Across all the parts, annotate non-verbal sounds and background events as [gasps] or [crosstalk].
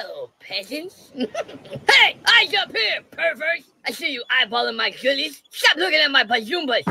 Hello, peasants. [laughs] hey, eyes up here, perverts. I see you eyeballing my goodies. Stop looking at my bazumbas.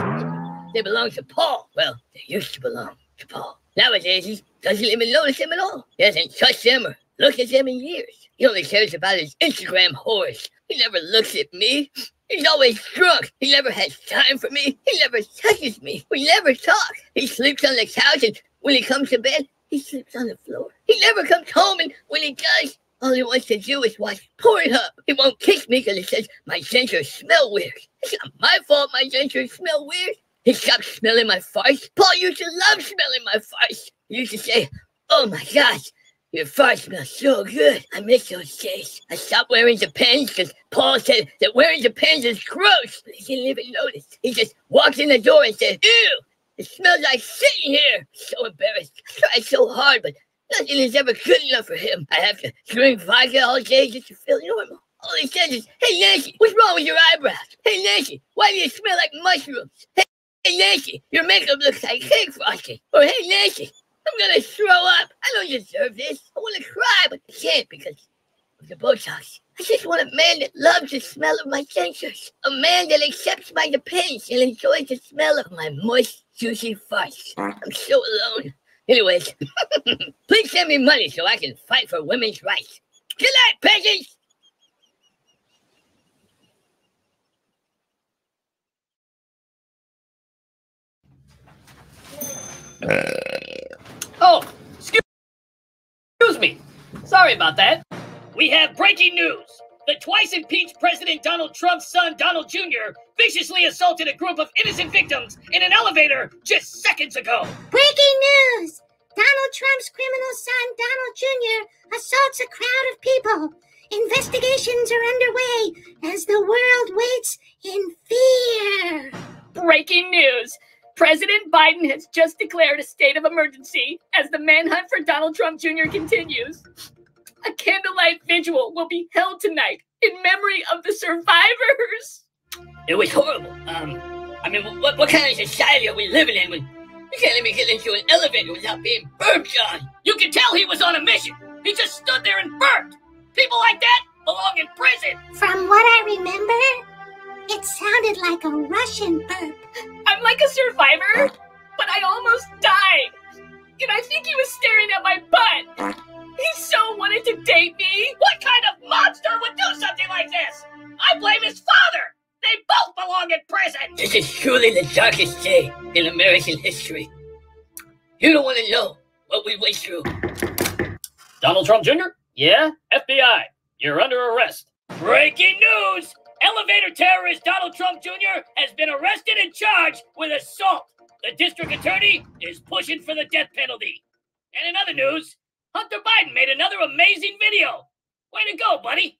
They belong to Paul. Well, they used to belong to Paul. Nowadays, he doesn't even notice them at all. He hasn't touched them or looked at them in years. He only cares about his Instagram horse. He never looks at me. He's always drunk. He never has time for me. He never touches me. We never talk. He sleeps on the couch, and when he comes to bed, he sleeps on the floor. He never comes home, and when he does, all he wants to do is watch Pornhub. He won't kiss me because he says my dentures smell weird. It's not my fault my dentures smell weird. He stopped smelling my farts. Paul used to love smelling my farts. He used to say, Oh my gosh, your farts smell so good. I miss those days. I stopped wearing the pens because Paul said that wearing the pants is gross. He didn't even notice. He just walked in the door and said, Ew, it smells like sitting here. So embarrassed. I tried so hard, but nothing is ever good enough for him. I have to drink vodka all day just to feel normal. All he says is, Hey Nancy, what's wrong with your eyebrows? Hey Nancy, why do you smell like mushrooms? Hey, hey Nancy, your makeup looks like cake frosting. Or hey Nancy, I'm gonna throw up. I don't deserve this. I wanna cry, but I can't because of the Botox. I just want a man that loves the smell of my dentures. A man that accepts my depends and enjoys the smell of my moist, juicy farts. I'm so alone. Anyways, please send me money so I can fight for women's rights. Good night, peasants! Uh. Oh, excuse, excuse me. Sorry about that. We have breaking news. The twice impeached President Donald Trump's son, Donald Jr., viciously assaulted a group of innocent victims in an elevator just seconds ago. Breaking news! Donald Trump's criminal son, Donald Jr., assaults a crowd of people. Investigations are underway as the world waits in fear. Breaking news. President Biden has just declared a state of emergency as the manhunt for Donald Trump Jr. continues. A candlelight vigil will be held tonight in memory of the survivors. It was horrible. Um, I mean, what, what kind of society are we living in when you can't even get into an elevator without being burped on? You can tell he was on a mission. He just stood there and burped. People like that belong in prison. From what I remember, it sounded like a Russian burp. I'm like a survivor, but I almost died. And I think he was staring at my butt. He so wanted to date me. What kind of monster would do something like this? I blame his father. They both belong in prison. This is truly the darkest day in American history. You don't want to know what we went through. Donald Trump Jr.? Yeah? FBI, you're under arrest. Breaking news! Elevator terrorist Donald Trump Jr. has been arrested and charged with assault. The district attorney is pushing for the death penalty. And in other news, Hunter Biden made another amazing video. Way to go, buddy.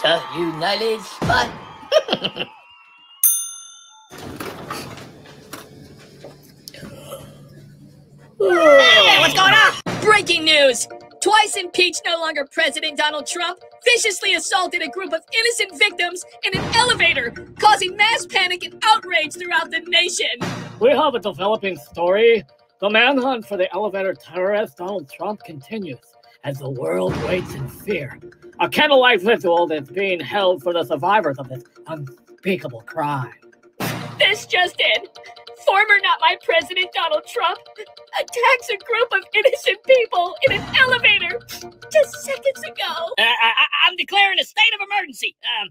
The United Spot. Hey, what's going on? Breaking news! Twice impeached, no longer President Donald Trump viciously assaulted a group of innocent victims in an elevator, causing mass panic and outrage throughout the nation. We have a developing story. The manhunt for the elevator terrorist Donald Trump continues as the world waits in fear. A candlelight ritual is being held for the survivors of this unspeakable crime. This just in. Former Not My President Donald Trump attacks a group of innocent people in an elevator just seconds ago. Uh, I, am declaring a state of emergency. Um,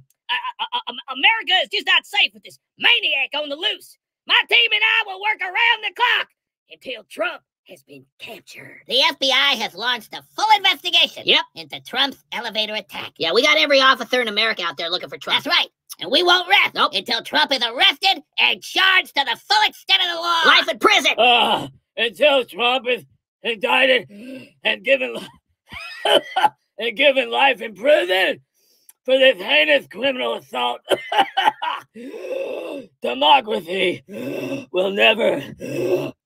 America is just not safe with this maniac on the loose. My team and I will work around the clock until Trump has been captured. The FBI has launched a full investigation yep. into Trump's elevator attack. Yeah, we got every officer in America out there looking for Trump. That's right. And we won't rest nope. until Trump is arrested and charged to the full extent of the law. Life in prison. Uh, until Trump is indicted and given [laughs] and given life in prison for this heinous criminal assault. [laughs] [gasps] Democracy will never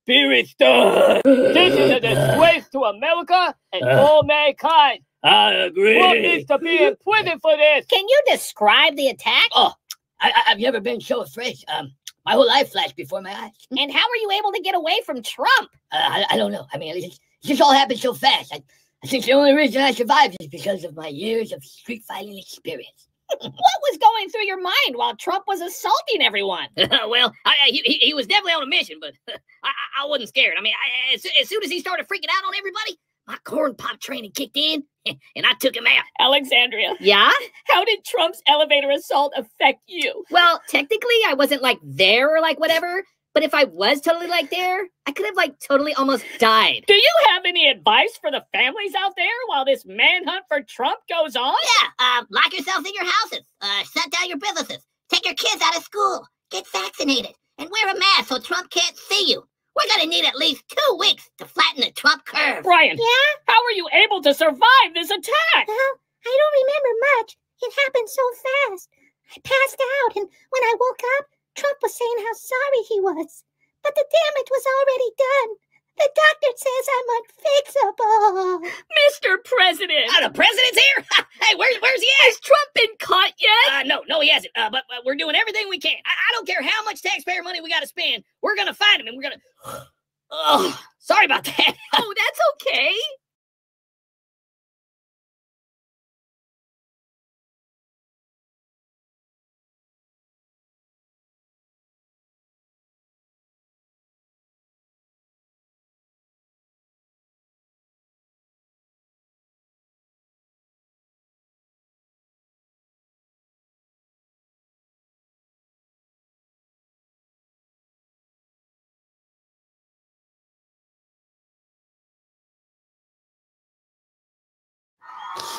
be restored. This is a disgrace to America and uh, all mankind. I agree. Trump needs to be in prison for this. Can you describe the attack? Oh, I, have never been so afraid. Um, my whole life flashed before my eyes. And how were you able to get away from Trump? Uh, I, I, don't know. I mean, it just all happened so fast. I, I think the only reason I survived is because of my years of street fighting experience. What was going through your mind while Trump was assaulting everyone? [laughs] well, I, he, he, was definitely on a mission, but [laughs] I, I, wasn't scared. I mean, I, as, as soon as he started freaking out on everybody, my corn pop training kicked in [laughs] and I took him out. Alexandria. Yeah? How did Trump's elevator assault affect you? Well, technically, I wasn't like there or like whatever, but if I was totally like there, I could have like totally almost died. Do you have any advice for the families out there while this manhunt for Trump goes on? Yeah, uh, lock yourselves in your houses, uh, shut down your businesses, take your kids out of school, get vaccinated, and wear a mask so Trump can't see you. We're gonna need at least two weeks to flatten the Trump curve. Brian, yeah? How were you able to survive this attack? Well, I don't remember much. It happened so fast. I passed out, and when I woke up, Trump was saying how sorry he was. But the damage was already done. The doctor says I'm unfixable. Mr. President. Uh, the president's here? [laughs] hey, where, where's he at? Has Trump been caught yet? Uh, no, no, he hasn't. Uh, but, we're doing everything we can. I, I don't care how much taxpayer money we got to spend. We're going to find him and we're going to. Oh, sorry about that. [laughs] oh, that's okay.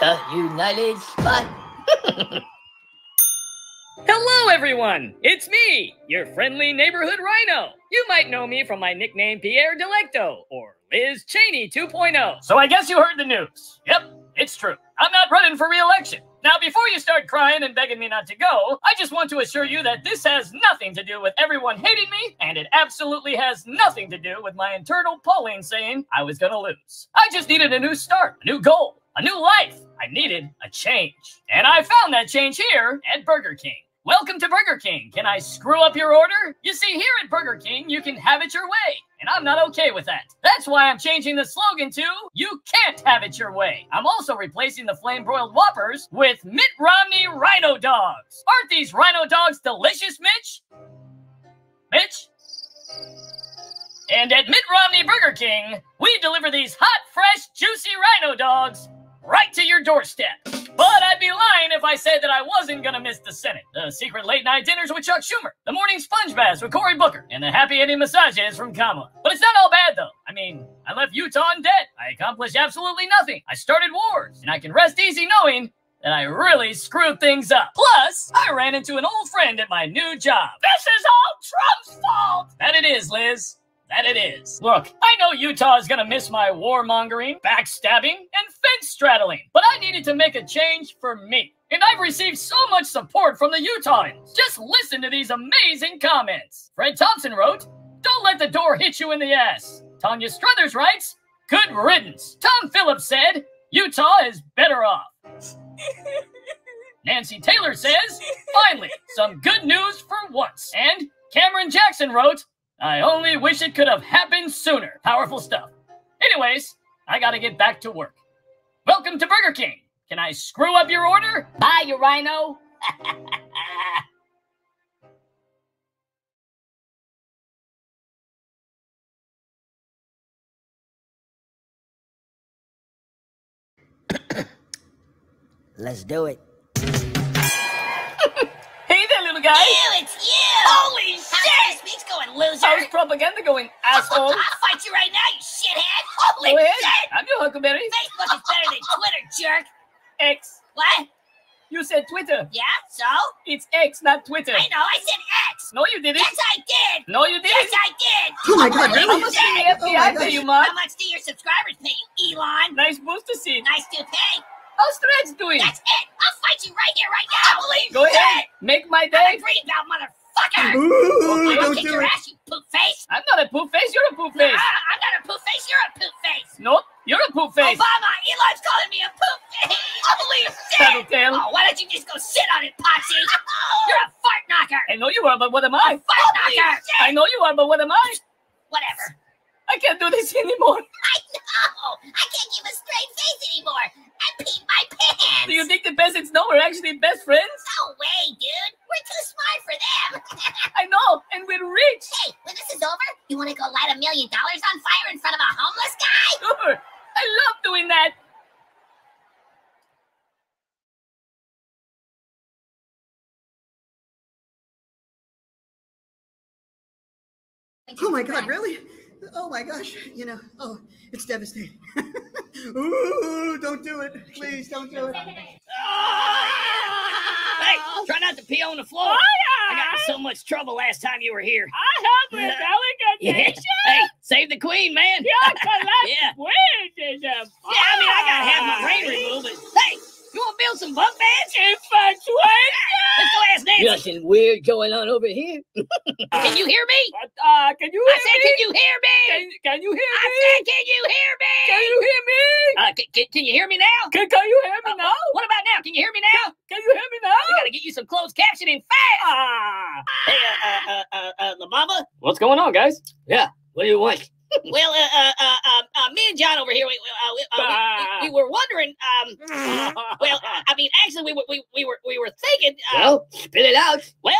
The United Spot. [laughs] Hello, everyone! It's me, your friendly neighborhood rhino. You might know me from my nickname Pierre Delecto or Liz Cheney 2.0. So I guess you heard the news. Yep, it's true. I'm not running for re-election. Now, before you start crying and begging me not to go, I just want to assure you that this has nothing to do with everyone hating me, and it absolutely has nothing to do with my internal polling saying I was gonna lose. I just needed a new start, a new goal, a new life. I needed a change. And I found that change here at Burger King. Welcome to Burger King. Can I screw up your order? You see, here at Burger King, you can have it your way. And I'm not okay with that. That's why I'm changing the slogan to You can't have it your way. I'm also replacing the flame broiled Whoppers with Mitt Romney Rhino Dogs. Aren't these Rhino Dogs delicious, Mitch? Mitch? And at Mitt Romney Burger King, we deliver these hot, fresh, juicy Rhino Dogs right to your doorstep. But I'd be lying if I said that I wasn't gonna miss the Senate, the secret late night dinners with Chuck Schumer, the morning sponge baths with Cory Booker, and the happy ending massages from Kamala. But it's not all bad though. I mean, I left Utah in debt. I accomplished absolutely nothing. I started wars, and I can rest easy knowing that I really screwed things up. Plus, I ran into an old friend at my new job. This is all Trump's fault! That it is, Liz that it is. Look, I know Utah is gonna miss my warmongering, backstabbing, and fence straddling, but I needed to make a change for me. and I've received so much support from the Utahns. Just listen to these amazing comments. Fred Thompson wrote, Don't let the door hit you in the ass. Tanya Struthers writes, Good riddance. Tom Phillips said, Utah is better off. [laughs] Nancy Taylor says, Finally, some good news for once. And Cameron Jackson wrote, I only wish it could have happened sooner. Powerful stuff. Anyways, I gotta get back to work. Welcome to Burger King. Can I screw up your order? Bye, you rhino. [laughs] Let's do it. [laughs] Hey there, little guy. Ew, it's you! Holy How's shit! going, loser? How's propaganda going, asshole? I'll fight you right now, you shithead! Holy Go ahead. shit! I'm your Huckleberry. Facebook is better than Twitter, jerk! X. What? You said Twitter. Yeah, so? It's X, not Twitter. I know, I said X! No, you didn't. Yes, I did! No, you didn't. Yes, I did! Oh my God, Holy really? How much shit! did the FBI oh pay you, Mark? How much do your subscribers pay you, Elon? Nice booster seat. Nice to pay. How's Threads doing? That's it! I'll fight you right here, right now! Holy Go ahead. Make my I'm day. a greenbelt motherfucker! Ooh, I'll don't kick do your it. ass, you poop face! I'm not a poof face. You're a poof face. Ah, I'm not a poop face, you're a poop face! No, you're a poof face. Obama, Elon's calling me a poop face! Holy shit! Tattletale. Oh, why don't you just go sit on it, Potsy? [laughs] You're a fart knocker! I know you are, but what am I? Fart knocker! I know you are, but what am I? Whatever. I can't do this [laughs] anymore. I know! I can't keep a straight face anymore! I peed my pants! Do you think the peasants know we're actually best friends? No way, dude! We're too smart for them! [laughs] I know, and we're rich. hey, when this is over, you want to go light a million dollars on fire in front of a homeless guy? Sure. I love doing that. Oh my God, really? Oh my gosh, you know, oh, it's devastating. [laughs] Ooh, don't do it. Please don't do it. Ah! Hey, try not to pee on the floor. I got in so much trouble last time you were here. I have Yeah. elegant Yeah. Hey, save the queen, man. Yeah. [laughs] Yeah, I mean, I gotta have my brain removed, but hey, you wanna build some bunk beds? Let's go ask Nancy. Nothing weird going on over here. [laughs] can you hear me? Uh, can you I hear said, me? can you hear me? Can, can you hear I me? said, can you hear me? Can you hear me? Uh, can, can, can you hear me now? Can, can you hear me Uh, now? What about now? Can you hear me now? Can you hear me now? We gotta get you some closed captioning fast. Ah. Hey, uh, uh, uh, uh, La Mama, What's going on, guys? Yeah, what do you want? Well, uh, uh, uh, uh, uh, me and John over here, we, uh, we, uh, we, we, we were wondering. Um, [laughs] well, I mean, actually, we were we, we were we were thinking. Uh, well, spit it out. Well,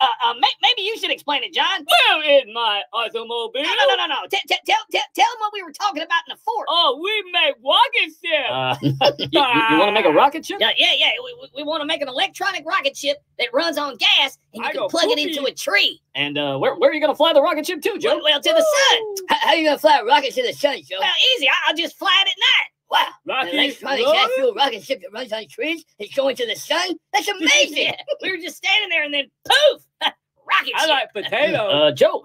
uh, uh, maybe you should explain it, John. well, in my automobile. No, no, no, no, no. T- t- tell, tell, tell them what we were talking about in the fort. Oh, we make rocket ship. Uh, [laughs] [laughs] you, want to make a rocket ship? Yeah, yeah, yeah. We, we, we want to make an electronic rocket ship that runs on gas, and you I can go plug it into a tree. And uh, where, where are you going to fly the rocket ship to, Joe? Well, well, to the sun. How, how you gonna fly a rocket to the sun, Joe? Well, easy. I, I'll just fly it at night. Wow. Rocket An electronic gas fuel rocket ship that runs on trees is going to the sun? That's [laughs] amazing. we were just standing there and then poof! [laughs] rocket I ship. like potato. [laughs] Uh, Joe,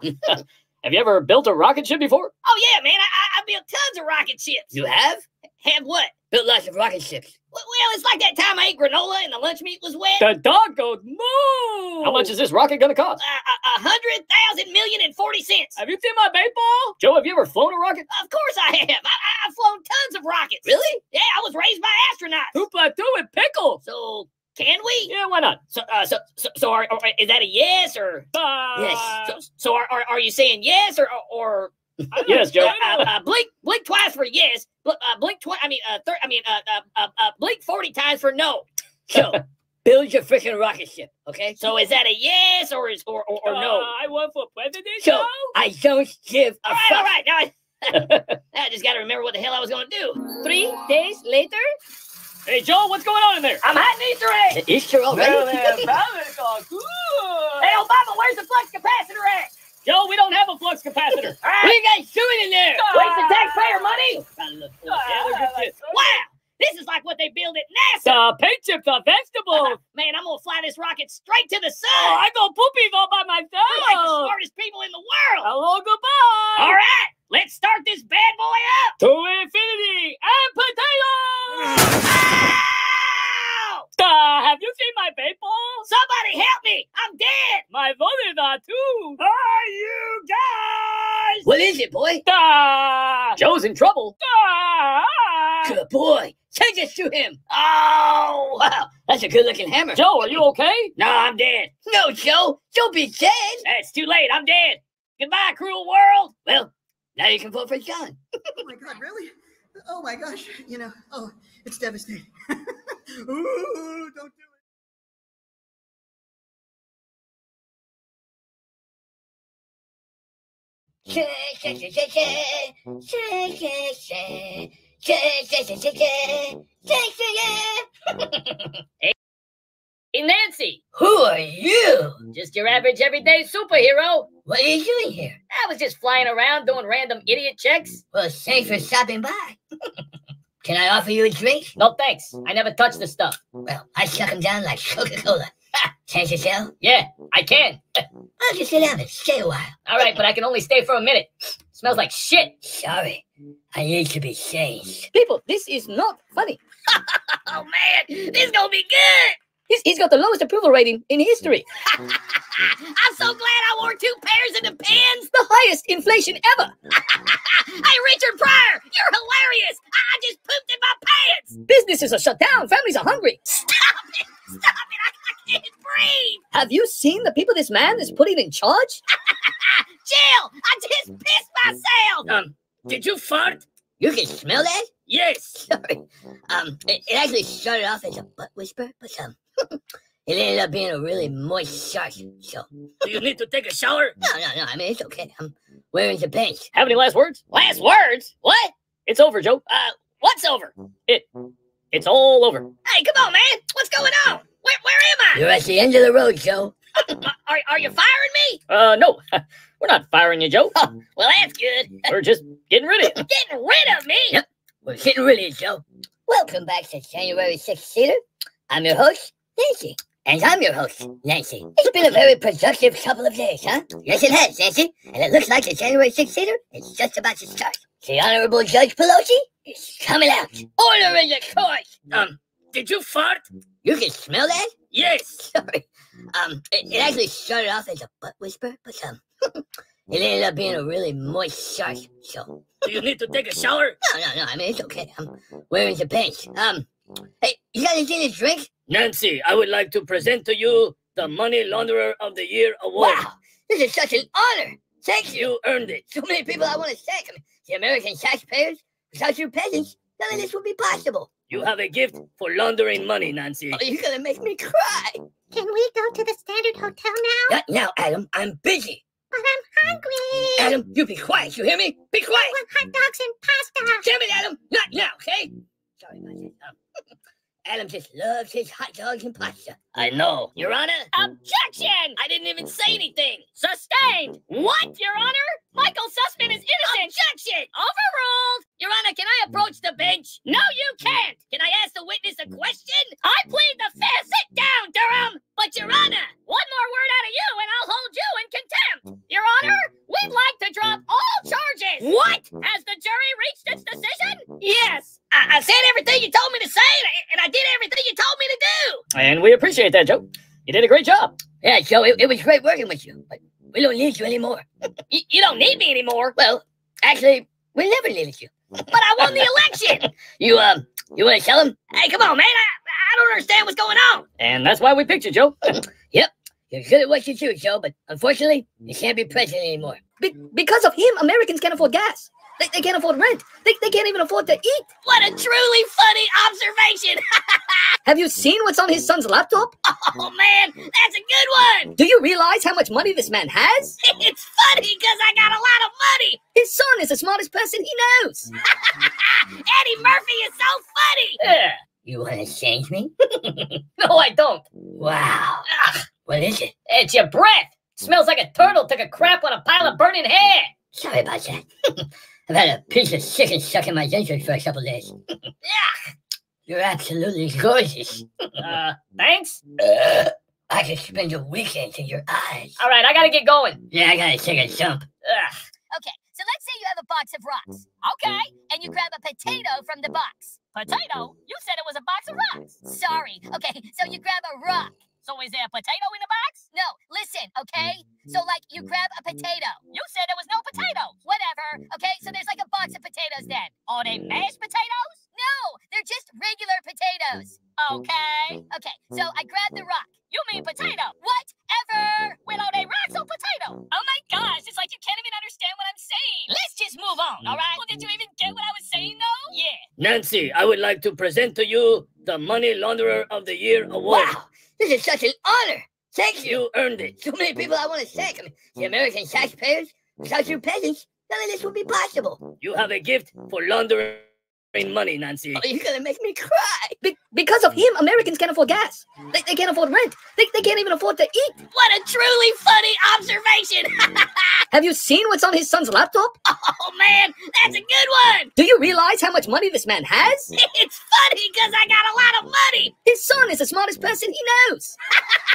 have you ever built a rocket ship before? oh, yeah, man. I, I, I built tons of rocket ships. You have? Have what? Built lots of rocket ships. Well, well, it's like that time I ate granola and the lunch meat was wet. The dog goes moo. How much is this rocket going to cost? Uh, a a hundred thousand million and forty cents. Have you seen my baseball? Joe, have you ever flown a rocket? Of course I have. I, I, I've flown tons of rockets. Really? Yeah, I was raised by astronauts. Two plus two with pickle? So can we? Yeah, why not? So, uh, so, so, so are, are, is that a yes or Uh, yes? So, so are, are, are you saying yes or or yes, Joe. uh, uh, blink blink twice for yes, bl- uh, blink twice. I mean, uh, thir- I mean, uh, uh, uh, uh, blink forty times for no. So [laughs] build your freaking rocket ship, okay? So is that a yes or is or or, or no? Uh, I won for president, So Joe. I don't give a all right, all right. Now I, [laughs] I just got to remember what the hell I was going to do. Three days later, Hey, Joe, what's going on in there? I'm hiding Easter egg. Easter already? Well, then, balance are hey, Obama, where's the flux capacitor at? Joe, we don't have a flux capacitor. What are you guys doing in there? Ah. Wasting taxpayer money? Ah, yeah, they're good shit. Wow, this is like what they build at NASA. The paint chips are vegetables. [laughs] Man, I'm gonna fly this rocket straight to the sun. oh, I go poopy all by myself. We're like the smartest people in the world. Hello, goodbye. All right, let's start this bad boy up. To infinity and ah! Potato. seen my people? Somebody help me! I'm dead! My are too. Are you guys? What is it, boy? Ah! Joe's in trouble. Ah! Good boy. Take us to him. Oh, wow. That's a good looking hammer. Joe, are you okay? No, I'm dead. No, Joe. Don't be dead. It's too late. I'm dead. Goodbye, cruel world. Well, now you can vote for John. [laughs] Oh my God, really? Oh my gosh, you know, oh, it's devastating. Ooh, don't do it. Hey, Nancy. Who are you? Just your average everyday superhero. What are you doing here? I was just flying around doing random idiot checks. Well, thanks for stopping by. [laughs] Can I offer you a drink? No thanks. I never touch the stuff. Well, I suck them down like Coca-Cola. [laughs] Chance yourself? Yeah, I can. [laughs] I'll just sit down and stay a while. All right, but I can only stay for a minute. Smells like shit. Sorry, I need to be changed. People, this is not funny. Oh man, this gonna be good. He's, he's got the lowest approval rating in history. [laughs] I'm so glad I wore two pairs of the pants. The highest inflation ever. [laughs] Hey, Richard Pryor, you're hilarious. I I just pooped in my pants. Businesses are shut down. Families are hungry. Stop it! Stop it! I, I can't breathe. Have you seen the people this man is putting in charge? [laughs] Jill, I just pissed myself. Um, did you fart? You can smell that? Yes. Sorry. Um, it, it actually started off as a butt whisper, but um, [laughs] it ended up being a really moist shark. So Do you need to take a shower? no, no, no. I mean, it's okay. I'm wearing the pants. Have any last words? Last words? What? It's over, Joe. Uh, what's over? It. It's all over. Hey, come on, man. What's going on? Where, where am I? You're at the end of the road, Joe. [laughs] are, are you firing me? Uh, no. [laughs] We're not firing you, Joe. Well, that's good. We're just getting rid of you. Getting rid of me? Yep. We're getting rid of you, Joe. Welcome back to January 6th Theater. I'm your host, Nancy. And I'm your host, Nancy. It's been a very productive couple of days, huh? Yes, it has, Nancy. And it looks like the January 6th Theater is just about to start. The Honorable Judge Pelosi is coming out. Order in the court. Um, did you fart? You can smell that? Yes. Sorry. Um, it, it actually started off as a butt whisper, but um, [laughs] it ended up being a really moist shark. So Do you need to take a shower? no, no, no. I mean, it's okay. I'm wearing the pants. Um, hey, you got anything to drink? Nancy, I would like to present to you the Money Launderer of the Year award. Wow, this is such an honor. Thank you. You earned it. So many people I want to thank. I mean, the American taxpayers. Without you peasants, none of this would be possible. You have a gift for laundering money, Nancy. Oh, you're gonna make me cry. Can we go to the Standard Hotel now? Not now, Adam. I'm busy. But I'm hungry. Adam, you be quiet. You hear me? Be quiet. I quiet. want hot dogs and pasta. Damn it, Adam! Not now, okay? Sorry about that. Adam just loves his hot dogs and pasta. I know. Your Honor? Objection! I didn't even say anything. Sustained! What, Your Honor? Michael Sussmann is innocent! Objection! Overruled! Your Honor, can I approach the bench? No, you can't! Can I ask the witness a question? I plead the fifth! Sit down, Durham! But, Your Honor, One more word out of you and I'll hold you in contempt! Your Honor, we'd like to drop all charges! what? Has the jury reached its decision? Yes! I, I said everything you told me to say, and I, and I did everything you told me to do. And we appreciate that, Joe. You did a great job. Yeah, Joe, it, it was great working with you, but we don't need you anymore. You, you don't need me anymore. Well, actually, we never needed you. But I won the election. you, um, you want to tell him? Hey, come on, man. I, I don't understand what's going on. And that's why we picked you, Joe. [clears throat] Yep. You're good at what you do, Joe, but unfortunately, you can't be president anymore. Be- because of him, Americans can't afford gas. They, they can't afford rent. They, they can't even afford to eat. What a truly funny observation. [laughs] Have you seen what's on his son's laptop? [laughs] oh, man, that's a good one. Do you realize how much money this man has? [laughs] It's funny because I got a lot of money. His son is the smartest person he knows. [laughs] Eddie Murphy is so funny. Yeah. You want to change me? No, I don't. Wow. Ugh, what is it? It's your breath. Smells like a turtle took a crap on a pile of burning hair. Sorry about that. I've had a piece of chicken stuck in my dentures for a couple days. Ugh, You're absolutely gorgeous. [laughs] Uh, thanks. Ugh, I could spend a weekend in your eyes. All right, I gotta get going. Yeah, I gotta take a jump. Ugh. Okay, so let's say you have a box of rocks. Okay, and you grab a potato from the box. Potato? You said it was a box of rocks. Sorry. Okay, so you grab a rock. So is there a potato in the box? No, listen, okay? So, like, you grab a potato. You said there was no potato. Whatever. Okay, so there's like a box of potatoes then. Are they mashed potatoes? No, they're just regular potatoes. Okay. Okay, so I grab the rock. You mean potato? Whatever. Are they rocks or potato? Oh my gosh, it's like you can't even understand what I'm saying. Let's just move on, all right? Well, did you even get what I was saying, though? Yeah. Nancy, I would like to present to you the Money Launderer of the Year award. Wow, this is such an honor. Thank you. You earned it. So many people I want to thank. I mean, the American taxpayers, without you peasants, none of this would be possible. You have a gift for laundering money, Nancy. Oh, you're gonna make me cry. Be- because of um, him, Americans can't afford gas. They, they can't afford rent. They, they can't even afford to eat. What a truly funny observation. [laughs] Have you seen what's on his son's laptop? oh man, that's a good one. Do you realize how much money this man has? It's funny because I got a lot of money. His son is the smartest person he knows. [laughs]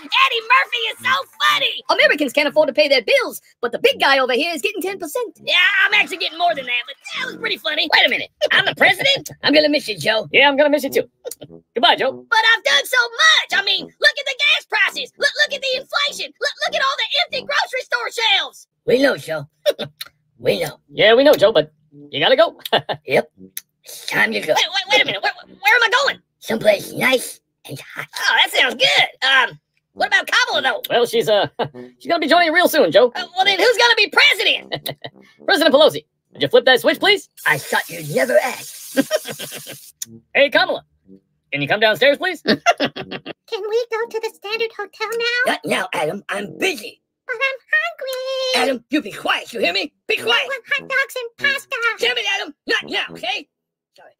Eddie Murphy is so funny. Americans can't afford to pay their bills, but the big guy over here is getting 10%. Yeah, I'm actually getting more than that, but that was pretty funny. Wait a minute. I'm the president? I'm gonna miss you, Joe. Yeah, I'm gonna miss you too. Goodbye, Joe. But I've done so much. I mean, look at the gas prices. Look, look at the inflation. Look, look at all the empty grocery store shelves. We know, Joe. [laughs] we know. Yeah, we know, Joe, but you gotta go. [laughs] Yep. It's time to go. Wait, wait, wait a minute. Where, where am I going? Someplace nice and hot. Oh, that sounds good. Um, what about Kamala though? well, she's uh, [laughs] she's gonna be joining real soon, Joe. Uh, well, then who's gonna be president? [laughs] President Pelosi, would you flip that switch, please? I thought you'd never ask. [laughs] Hey, Kamala, can you come downstairs, please? Can we go to the Standard Hotel now? Not now, Adam. I'm busy. But I'm hungry. Adam, you be quiet. You hear me? Be quiet. I quiet. want hot dogs and pasta. Damn it, Adam. Not now, okay? Sorry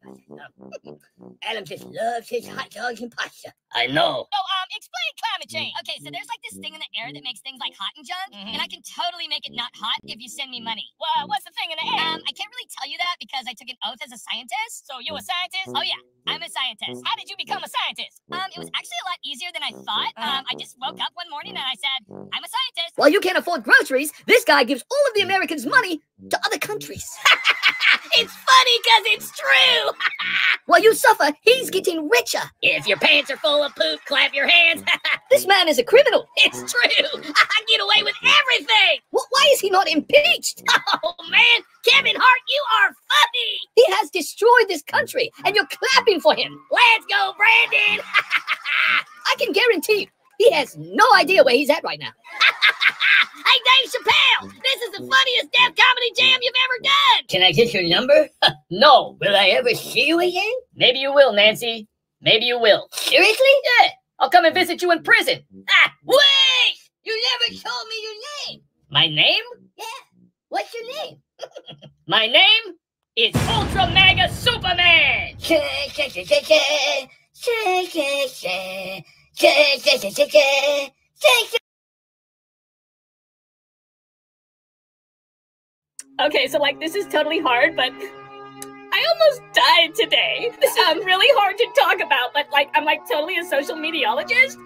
about that. Adam just loves his hot dogs and pasta. I know. No, um, explain climate change. Okay, so there's like this thing in the air that makes things like hot and junk, and I can totally make it not hot if you send me money. Well, what's the thing in the air? Um, I can't really tell you that because I took an oath as a scientist. So you a scientist? Oh yeah, I'm a scientist. How did you become a scientist? Um, it was actually a lot easier than I thought. Um, I just woke up one morning and I said, I'm a scientist. While you can't afford groceries, this guy gives all of the Americans money to other countries. [laughs] It's funny because it's true. [laughs] While you suffer, he's getting richer. if your pants are full of poop, clap your hands. [laughs] This man is a criminal. it's true. [laughs] I get away with everything. Wh- Why is he not impeached? Oh man, Kevin Hart, you are funny. He has destroyed this country, and you're clapping for him. Let's go, Brandon. I can guarantee you, he has no idea where he's at right now. Hey, Dave Chappelle, this is the funniest deaf comedy jam you've ever done. Can I get your number? [laughs] no. Will I ever see you again? Maybe you will, Nancy. Maybe you will. Seriously? Yeah, I'll come and visit you in prison. Ah, Wait! You never told me your name. My name? Yeah. What's your name? [laughs] My name is Ultra Mega Superman. Okay, so like this is totally hard, but I almost died today. This is um, really hard to talk about, but like I'm like totally a social mediologist.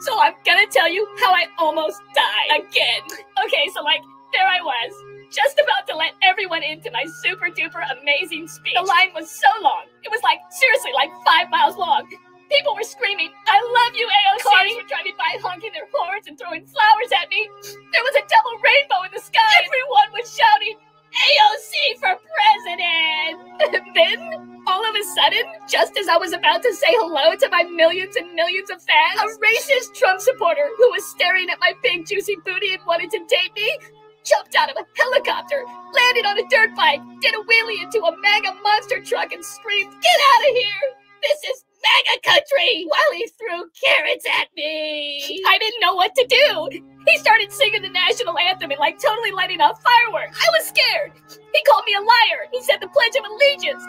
So I'm gonna tell you how I almost died again. Okay, so like there I was, just about to let everyone into my super duper amazing speech. The line was so long. It was like seriously like five miles long. People were screaming, I love you, AOC. Cars were driving by honking their horns and throwing flowers at me. There was a double rainbow in the sky. Everyone was shouting, AOC for president! [laughs] Then, all of a sudden, just as I was about to say hello to my millions and millions of fans, a racist Trump supporter who was staring at my big juicy booty and wanted to date me jumped out of a helicopter, landed on a dirt bike, did a wheelie into a mega monster truck, and screamed, Get out of here! This is MAGA country! While he threw carrots at me. I didn't know what to do. He started singing the national anthem and like totally lighting off fireworks. I was scared. He called me a liar. He said the Pledge of Allegiance.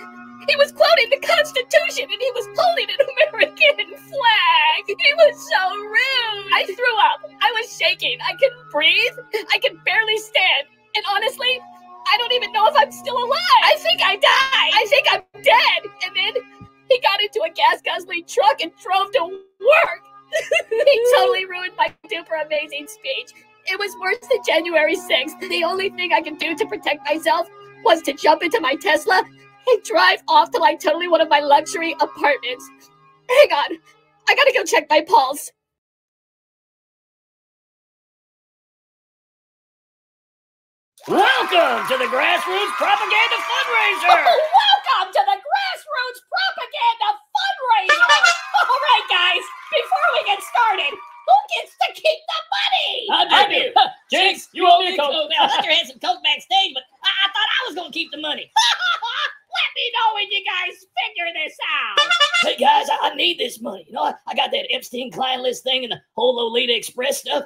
He was quoting the Constitution and he was holding an [laughs] American flag. He was so rude. I threw up. I was shaking. I couldn't breathe. I could barely stand. And honestly, I don't even know if I'm still alive. I think I died. I think I'm dead. And then he got into a gas guzzling truck and drove to work. [laughs] he totally ruined my super amazing speech. It was worse than January 6th. The only thing I could do to protect myself was to jump into my Tesla, and drive off to I totally one of my luxury apartments. Hang on. I gotta go check my pulse. Welcome to the Grassroots Propaganda Fundraiser! [laughs] welcome to the Grassroots Propaganda Fundraiser! [laughs] All right, guys, before we get started, who gets to keep the money? I do. [laughs] Jinx, you owe me a coke. Now, Hunter had some coke backstage, but I, I thought I was going to keep the money. Let me know when you guys figure this out. Hey guys, I, I need this money. You know, I, I got that Epstein client list thing and the whole Lolita Express stuff.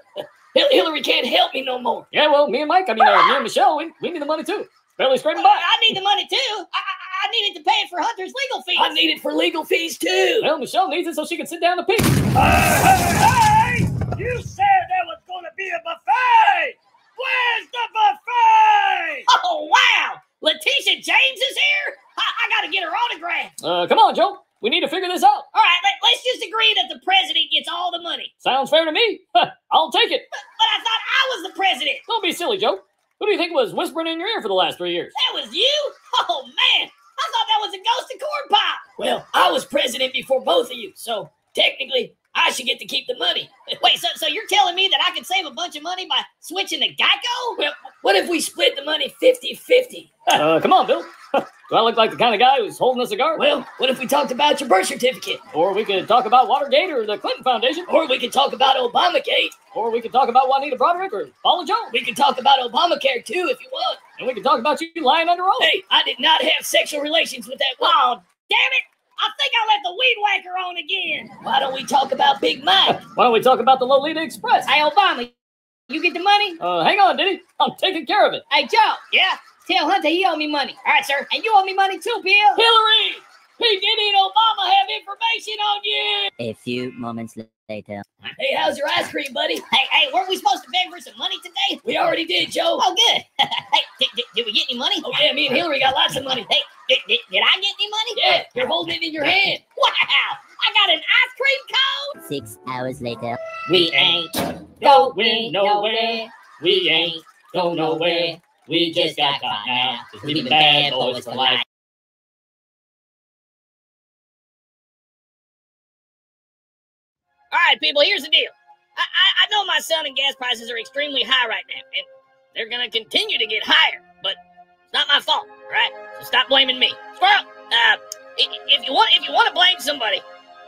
Hil- Hillary can't help me no more. Yeah, well, me and Mike, I mean, uh, me and Michelle, we, we need the money too. Barely scraping by. I need the money too. I, I, I needed to pay it for Hunter's legal fees. I need it for legal fees too. Well, Michelle needs it so she can sit down and pee. Hey, you said there was going to be a buffet. Where's the buffet? Oh wow! Letitia James is here. I, I got to get her autograph. Uh, come on, Joe. We need to figure this out. All right, let, let's just agree that the president gets all the money. Sounds fair to me. [laughs] I'll take it. But I thought I was the president. Don't be silly, Joe. Who do you think was whispering in your ear for the last three years? That was you? Oh man, I thought that was a ghost of corn pop. Well, I was president before both of you, so technically I should get to keep the money. [laughs] Wait, so so you're telling me that I could save a bunch of money by switching to Geico? Well, what if we split the money 50-50? [laughs] Uh, come on, Bill. Do I look like the kind of guy who's holding a cigar? Well, what if we talked about your birth certificate? Or we could talk about Watergate or the Clinton Foundation. Or we could talk about Obamagate. Or we could talk about Juanita Broaddrick or Paula Jones. We could talk about Obamacare too if you want. And we could talk about you lying under oath. Hey, I did not have sexual relations with that. Oh, damn it! I think I'll let the weed whacker on again. Why don't we talk about Big Mike? [laughs] Why don't we talk about the Lolita Express? Hey, Obama, you get the money? Uh, hang on, Diddy. I'm taking care of it. Hey, Joe, Yeah, tell Hunter he owe me money. all right, sir. And you owe me money too, Bill. Hillary, P. Diddy and Obama have information on you. A few moments later. Hey, how's your ice cream, buddy? Hey, hey, weren't we supposed to beg for some money today? We already did, Joe. Oh, good. [laughs] hey, did, did, did we get any money? Oh, yeah, me and Hillary got lots of money. Hey, did, did, did I get any money? Yeah, you're holding it in your hand. [laughs] Wow, I got an ice cream cone. Six hours later. We ain't Going nowhere. We ain't going nowhere. We just got caught now. 'cause we been bad boys for life. All right, people, here's the deal. I, I, I know my son and gas prices are extremely high right now, and they're going to continue to get higher, but it's not my fault, all right? So stop blaming me. Squirrel, uh, i- i- if you want if you want to blame somebody,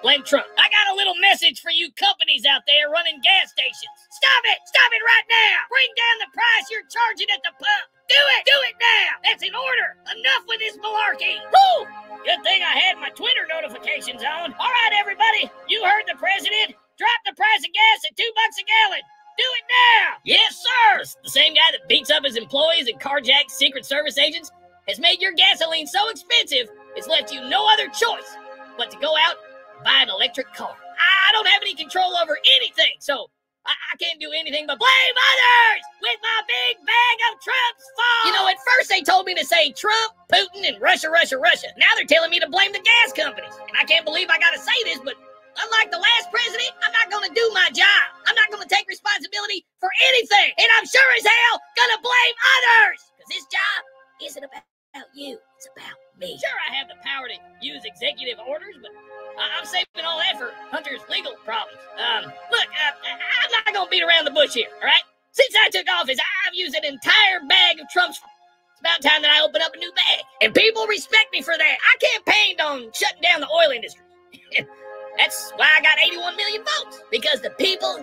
blame Trump. I got a little message for you companies out there running gas stations. Stop it! Stop it right now! Bring down the price you're charging at the pump. Do it! Do it now! That's an order. Enough with this malarkey. Woo! Good thing I had my Twitter notifications on. All right, everybody, you heard the president. Drop the price of gas at two bucks a gallon. Do it now! Yes, sir! The same guy that beats up his employees and carjacks Secret Service agents has made your gasoline so expensive it's left you no other choice but to go out buy an electric car. I don't have any control over anything, so I, I can't do anything but blame others with my big bag of Trump's fault. You know, at first they told me to say Trump, Putin, and Russia, Russia, Russia. Now they're telling me to blame the gas companies. And I can't believe I gotta say this, but unlike the last president, I'm not gonna do my job. I'm not gonna take responsibility for anything. And I'm sure as hell gonna blame others. Because this job isn't about you, it's about me. Sure, I have the power to use executive orders, but I- I'm saving all that for Hunter's legal problems. Um, look, uh, I- I'm not gonna beat around the bush here, all right? Since I took office, I've used an entire bag of Trump's. It's about time that I open up a new bag. And people respect me for that. I campaigned on shutting down the oil industry. [laughs] That's why I got 81 million votes. Because the people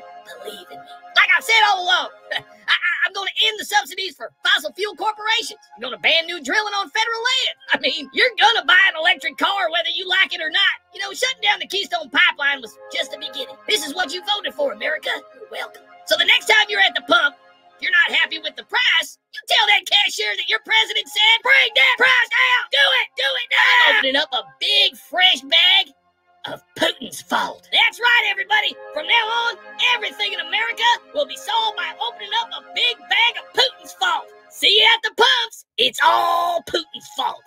believe in me. Like I've said all along, [laughs] I, I, I'm going to end the subsidies for fossil fuel corporations. I'm going to ban new drilling on federal land. [laughs] I mean, you're going to buy an electric car whether you like it or not. You know, shutting down the Keystone Pipeline was just the beginning. This is what you voted for, America. You're welcome. So the next time you're at the pump, if you're not happy with the price, you tell that cashier that your president said, bring that price down. Do it. Do it now. I'm opening up a big fresh bag of Putin's fault. That's right, everybody. From now on, everything in America will be solved by opening up a big bag of Putin's fault. See you at the pumps. It's all Putin's fault.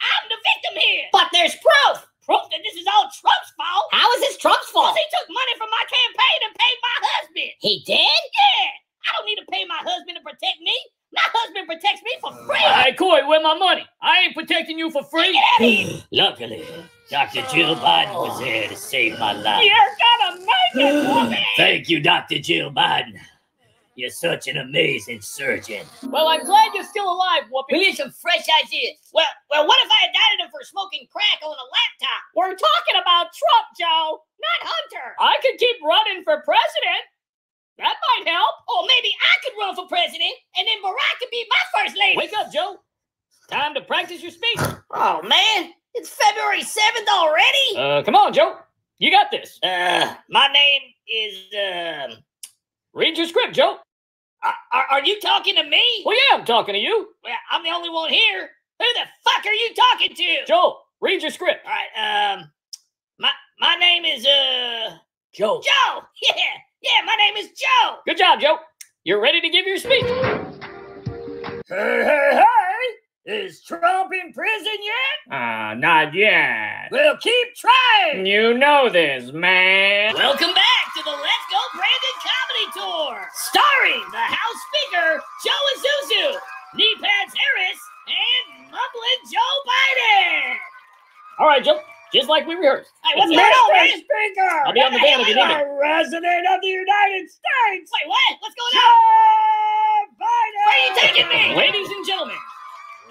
I'm the victim here. But there's proof. Proof that this is all Trump's fault. How is this Trump's fault? Because he took money from my campaign and paid my husband. He did? Yeah. I don't need to pay my husband to protect me. My husband protects me for free. Hey, Coy, where my money? I ain't protecting you for free. Get out of here. Luckily, Dr. Jill Biden was there to save my life. You're gonna make it, [gasps] woman. Thank you, Dr. Jill Biden. You're such an amazing surgeon. Well, I'm glad you're still alive, Whoopi. We need some fresh ideas. Well, well, what if I indicted him for smoking crack on a laptop? We're talking about Trump, Joe, not Hunter. I could keep running for president. That might help. Or maybe I could run for president, and then Barack could be my first lady. Wake up, Joe. Time to practice your speech. [sighs] Oh man, it's February seventh already. Uh, come on, Joe. You got this. Uh, my name is. Um, Read your script, Joe. are, are, are you talking to me? Well, yeah, I'm talking to you. Well, I'm the only one here. Who the fuck are you talking to? Joe, read your script. All right. Um, my my name is uh Joe. Joe. [laughs] Yeah, yeah. My name is Joe. Good job, Joe. You're ready to give your speech. Hey, hey, hey! Is Trump in prison yet? Ah, not yet. Well, keep trying! You know this, man. Welcome back to the Let's Go Brandon Comedy Tour, starring the House Speaker Joe Azuzu, Knee Pads Harris, and Mumbling Joe Biden. All right, Joe. Just like we rehearsed. Hey, what's going on. Speaker! I'll be on the van if you need me. The President of the United States! Wait, what? What's going Joe on? Biden! Where are you taking me? Ladies and gentlemen,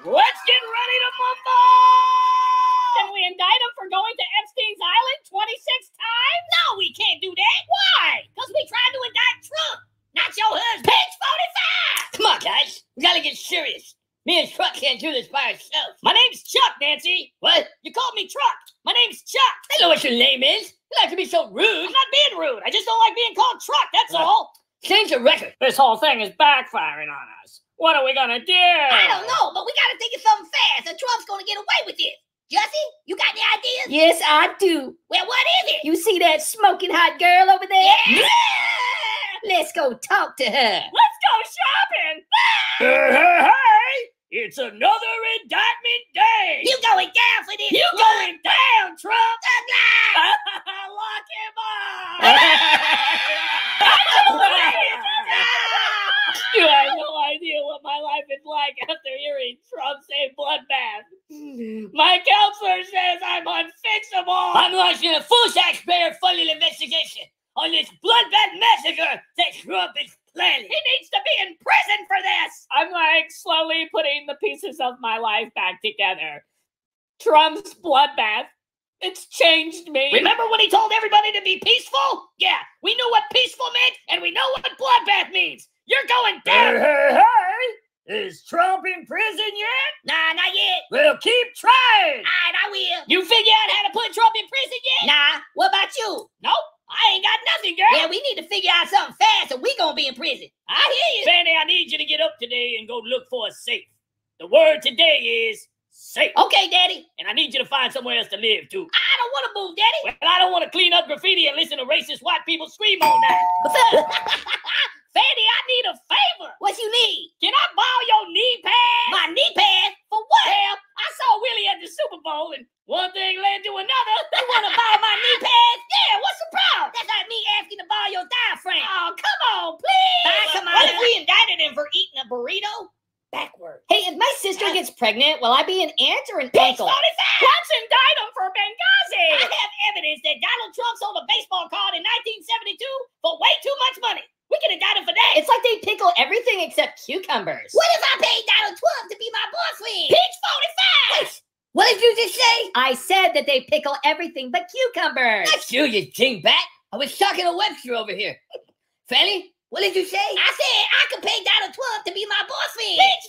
Let's get ready to mumble. can we indict him for going to Epstein's Island 26 times? No, we can't do that. Why? Because we tried to indict Trump, not your husband. Page 45. Come on, guys. We gotta get serious. Me and Truck can't do this by ourselves. My name's Chuck, Nancy. What? You called me Truck. My name's Chuck. I know what your name is. You like to be so rude. I'm not being rude. I just don't like being called Truck. That's Right. all. Change the record. This whole thing is backfiring on us. What are we gonna do? I don't know, but we gotta think of something fast, or Trump's gonna get away with it. Jesse, you got any ideas? Yes, I do. Well, what is it? You see that smoking hot girl over there? Yeah. Let's go talk to her. Let's go shopping. Hey, hey, hey! It's another indictment day! You going down for this? You going down, Trump? [laughs] Lock him up. [laughs] you have no idea what my life is like after hearing Trump say bloodbath. My counselor says I'm unfixable. I'm launching a full taxpayer funded investigation on this bloodbath massacre that Trump is planning. He needs to be in prison for this. I'm like slowly putting the pieces of my life back together. Trump's bloodbath. It's changed me. Remember when he told everybody to be peaceful? Yeah, we knew what peaceful meant, and we know what bloodbath means. You're going Hey, down. hey, hey! Is Trump in prison yet? Nah, not yet. Well, keep trying! All right, I will. You figure out how to put Trump in prison yet? Nah, what about you? Nope, I ain't got nothing, girl. Yeah, we need to figure out something fast, or we gonna be in prison. I hear you. Fani, I need you to get up today and go look for a safe. The word today is safe. Okay, Daddy. And I need you to find somewhere else to live, too. I don't want to move, Daddy. Well, I don't want to clean up graffiti and listen to racist white people scream all night. [laughs] Fani, I need a favor. What you need? Can I borrow your knee pad? My knee pad? For what? Well, I saw Willie at the Super Bowl, and one thing led to another. You want to borrow my knee pads? Yeah, what's the problem? That's like me asking to borrow your diaphragm. Oh, come on, please. Ah, come What on. if we indicted him for eating a burrito? Backward. Hey, if my sister gets pregnant, will I be an aunt or an Page 45! uncle? Let's indict him for I Benghazi. have evidence that Donald Trump sold a baseball card in 1972 for way too much money. We can indict him for that. It's like they pickle everything except cucumbers. What if I paid Donald Trump to be my boyfriend? Page 45! What did you just say? I said that they pickle everything but That's you, you dingbat. I was talking to Webster over here. Fani, what did you say? I said I could pay Donald Trump to be my boyfriend. Page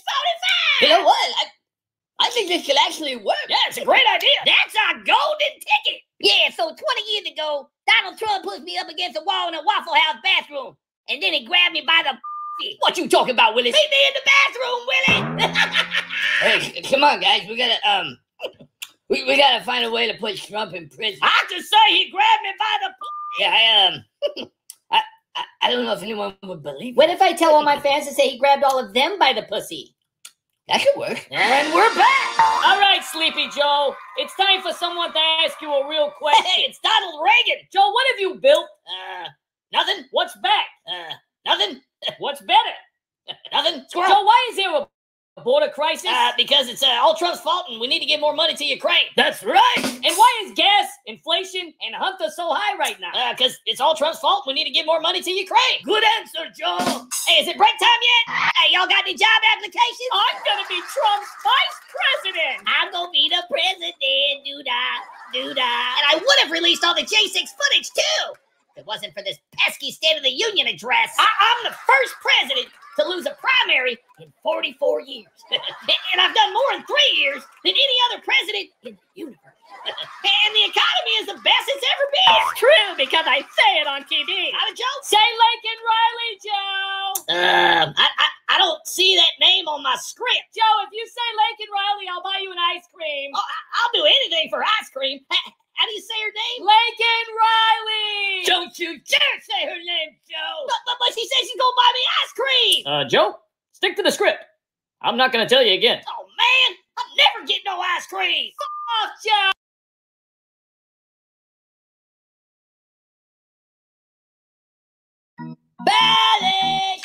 45! You know what? I, I think this could actually work. Yeah, it's a great idea. That's our golden ticket. Yeah, so 20 years ago, Donald Trump pushed me up against a wall in a Waffle House bathroom, and then he grabbed me by the [laughs] What you talking about, Willis? Meet me in the bathroom, Willie. [laughs] Hey, come on, guys. We gotta um, we, we gotta find a way to put Trump in prison. I just say he grabbed me by the. Yeah, I um, I, I I don't know if anyone would believe. What if I tell all my fans to say he grabbed all of them by the pussy? That could work. And we're back. All right, Sleepy Joe. It's time for someone to ask you a real question. Hey, [laughs] it's Donald Reagan. Joe, what have you built? Uh, nothing. What's back? Uh, Nothing? [laughs] What's better? [laughs] Nothing? Squirrel? why is there a border crisis? Uh, because it's uh, all Trump's fault and we need to give more money to Ukraine. That's right. And why is gas, inflation, and Hunter so high right now? Because it's all Trump's fault. We need to give more money to Ukraine. Good answer, Joe. Hey, is it break time yet? Hey, y'all got any job applications? I'm gonna be Trump's vice president. I'm gonna be the president, doo-da, doo-da. And I would have released all the J6 footage, too. It wasn't for this pesky State of the Union address. I- I'm the first president to lose a primary in 44 years. [laughs] and I've done more in three years than any other president in the universe. [laughs] and the economy is the best it's ever been. It's true because I say it on TV. Not a joke. Say Lincoln Riley, Joe. Um, I, I, I don't see that name on my script. Joe, if you say Lincoln Riley, I'll buy you an ice cream. Oh, I- I'll do anything for ice cream. [laughs] How do you say her name? Lincoln Riley. Don't you dare say her name, Joe. But, but, but she said she's gonna buy me ice cream. Uh, Joe, stick to the script. I'm not gonna tell you again. oh man, I'm never getting no ice cream. Off, Joe. Balish,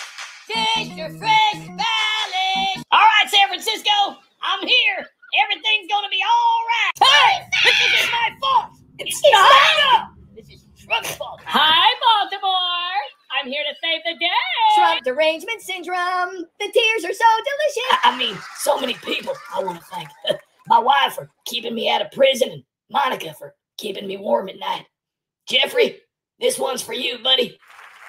fish are fresh, Balish. All right, San Francisco, I'm here. Everything's gonna be all right. Hey, this isn't my fault. It's not. This is Trump's fault. Hi, Baltimore. I'm here to save the day. Trump derangement syndrome. The tears are so delicious. I, I mean, so many people. I want to thank [laughs] my wife for keeping me out of prison and Monica for keeping me warm at night. Jeffrey, this one's for you, buddy.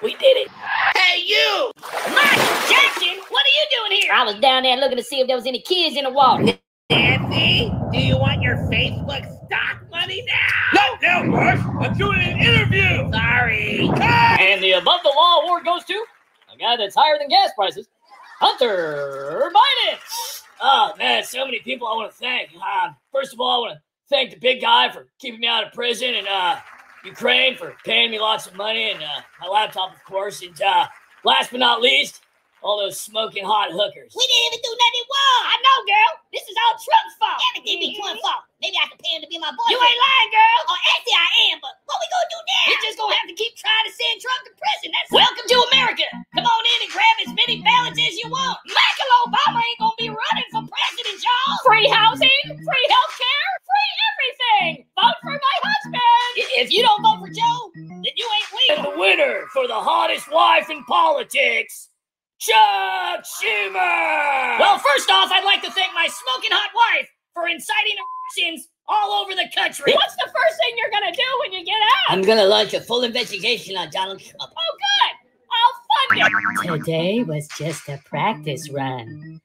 We did it. Hey, you! Michael Jackson, what are you doing here? I was down there looking to see if there was any kids in the water. Andy, do you want your Facebook stock money now? No, no, Bush. I'm doing an interview. Sorry. And the above the law award goes to a guy that's higher than gas prices, Hunter Biden. Oh, man, so many people I want to thank. Uh, first of all, I want to thank the big guy for keeping me out of prison and uh, Ukraine for paying me lots of money and uh, my laptop, of course. And uh, last but not least, all those smoking hot hookers. We didn't even do nothing wrong. I know, girl. This is all Trump's fault. Everything be Trump's fault. Maybe I can pay him to be my boyfriend. You ain't lying, girl. Oh, actually, I am, but what we gonna do now? You're just gonna have to keep trying to send Trump to prison. That's welcome to America. Come on in and grab as many ballots as you want. Michael Obama ain't gonna be running for president, y'all. Free housing, free health care, free everything. Vote for my husband. If you don't vote for Joe, then you ain't legal. And the winner for the hottest wife in politics, Chuck Schumer. Well, first off, I'd like to thank my smoking hot wife for inciting erections all over the country. What's the first thing you're gonna do when you get out? I'm gonna launch a full investigation on Donald Trump. Oh, good. I'll fund it. Today was just a practice run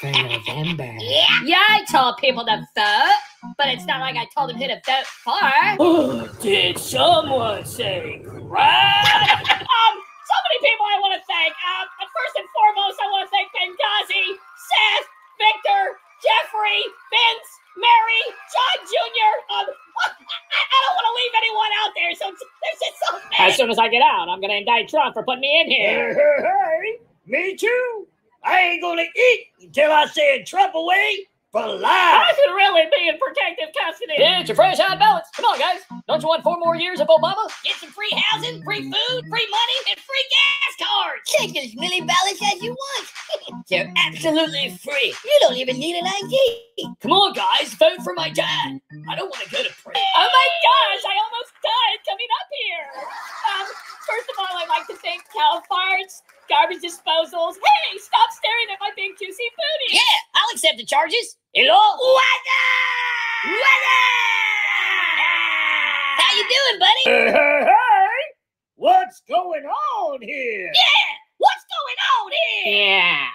for [laughs] November. Yeah. Yeah, I told people to vote, but it's not like I told them who to vote for. [gasps] Oh, did someone say crack? [laughs] Um, so many people I want to thank. Um, but first and foremost, I want to thank Benghazi, Seth, Victor, Jeffrey, Vince, Mary, John Jr. Um, [laughs] I, I don't want to leave anyone out there, so there's just so many. As soon as I get out, I'm gonna indict Trump for putting me in here. Hey, hey, hey. Me too. I ain't gonna eat until I send Trump away for I life. should really be in protective custody. It's your fresh hot ballots. Come on, guys. Don't you want four more years of Obama? Get some free housing, free food, free money, and free gas cards. Take as many ballots as you want. They're absolutely free. You don't even need an ID. Come on, guys, vote for my dad. I don't want to go to prison. Oh my gosh, I almost died coming up here. Um, first of all, I'd like to thank Cal Farts, Garbage Disposals. Hey, stop staring at my big juicy booty. Yeah, I'll accept the charges. Hello? Weather! How you doing, buddy? Hey, hey, hey. What's going on here? Yeah, what's going on here? Yeah.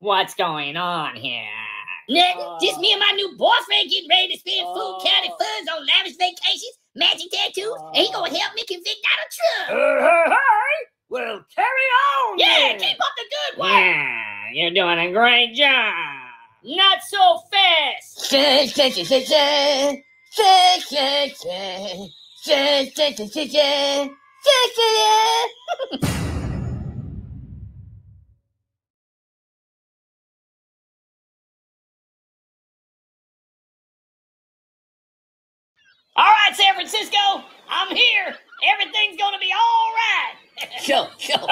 What's going on here? Nothing. Just me and my new boyfriend getting ready to spend food county funds on lavish vacations, matching tattoos, and he gonna help me convict Donald Trump. Hey, hey, hey. Well, carry on. Yeah, then. keep up the good work. Yeah, you're doing a great job. Not so fast. Right, San Francisco, I'm here. Everything's gonna be all right. [laughs] Joe, Joe,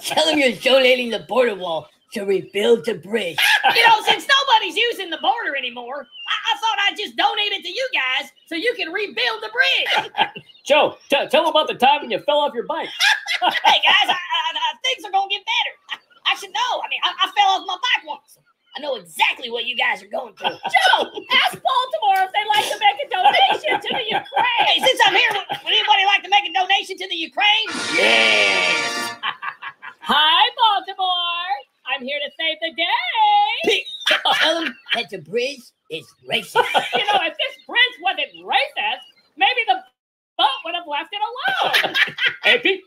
tell them you're donating the border wall to rebuild the bridge. you know, since nobody's using the border anymore, I, I thought I'd just donate it to you guys so you can rebuild the bridge. [laughs] Joe, t- tell him about the time when you fell off your bike. hey guys, I, I, things are gonna get better. I, I should know. I mean, I, I fell off my bike once. I know exactly what you guys are going through. [laughs] Joe, ask Baltimore if they'd like to make a donation to the Ukraine. Hey, since I'm here, would, would anybody like to make a donation to the Ukraine? Yeah. Hi, Baltimore. I'm here to save the day. Tell him that the bridge is racist. [laughs] you know, if this bridge wasn't racist, maybe the boat would have left it alone. Hey, Pete,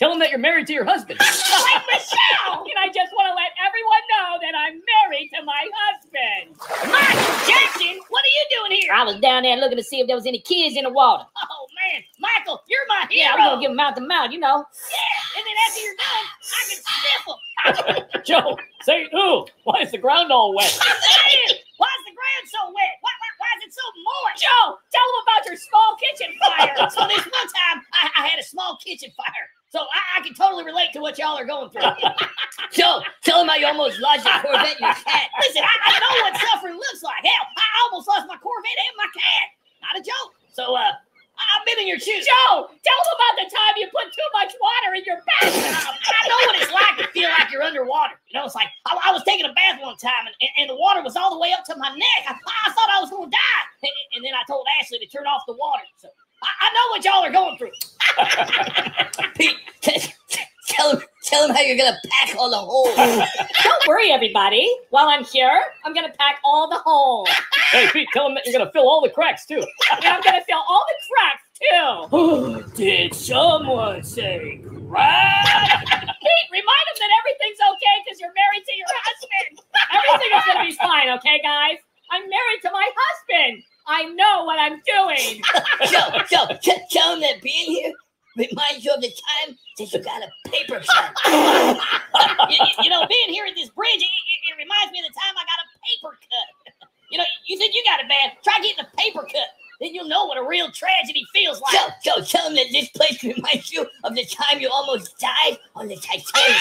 tell him that you're married to your husband. [laughs] like Michelle. And I just want to let everyone know that I'm married to my husband. Michael Jackson, what are you doing here? I was down there looking to see if there was any kids in the water. Oh man, Michael, you're my hero. Yeah, I'm gonna give them mouth to mouth, you know. Yeah, and then after you're done, I can sniff them. [laughs] [laughs] Joe, say ooh. Why is the ground all wet? Saying, why is the ground so wet? Why, why, why is it so moist? Joe, tell them about your small kitchen fire. so this one time, I, I had a small kitchen fire. So I, I can totally relate to what y'all are going through. Joe, tell him how you almost lost your Corvette and your cat. Listen, I, I know what suffering looks like. Hell, I almost lost my Corvette and my cat. Not a joke. So, uh, I've been in your shoes. Joe, tell them about the time you put too much water in your bathtub. I know what it's like to feel like you're underwater. You know, it's like I, I was taking a bath one time and, and, and the water was all the way up to my neck. I, I thought I was going to die. And, [laughs] and then I told Ashley to turn off the water. So I, I know what y'all are going through. [laughs] Pete, t- t- tell him, tell him how you're gonna pack all the holes. [laughs] Don't worry, everybody. While I'm here, I'm gonna pack all the holes. [laughs] Hey, Pete, tell him that you're gonna fill all the cracks too. And I'm gonna fill all the cracks too. Oh, Did someone say crack? Pete, remind him that everything's okay because you're married to your husband. Everything is gonna be fine, okay, guys? I'm married to my husband. I know what I'm doing. Joe, Joe, t- tell him that being here reminds you of the time that you got a paper cut. [laughs] you, you- know, being here at this bridge, it, it, it reminds me of the time I got a paper cut. You know, you think you got it bad? Try getting a paper cut. Then you'll know what a real tragedy feels like. Joe, Joe, tell him that this place reminds you of the time you almost died on the Titanic.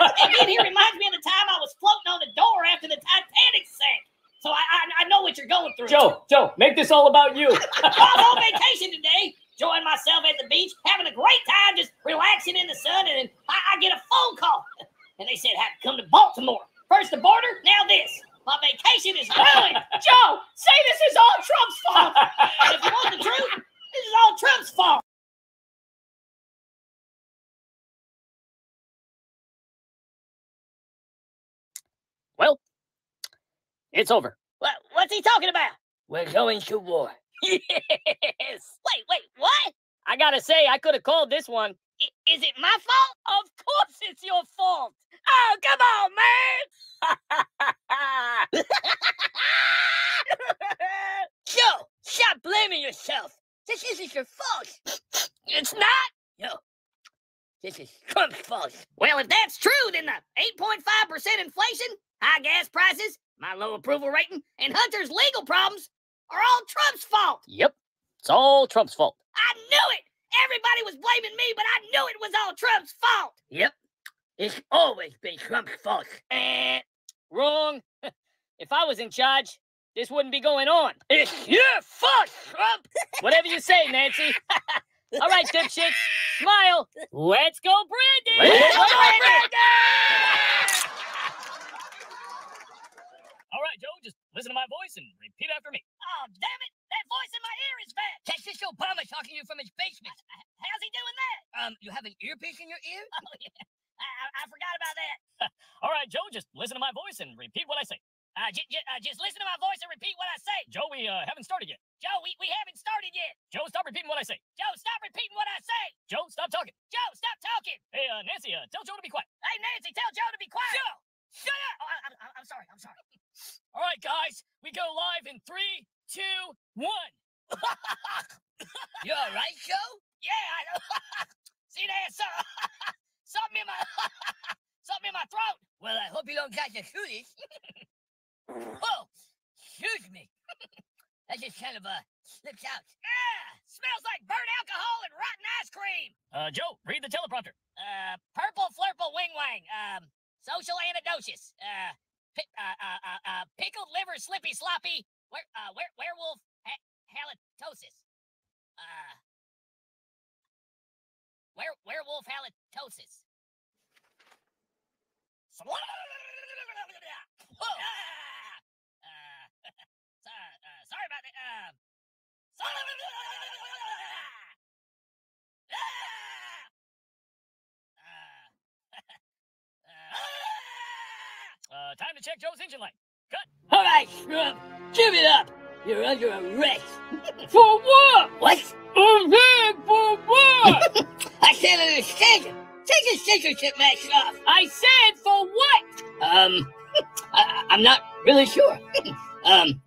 and [laughs] being here reminds me of the time I was floating on the door after the Titanic sank. So I, I, I know what you're going through. Joe, Joe, make this all about you. [laughs] I'm on vacation today, enjoying myself at the beach, having a great time, just relaxing in the sun, and then I, I get a phone call. [laughs] And they said I had to come to Baltimore. First the border, now this. My vacation is ruined. [laughs] Joe, say this is all Trump's fault. And if you want the truth, this is all Trump's fault. Well, it's over. What, what's he talking about? We're going to war. [laughs] Yes. Wait, wait, what? I gotta say, I could have called this one. I- is it my fault? Of course, it's your fault. Oh, come on, man. [laughs] Joe, stop blaming yourself. This isn't your fault. It's not? No, this is Trump's fault. Well, if that's true, then the 8.5% inflation, high gas prices, my low approval rating, and Hunter's legal problems are all Trump's fault. Yep, it's all Trump's fault. I knew it. Everybody was blaming me, but I knew it was all Trump's fault. Yep, it's always been Trump's fault. Eh, wrong. [laughs] if I was in charge, this wouldn't be going on. It's your fault, Trump. [laughs] Whatever you say, Nancy. [laughs] All right, dipshits, smile. Let's go, Brandon. Let's go, All right, Joe, just listen to my voice and repeat after me. Oh, damn it. That voice in my ear is back. Just Obama talking to you from his basement. How's he doing that? Um, you have an earpiece in your ear? [laughs] Oh, yeah. I, I, I forgot about that. [laughs] All right, Joe, just listen to my voice and repeat what I say. Uh, j- j- uh, just listen to my voice and repeat what I say. Joe, we uh, haven't started yet. Joe, we, we haven't started yet. Joe, stop repeating what I say. Joe, stop repeating what I say. Joe, stop talking. Joe, stop talking. Hey, uh, Nancy, uh, tell Joe to be quiet. Hey, Nancy, tell Joe to be quiet. Joe, shut up. Oh, I, I, I'm sorry. I'm sorry. All right, guys, we go live in three, two, one. You all right, Joe? Yeah, I know. [laughs] See that? So, [laughs] something in my [laughs] something in my throat. Well, I hope you don't catch a cooties. oh, excuse me. that just kind of uh slips out. Ah, Smells like burnt alcohol and rotten ice cream. Uh, Joe, read the teleprompter. Uh, purple flurple wing wang. Um, social antidosis. Uh, uh, uh, uh, uh, pickled liver slippy sloppy. Where, uh, where, werewolf ha- halitosis. Uh, where, werewolf halitosis. [laughs] Whoa. Ah, [laughs] uh, [laughs] uh, sorry about that. Um, Uh, time to check Joe's engine light. Cut. All right, Scrub, give it up. You're under arrest. [laughs] For what? What? Okay, for what? [laughs] I can't understand you. Take your censorship mask off. I said for what? Um, [laughs] I, I'm not really sure. um,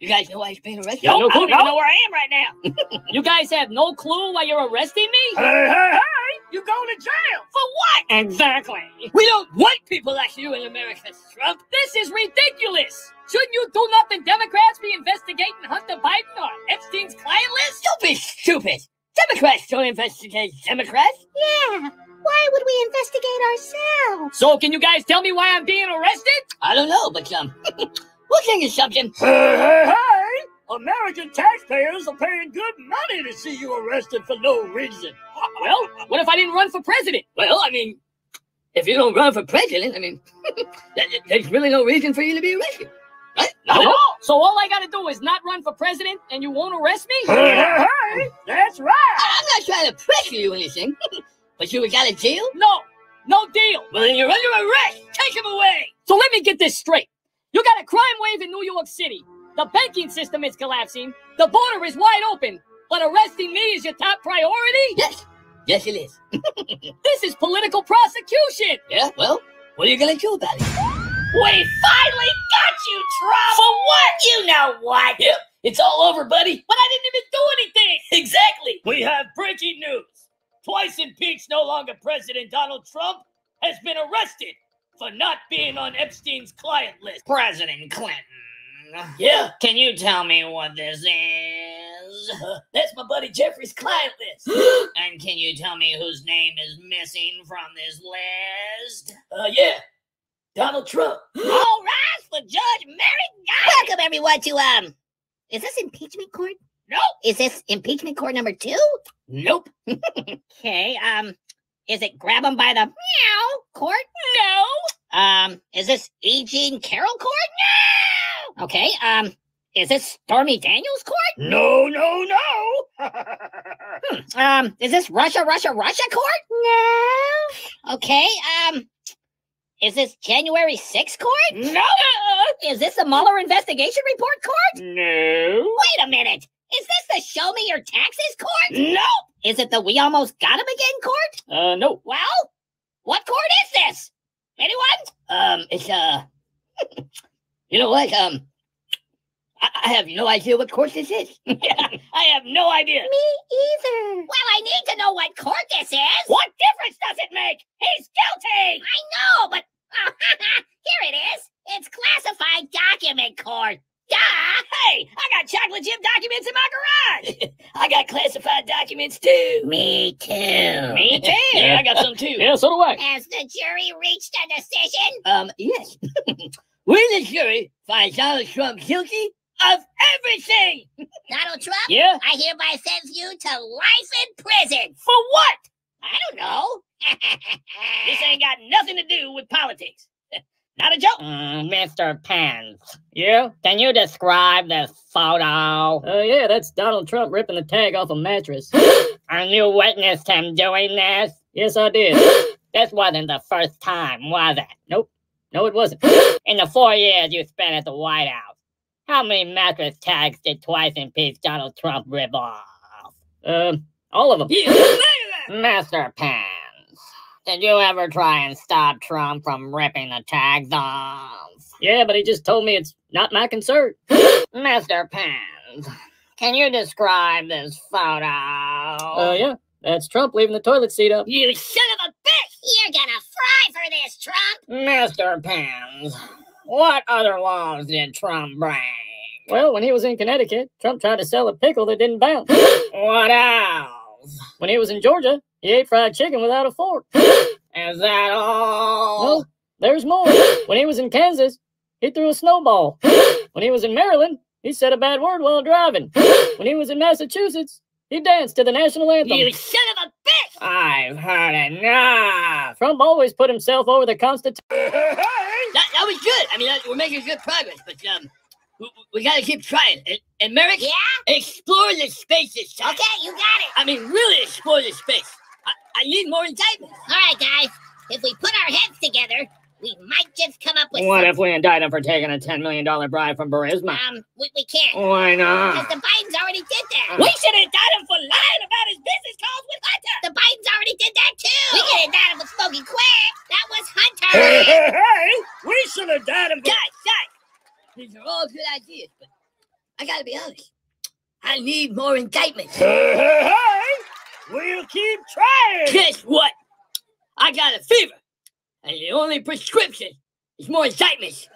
you guys know why he's being arrested? Yeah, no I don't even know where I am right now. You guys have no clue why you're arresting me? Hey, hey, hey! You going to jail? For what? Exactly. We don't want people like you in America, Trump. This is ridiculous. Shouldn't you do nothing Democrats be investigating Hunter Biden or Epstein's client list? Don't be stupid. Democrats don't investigate Democrats. Yeah. Why would we investigate ourselves? So can you guys tell me why I'm being arrested? I don't know, but um, [laughs] we'll change the subject. American taxpayers are paying good money to see you arrested for no reason. Well, what if I didn't run for president? Well, I mean, if you don't run for president, I mean, [laughs] th- th- there's really no reason for you to be arrested. Right? Not No. all. So all I gotta do is not run for president and you won't arrest me? Hey, hey, hey! That's right! I'm not trying to pressure you or anything, [laughs] but you got a deal? No, no deal. Well, then you're under arrest. Take him away. So let me get this straight. You got a crime wave in New York City. The banking system is collapsing. The border is wide open. But arresting me is your top priority? Yes. Yes, it is. [laughs] This is political prosecution. Yeah, well, what are you going to do about it? We finally got you, Trump! For what? You know what? Yep, it's all over, buddy. But I didn't even do anything! [laughs] Exactly. We have breaking news. Twice impeached, no longer President Donald Trump has been arrested for not being on Epstein's client list. President Clinton. Yeah, Can you tell me what this is? uh, [laughs] that's my buddy Jeffrey's client list. [gasps] [gasps] And can you tell me whose name is missing from this list? Uh, yeah, Donald Trump. [gasps] All right, for Judge Mary Guy. Welcome everyone to um. Is this impeachment court? Nope. Is this impeachment court number two? Nope. [laughs] Okay, um, is it grab him by the meow court? No. Um, is this E. Jean Carroll court? No. Okay, um, is this Stormy Daniels court? No, no, no! [laughs] Um, is this Russia, Russia, Russia court? No. Okay, um, is this January 6th court? no! Is this the Mueller investigation report court? No! Wait a minute. Is this the show me your taxes court? No! Is it the we almost got him again court? Uh, no. Well, what court is this? Anyone? Um, it's uh, [laughs] you know what? Um, I, I have no idea what course this is. [laughs] I have no idea. Me either. Well, I need to know what court this is. What difference does it make? He's guilty! I know, but [laughs] here it is. It's classified document court. Duh! Hey, I got chocolate chip documents in my garage! [laughs] I got classified documents too. Me too. Me too! Yeah, I got some too. [laughs] Yeah, so do I. Has the jury reached a decision? Um, yes. [laughs] we, the jury, find Donald Trump guilty of everything. Donald Trump? Yeah? I hereby sentence you to life in prison. For what? I don't know. This ain't got nothing to do with politics. Not a joke. Mm, Mr. Pence. You? Can you describe this photo? Uh, yeah, that's Donald Trump ripping the tag off a mattress. [gasps] [gasps] and you witnessed him doing this? Yes, I did. [gasps] this wasn't the first time, was it? Nope. No, it wasn't. In the four years you spent at the White House, how many mattress tags did twice impeach Donald Trump rip off? Um, all of them. Mr. Pence, did you ever try and stop Trump from ripping the tags off? Yeah, but he just told me it's not my concern. [gasps] Mr. Pence, can you describe this photo? Uh, yeah, that's Trump leaving the toilet seat up. You son of a bitch. You're gonna fry for this, Trump. Mr. Pence, what other laws did Trump bring? Well, when he was in Connecticut, Trump tried to sell a pickle that didn't bounce. [gasps] What else? When he was in Georgia, he ate fried chicken without a fork. [gasps] Is that all? No, there's more. [gasps] When he was in Kansas, he threw a snowball. [gasps] When he was in Maryland, he said a bad word while driving. When he was in Massachusetts, he danced to the national anthem. You son of a bitch! I've heard enough. Trump always put himself over the Constitution. [laughs] That, that was good. I mean, that, we're making good progress, but um, we, we gotta keep trying. And, and Merrick, Yeah? explore the spaces. Okay, you got it. I mean, really explore the space. I, I need more indictments. All right, guys. If we put our heads together, we might just come up with What some- if we indict him for taking a $10 million bribe from Burisma? Um, we, we can't. Why not? Because not? the Bidens already did that. We should indict him for lying about his business calls with Hunter. The Bidens already did that too. We can indict him with Smokey Quick. That was Hunter. hey, hey we should have died him. Guys, guys, these are all good ideas, but I gotta be honest. I need more indictments. Hey, hey, hey, we'll keep trying. Guess what? I got a fever, and the only prescription is more indictments.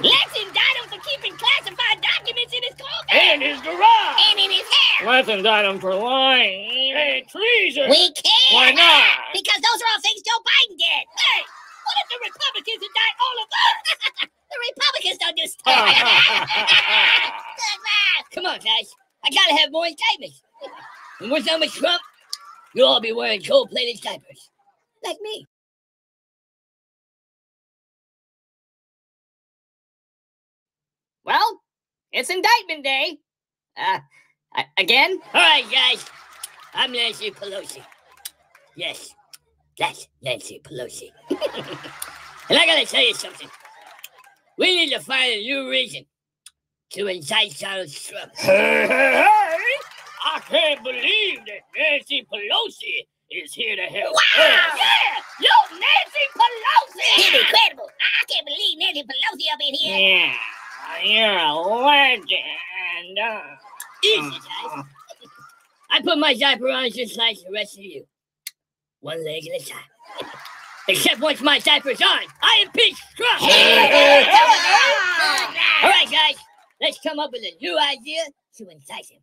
Let's indict him for keeping classified documents in his car And his garage. and in his hair. Let's indict him for lying and treason. We can't. Why not? Because those are all things Joe Biden did. Hey, what if the Republicans indict all of us? [laughs] the Republicans don't do stuff. [laughs] [laughs] Come on, guys. I gotta have more indictments. When we're done with Trump, you'll all be wearing gold-plated diapers. Like me. Well, it's indictment day. Uh, a- again? All right, guys. I'm Nancy Pelosi. Yes, that's Nancy Pelosi. [laughs] and I gotta tell you something. We need to find a new reason to indict Donald Trump. [laughs] I can't believe that Nancy Pelosi is here to help. Wow! us. Yeah! Yo, Nancy Pelosi! Incredible! I, can't believe Nancy Pelosi up in here. Yeah, you're a legend. Uh, Easy, guys. [laughs] I put my diaper on just like the rest of you. One leg at a time. [laughs] Except once my diaper's on, I am impeach Trump. All right, guys, let's come up with a new idea to indict him.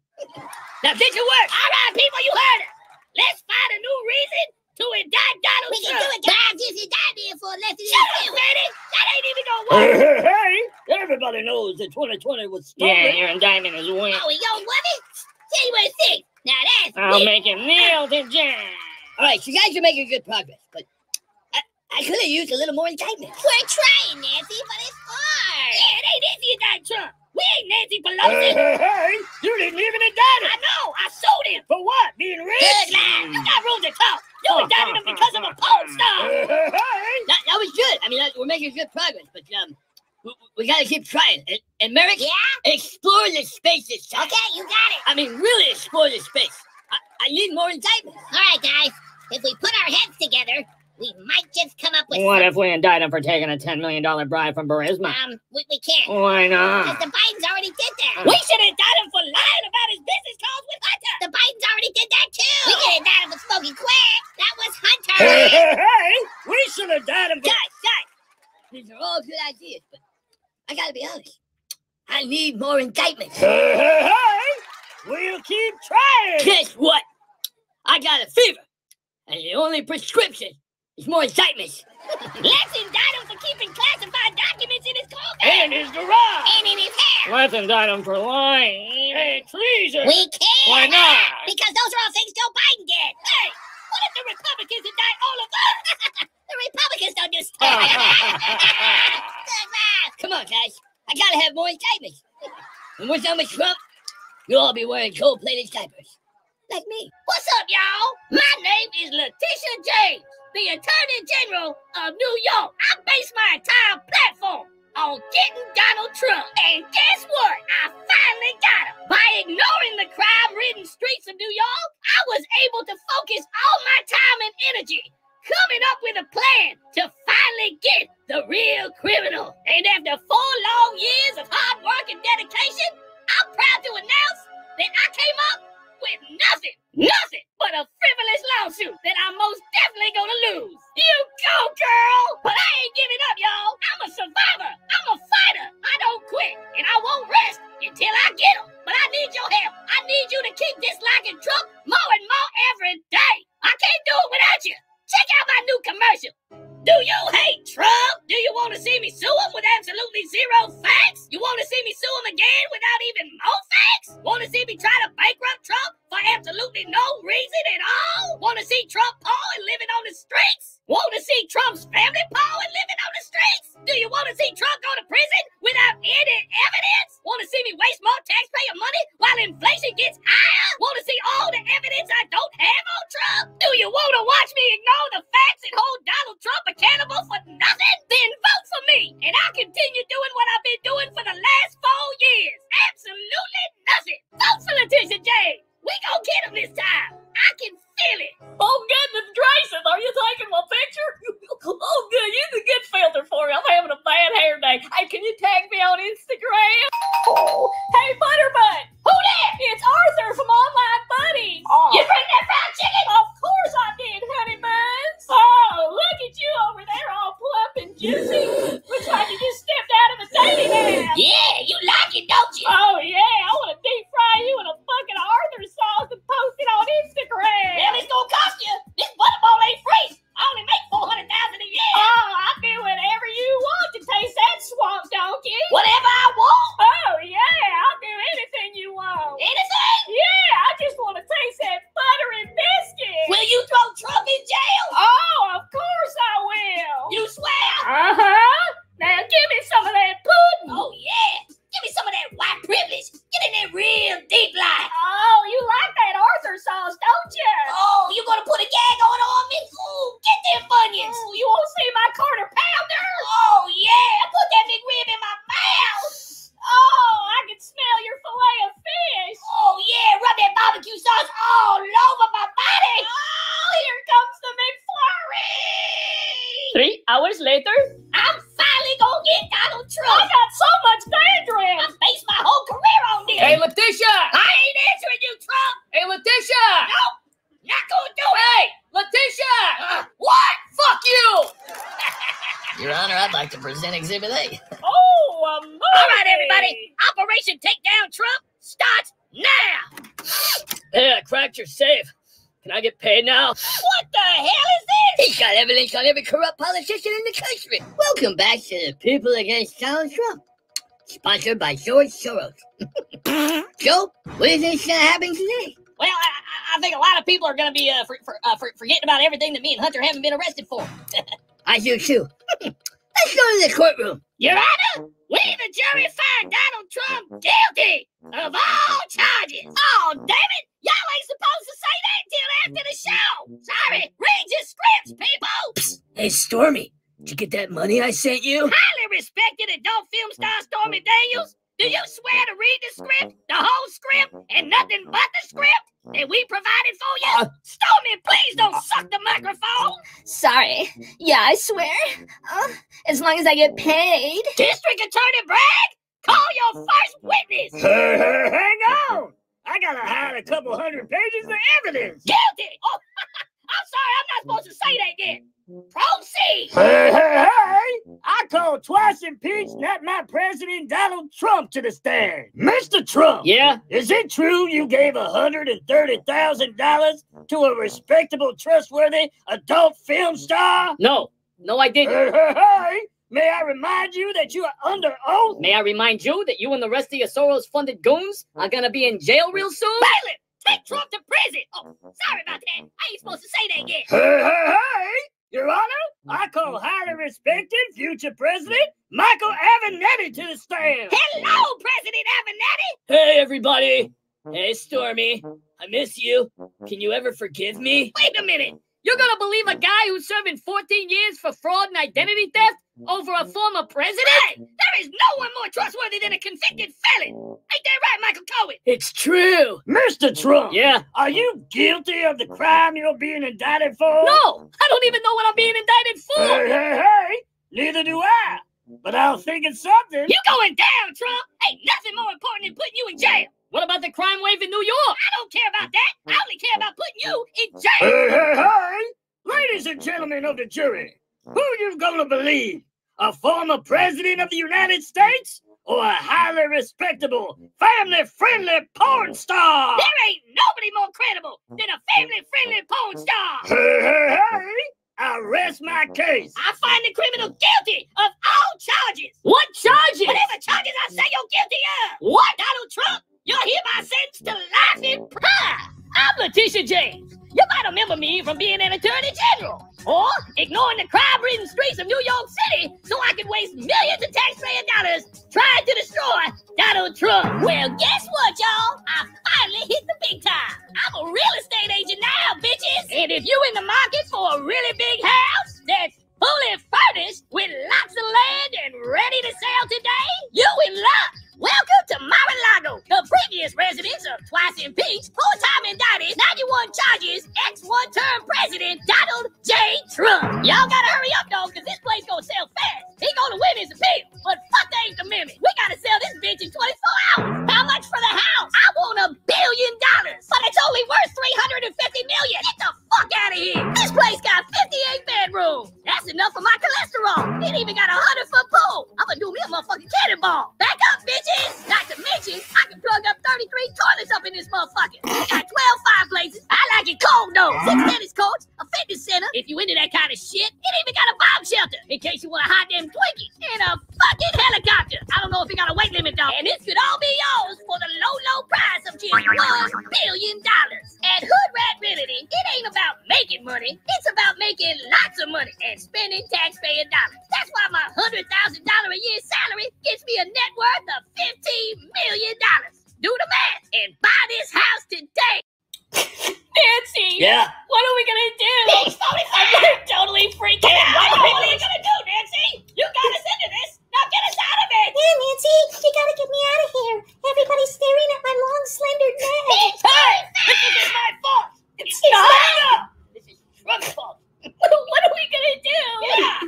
Now, get to work. All right, people, you heard it. Let's find a new reason to indict Donald we Trump. We can do it, guys. Just indict me for less than Shut up, Freddie. That ain't even gonna [laughs] work. hey, hey! Everybody knows that 2020 was stolen. Yeah, your indictment is win. Oh, we go, what it? January 6th. Now that's I'll big. make him kneel to John. All right, you guys are making good progress, but I, I could have used a little more indictment. We're trying, Nancy, but it's hard. Yeah, it ain't easy to indict Trump. We ain't Nancy Pelosi. hey, hey! You didn't even indict him. I know. I sued him. For what? Being Good rich? man. You got room to talk. You [laughs] indicted him because of a porn star. Hey, hey, hey! That, that was good. I mean, that, we're making good progress, but um, we, we gotta keep trying. And, and Merrick, Yeah? explore the spaces. son. Okay, you got it. I mean, really explore the space. I, I need more indictments. All right, guys. If we put our heads together, we might just come up with What some- if we indict him for taking a $10 million bribe from Burisma? Um, we, we can't. Why not? Because the Bidens already did that. We should indict him for lying about his business calls with Hunter. The Bidens already did that too. We can indict him with Smokey Quick. That was Hunter. Hey, hey, hey! We should have died him for Guys, guys, these are all good ideas, but I gotta be honest. I need more indictments. Hey, hey, hey! We'll keep trying. Guess what? I got a fever, and the only prescription is more excitement. Let's indict him for keeping classified documents in his car And his garage. and in his hair. Let's indict him for lying and treason. We can't. Why not? Because those are all things Joe Biden did. Hey, what if the Republicans indict all of us? [laughs] the Republicans don't do stuff. [laughs] [laughs] Come on, guys. I gotta have more indictments. and we're done with Trump, you'll all be wearing gold-plated diapers. Like me. What's up, y'all? My name is Letitia James, the Attorney General of New York. I base my entire platform on getting Donald Trump. And guess what? I finally got him. By ignoring the crime-ridden streets of New York, I was able to focus all my time and energy coming up with a plan to finally get the real criminal. And after four long years of hard work and dedication, I'm proud to announce that I came up with nothing, nothing but a frivolous lawsuit that I'm most definitely gonna lose. You go, girl! But I ain't giving up, y'all. I'm a survivor. I'm a fighter. I don't quit, and I won't rest until I get them. But I need your help. I need you to keep this locking truck more and more every day. I can't do it without you. Check out my new commercial. Do you hate Trump? Do you want to see me sue him with absolutely zero facts? You want to see me sue him again without even more facts? Want to see me try to bankrupt Trump for absolutely no reason at all? Want to see Trump poor and living on the streets? Want to see Trump's family poor and living on the streets? Do you want to see Trump go to prison without any evidence? Want to see me waste more taxpayer money while inflation gets higher? Want to see all the evidence I don't have on Trump? Do you want to watch me ignore the facts and hold Donald Trump accountable for nothing? Then vote for me, and I'll continue doing what I've been doing for the last four years. Absolutely nothing. Vote for Letitia James. We gonna get him this time. I can feel it. Oh, goodness gracious, are you taking my picture? [laughs] oh, good, you the good filter for me. I'm having a bad hair day. Hey, can you tag me on Instagram? Oh, hey, Butterbutt. Who that? It's Arthur from Online Buddies. Oh. You bring that fried chicken? Of course I did, honey buns. Oh, look at you over there all plump and juicy. Looks like you just stepped out of a dating app. Yeah, you like it, don't you? Oh, yeah, I want to deep fry you in a bucket of Arthur sauce and post it on Instagram. Well, it's gonna cost you. This butterball ain't free. I only make four hundred thousand a year. Oh, I do whatever you want to taste that swamp donkey. Whatever I want. Oh, yeah, I'll do anything you want. Anything? Yeah, I just want to taste that butter and biscuit. Will you throw Trump in jail? Oh, of course I will. You swear? Uh huh. Now give me some of that pudding. Oh yeah. Give me some of that white privilege. Get in there real deep like. Oh, you like that Arthur sauce, don't you? Oh, you gonna put a gag on on me? Ooh, get them bunions. Ooh, you want to see my quarter pounder? Oh yeah, put that big rib in my mouth. Oh, I can smell your fillet of fish. Oh yeah, rub that barbecue sauce all over my body. Oh, here comes the McFlurry. Three hours later, I'm finally gonna get Donald Trump. I Trump. got so much I dandruff. based my whole career on this. hey Letitia, I ain't answering you, Trump. hey Letitia, Nope, not gonna do it. hey Letitia, Uh, what? fuck you. [laughs] Your Honor, I'd like to present Exhibit A. Oh, a movie. All right, everybody. Operation Takedown Trump starts now. Yeah, I cracked your safe. Can I get paid now? What the hell is this? He's got evidence on every corrupt politician in the country. Welcome back to the People Against Donald Trump. Sponsored by George Soros. [laughs] Joe, what do you think's gonna happen today? Well, I, I- think a lot of people are going to be uh, for, for, uh, for, forgetting about everything that me and Hunter haven't been arrested for. [laughs] I do too. [laughs] Let's go to the courtroom. Your Honor, we the jury find Donald Trump guilty of all charges. Oh, damn it! Y'all ain't supposed to say that until after the show. Sorry, read your scripts, people. Hey, Stormy, did you get that money I sent you? Highly respected adult film star Stormy Daniels. Do you swear to read the script, the whole script, and nothing but the script that we provided for you? Uh, Stormy, please don't suck the microphone. Sorry. Yeah, I swear. Uh, as long as I get paid. District Attorney Bragg, call your first witness. [laughs] Hang on. I gotta hide a couple hundred pages of evidence. Guilty. Oh, [laughs] I'm sorry, I'm not supposed to say that again. Proceed. Hey, hey, hey! I called twice impeached, not my president Donald Trump to the stand. Mr. Trump, Yeah, is it true you gave a hundred and thirty thousand dollars to a respectable, trustworthy adult film star? no, no, I didn't. Hey, hey, hey! May I remind you that you are under oath? May I remind you that you and the rest of your Soros-funded goons are gonna be in jail real soon? Bailiff, take Trump to prison. Oh, sorry about that. I ain't supposed to say that again. Hey, hey, hey! Your Honor, mm-hmm. I call mm-hmm. highly mm-hmm. respected future President Michael Avenatti to the stand. Hello, President Avenatti. Hey, everybody. Hey, Stormy. I miss you. Can you ever forgive me? Wait a minute. You're gonna believe a guy who's serving 14 years for fraud and identity theft over a former president? Hey, there is no one more trustworthy than a convicted felon. Ain't that right, Michael Cohen? It's true. Mr. Trump, Yeah. are you guilty of the crime you're being indicted for? No, I don't even know what I'm being indicted for. Hey, hey, hey! Neither do I. But I was thinking something. You going down, Trump? Ain't nothing more important than putting you in jail. What about the crime wave in New York? I don't care about that. I only care about putting you in jail. Hey, hey, hey! Ladies and gentlemen of the jury, who you gonna believe? A former president of the United States or a highly respectable, family-friendly porn star? There ain't nobody more credible than a family-friendly porn star. Hey, hey, hey! I rest my case. I find the criminal guilty of all charges. What charges? Whatever charges I say you're guilty of. What? Donald Trump, you're hereby sentenced to life in prison. I'm Letitia James. You might remember me from being an attorney general or ignoring the crime-ridden streets of New York City so I could waste millions of taxpayer dollars trying to destroy Donald Trump. Well, guess what, y'all? I finally hit the big time. I'm a real estate agent now, bitches. And if you're in the market for a really big house that's fully furnished with lots of land and ready to sell today, you in luck. Welcome to Mar-a-Lago, the previous residence of twice impeached, full-time indicted, 91 charges, ex-one-term president Donald J. Trump. Y'all gotta hurry up though, cause this place gonna sell fast. He gonna win his appeal, but fuck the Eighth Amendment. We gotta sell this bitch in 24 hours. How much for the house? I want a billion dollars, but it's only worth 350 million. Get the fuck out of here. This place got 58 bedrooms. That's enough for my cholesterol. It even got a 100 Six tennis courts, a fitness center. If you into that kind of shit, it even got a bomb shelter in case you want to hide them Twinkies. And a fucking helicopter. I don't know if it got a weight limit though. And this could all be yours for the low, low price of just one billion dollars. At Hood Rat Realty, it ain't about making money. It's about making lots of money and spending taxpayer dollars. That's why my hundred thousand dollar a year salary gives me a net worth of fifteen million dollars. Do the math and buy this house today. Nancy! Yeah. What are we gonna do? Bitch, I'm totally freaking out. What are you gonna do, Nancy? You got us into this. Now get us out of it. Yeah, Nancy, you gotta get me out of here. Everybody's staring at my long, slender neck. Bitch, hey, this is my fault. It's not. This is Trump's fault. what are we gonna do? Yeah,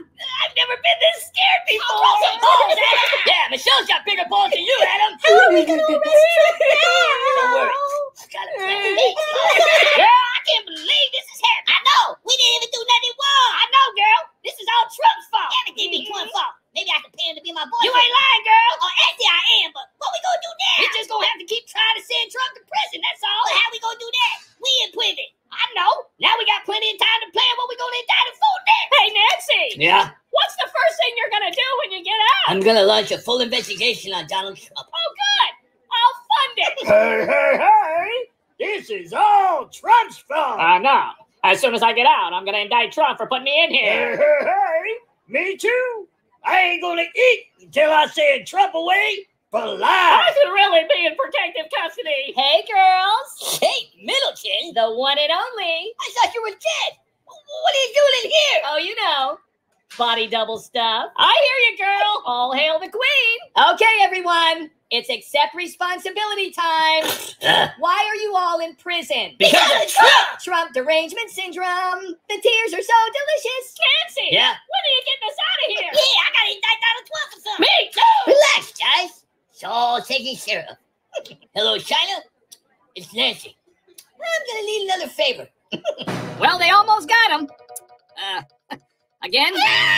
I've never been this scared before. Throw some balls, Adam. Yeah, Michelle's got bigger balls than you, Adam. How are we gonna arrest Trump Don't worry. now? I got it. Girl, I can't believe this is happening. I know. We didn't even do nothing wrong. I know, girl. This is all Trump's fault. Everything be Trump's fault. Maybe I can pay him to be my boyfriend. You ain't lying, girl. Oh, actually, I am, but what we gonna do now? We just gonna have to keep trying to send Trump to prison, that's all. Well, how we gonna do that? We in prison. I know. Now we got plenty of time to plan what we gonna indict him for next. Hey, Nancy! Yeah. What's the first thing you're gonna do when you get out? I'm gonna launch a full investigation on Donald Trump. Oh, good. I'll fund it. [laughs] Hey, hey, hey! This is all Trump's fault. I know. As soon as I get out, I'm gonna indict Trump for putting me in here. hey, hey! Me too. I ain't gonna eat until I send Trump away for I life. should really be in protective custody. Hey, girls. Kate Middleton? The one and only. I thought you were dead. What are you doing in here? Oh, you know. Body double stuff. I hear you, girl. All hail the queen. Okay, everyone. It's accept responsibility time. Uh, Why are you in prison? because of Trump! Trump derangement syndrome. The tears are so delicious. Nancy. Yeah. When are you getting us out of here? Yeah, I gotta indict Donald Trump for something. Me too! Relax, guys. It's all taken care of. [laughs] Hello, China. It's Nancy. I'm gonna need another favor. [laughs] Well, they almost got him. Uh, [laughs] again? Hey,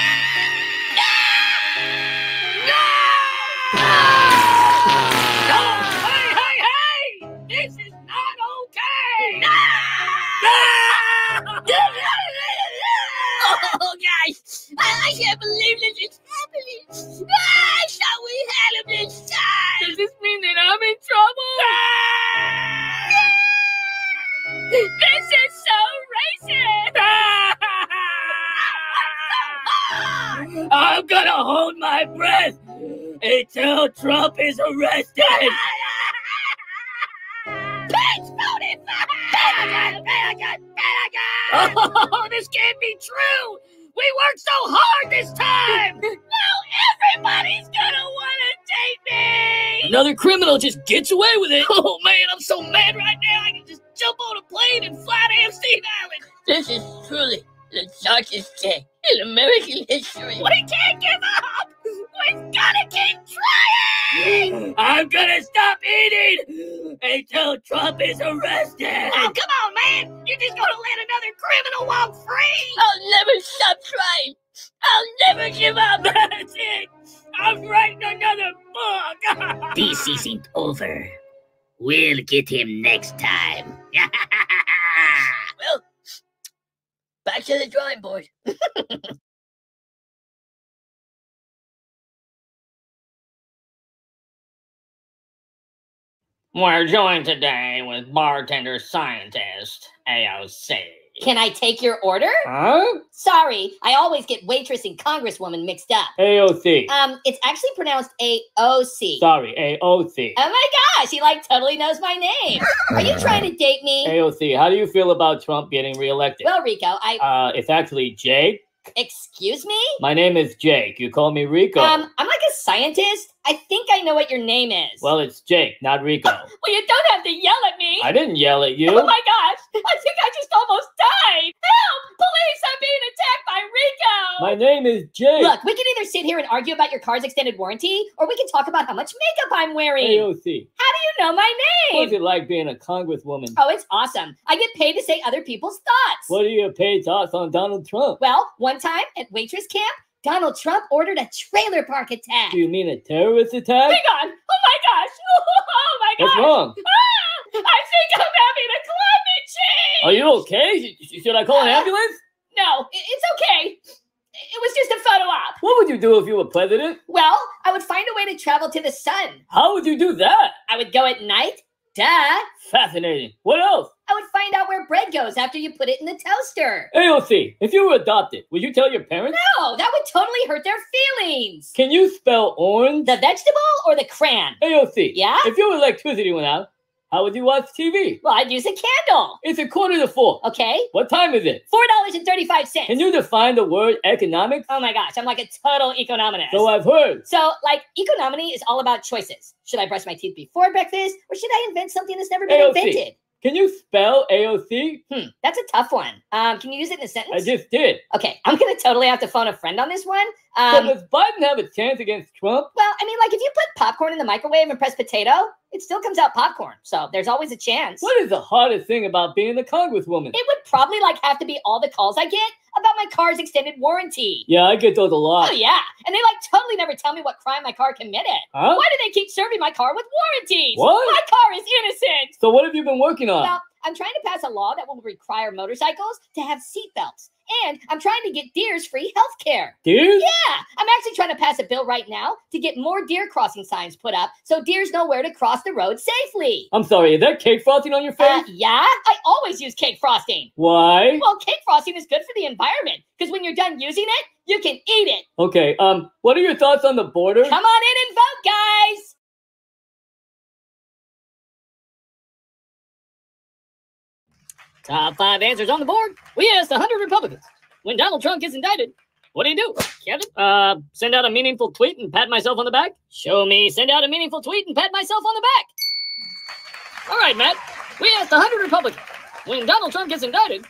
Oh, guys, I, I can't believe this is happening. Ah, I thought we had him this time. Does this mean that I'm in trouble? Ah! this is so racist! Ah! I'm gonna hold my breath until Trump is arrested. Ah! Oh, [laughs] this can't be true! We worked so hard this time! [laughs] Now everybody's gonna wanna date me. Another criminal just gets away with it. [laughs] Oh man, I'm so mad right now. I can just jump on a plane and fly to Epstein Island. This is truly the darkest day in American history. We can't give up. We've gotta keep trying. [gasps] I'm gonna stop eating until Trump is arrested. Oh, come on, man. You're just gonna let another criminal walk free. I'll never stop trying. I'll never give up. [laughs] That's it. I'm writing another book. [laughs] This isn't over. We'll get him next time. [laughs] well, back to the drawing board. We're joined today with bartender scientist AOC. Can I take your order? Huh? Sorry, I always get waitress and congresswoman mixed up. AOC. Um, it's actually pronounced AOC. Sorry, AOC. Oh my gosh, he like totally knows my name. Are you trying to date me? AOC, how do you feel about Trump getting reelected? Well, Rico, I Uh, it's actually Jake. excuse me? My name is Jake. You call me Rico. Um, I'm like a scientist. I think I know what your name is. well, it's Jake, not Rico. [laughs] well, you don't have to yell at me. I didn't yell at you. Oh my gosh, I think I just almost died. Help! Police, I'm being attacked by Rico. My name is Jake. Look, we can either sit here and argue about your car's extended warranty, or we can talk about how much makeup I'm wearing. AOC. How do you know my name? What's it like being a congresswoman? Oh, it's awesome. I get paid to say other people's thoughts. What are your paid thoughts on Donald Trump? Well, one time at waitress camp, Donald Trump ordered a trailer park attack. Do you mean a terrorist attack? Hang on. Oh my gosh. [laughs] Oh my gosh. What's wrong? Ah, I think I'm having a climate change. Are you okay? Should I call an Uh, ambulance? No, it's okay. It was just a photo op. What would you do if you were president? Well, I would find a way to travel to the sun. How would you do that? I would go at night. Duh. Fascinating. What else? I would find out where bread goes after you put it in the toaster. AOC, if you were adopted, would you tell your parents? No, that would totally hurt their feelings. Can you spell orange? The vegetable or the crayon? AOC. Yeah? If your electricity went out, how would you watch TV? Well, I'd use a candle. It's a quarter to four. Okay. What time is it? Four dollars and thirty-five cents. Can you define the word economics? Oh my gosh, I'm like a total economist. So I've heard. So, like, economy is all about choices. Should I brush my teeth before breakfast, or should I invent something that's never been AOC. invented? Can you spell AOC? Hmm, that's a tough one. Um, can you use it in a sentence? I just did. Okay, I'm gonna totally have to phone a friend on this one. So Um, does Biden have a chance against Trump? well, I mean, like, if you put popcorn in the microwave and press potato, it still comes out popcorn. So there's always a chance. What is the hardest thing about being a congresswoman? It would probably like have to be all the calls I get about my car's extended warranty. Yeah, I get those a Oh lot. yeah, and they like totally never tell me what crime my car committed. Huh? Why do they keep serving my car with warranties? What? My car is innocent. So what have you been working on? Well, I'm trying to pass a law that will require motorcycles to have seatbelts. And I'm trying to get deers free health care. Deers? Yeah, I'm actually trying to pass a bill right now to get more deer crossing signs put up so deers know where to cross the road safely. I'm sorry, is that cake frosting on your Uh, face? yeah, I always use cake frosting. Why? Well, cake frosting is good for the environment because when you're done using it, you can eat it. Okay, um, what are your thoughts on the border? Come on in and vote, guys. Top five answers on the board. We asked 100 Republicans. When Donald Trump gets indicted, what do you do? Kevin? Uh, send out a meaningful tweet and pat myself on the back? Show me send out a meaningful tweet and pat myself on the back. All right, Matt. We asked 100 Republicans. When Donald Trump gets indicted,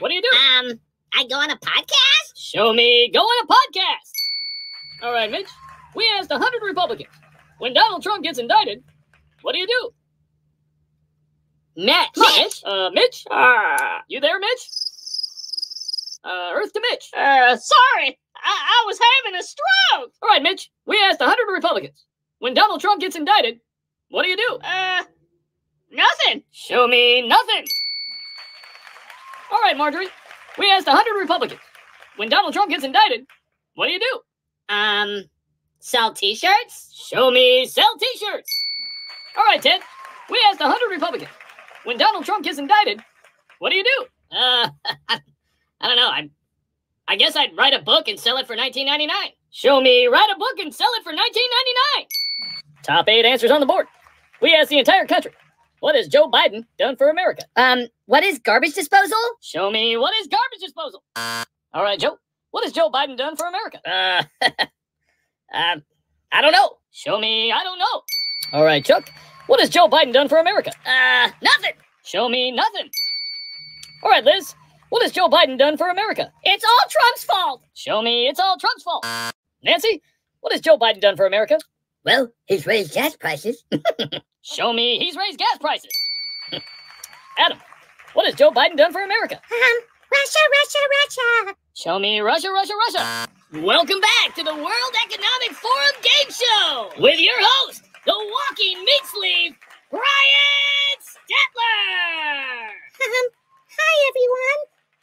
what do you do? Um, I go on a podcast? Show me go on a podcast. All right, Mitch. We asked 100 Republicans. When Donald Trump gets indicted, what do you do? Mitch. Mitch. Uh, Mitch? Uh, you there, Mitch? Uh, Earth to Mitch. Uh, sorry. I, I was having a stroke. All right, Mitch. We asked 100 Republicans. When Donald Trump gets indicted, what do you do? Uh, nothing. Show me nothing. All right, Marjorie. We asked 100 Republicans. When Donald Trump gets indicted, what do you do? Um, sell t-shirts? Show me sell t-shirts. All right, Ted. We asked 100 Republicans. When Donald Trump gets indicted, what do you do? Uh, [laughs] I don't know. I, I guess I'd write a book and sell it for 19.99. Show me write a book and sell it for 19.99. Top eight answers on the board. We asked the entire country. What has Joe Biden done for America? Um, what is garbage disposal? Show me what is garbage disposal. All right, Joe. What has Joe Biden done for America? Uh, [laughs] um, I don't know. Show me I don't know. All right, Chuck. What has Joe Biden done for America? Uh, nothing. Show me nothing. All right, Liz. What has Joe Biden done for America? It's all Trump's fault. Show me it's all Trump's fault. Nancy, what has Joe Biden done for America? Well, he's raised gas prices. [laughs] Show me he's raised gas prices. Adam, what has Joe Biden done for America? Um, Russia, Russia, Russia. Show me Russia, Russia, Russia. Welcome back to the World Economic Forum Game Show with your host, the walking meat sleeve, Brian Stelter. Um, hi everyone.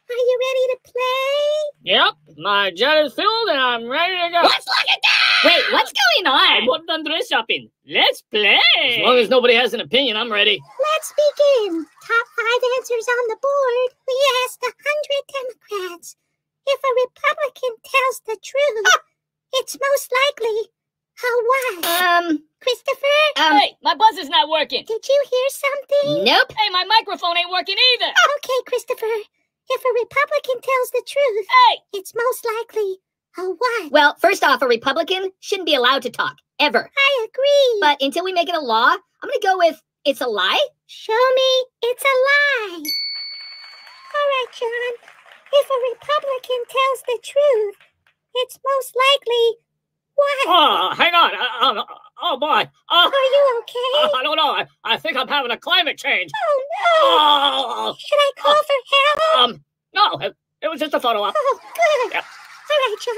Are you ready to play? Yep, my jet is filled and I'm ready to go. Let's look at that! Wait, what's going on? I'm not done dress shopping. Let's play. As long as nobody has an opinion, I'm ready. Let's begin. Top five answers on the board. We asked a hundred Democrats if a Republican tells the truth. it's most likely a what? Um, Christopher, um, hey, my buzzer's not working. did you hear something? nope. Hey, my microphone ain't working either. Okay, Christopher. If a Republican tells the truth, Hey, it's most likely a what? Well, first off, a Republican shouldn't be allowed to talk ever. I agree. But until we make it a law, I'm gonna go with it's a lie. Show me it's a lie. All right, John. If a Republican tells the truth, it's most likely what? oh, hang on. Uh, uh, oh boy. Uh, Are you okay? I don't know. I, I think I'm having a climate change. Oh Oh, no! Should I call for help? um, no, it, it was just a photo op. Oh, good. Yep. All right, John.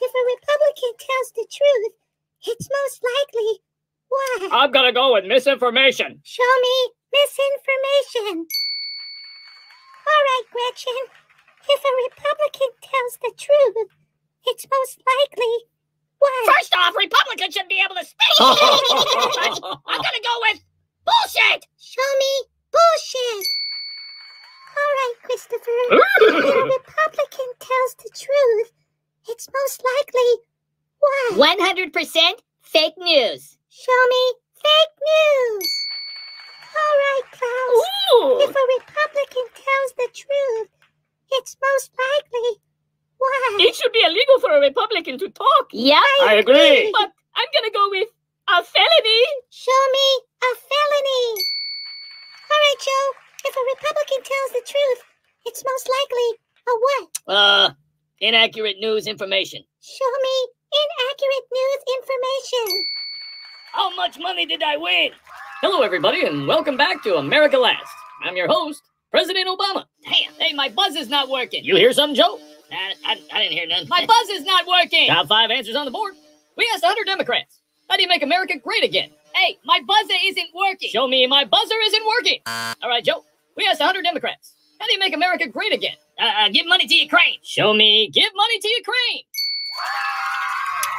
If a Republican tells the truth, it's most likely what? I'm gonna go with misinformation. Show me misinformation. All right, Gretchen. If a Republican tells the truth, it's most likely First off, Republicans should be able to speak. [laughs] I'm gonna go with bullshit. Show me bullshit. All right, Christopher. if [laughs] a Republican tells the truth, it's most likely what? 100% fake news. Show me fake news. All right, Klaus. Ooh. If a Republican tells the truth, it's most likely? It should be illegal for a Republican to talk. Yeah. I agree. But I'm gonna go with a felony. Show me a felony. All right, Joe. If a Republican tells the truth, it's most likely a what? Uh, inaccurate news information. Show me inaccurate news information. How much money did I win? Hello, everybody, and welcome back to America Last. I'm your host, President Obama. Damn, hey, my buzz is not working. You hear something, Joe? I, I, I didn't hear none. My buzz is not working. Top five answers on the board. We asked 100 Democrats. How do you make America great again? Hey, my buzzer isn't working. Show me my buzzer isn't working. All right, Joe. We asked 100 Democrats. How do you make America great again? Uh, uh, give money to Ukraine. Show me give money to Ukraine.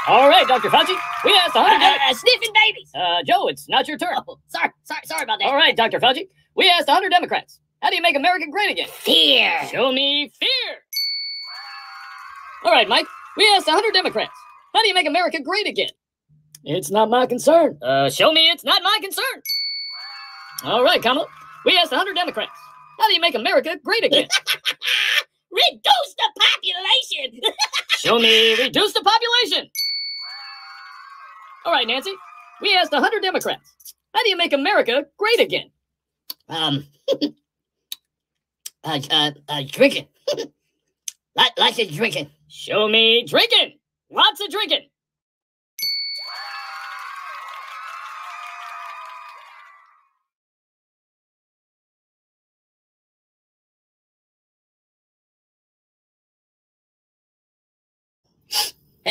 All right, Dr. Fauci. We asked Uh, 100 uh, Democrats. uh, sniffing babies. Uh, Joe, it's not your turn. Oh, sorry, sorry, sorry about that. All right, Dr. Fauci. We asked 100 Democrats. How do you make America great again? Fear. Show me fear. All right, Mike. We asked 100 Democrats. How do you make America great again? It's not my concern. Uh, show me it's not my concern. All right, Kamala. We asked 100 Democrats. How do you make America great again? [laughs] Reduce the population. [laughs] show me reduce the population. All right, Nancy. We asked 100 Democrats. How do you make America great again? um, uh, uh, uh, drinking. [laughs] Lots of drinking. Show me drinking. Lots of drinking.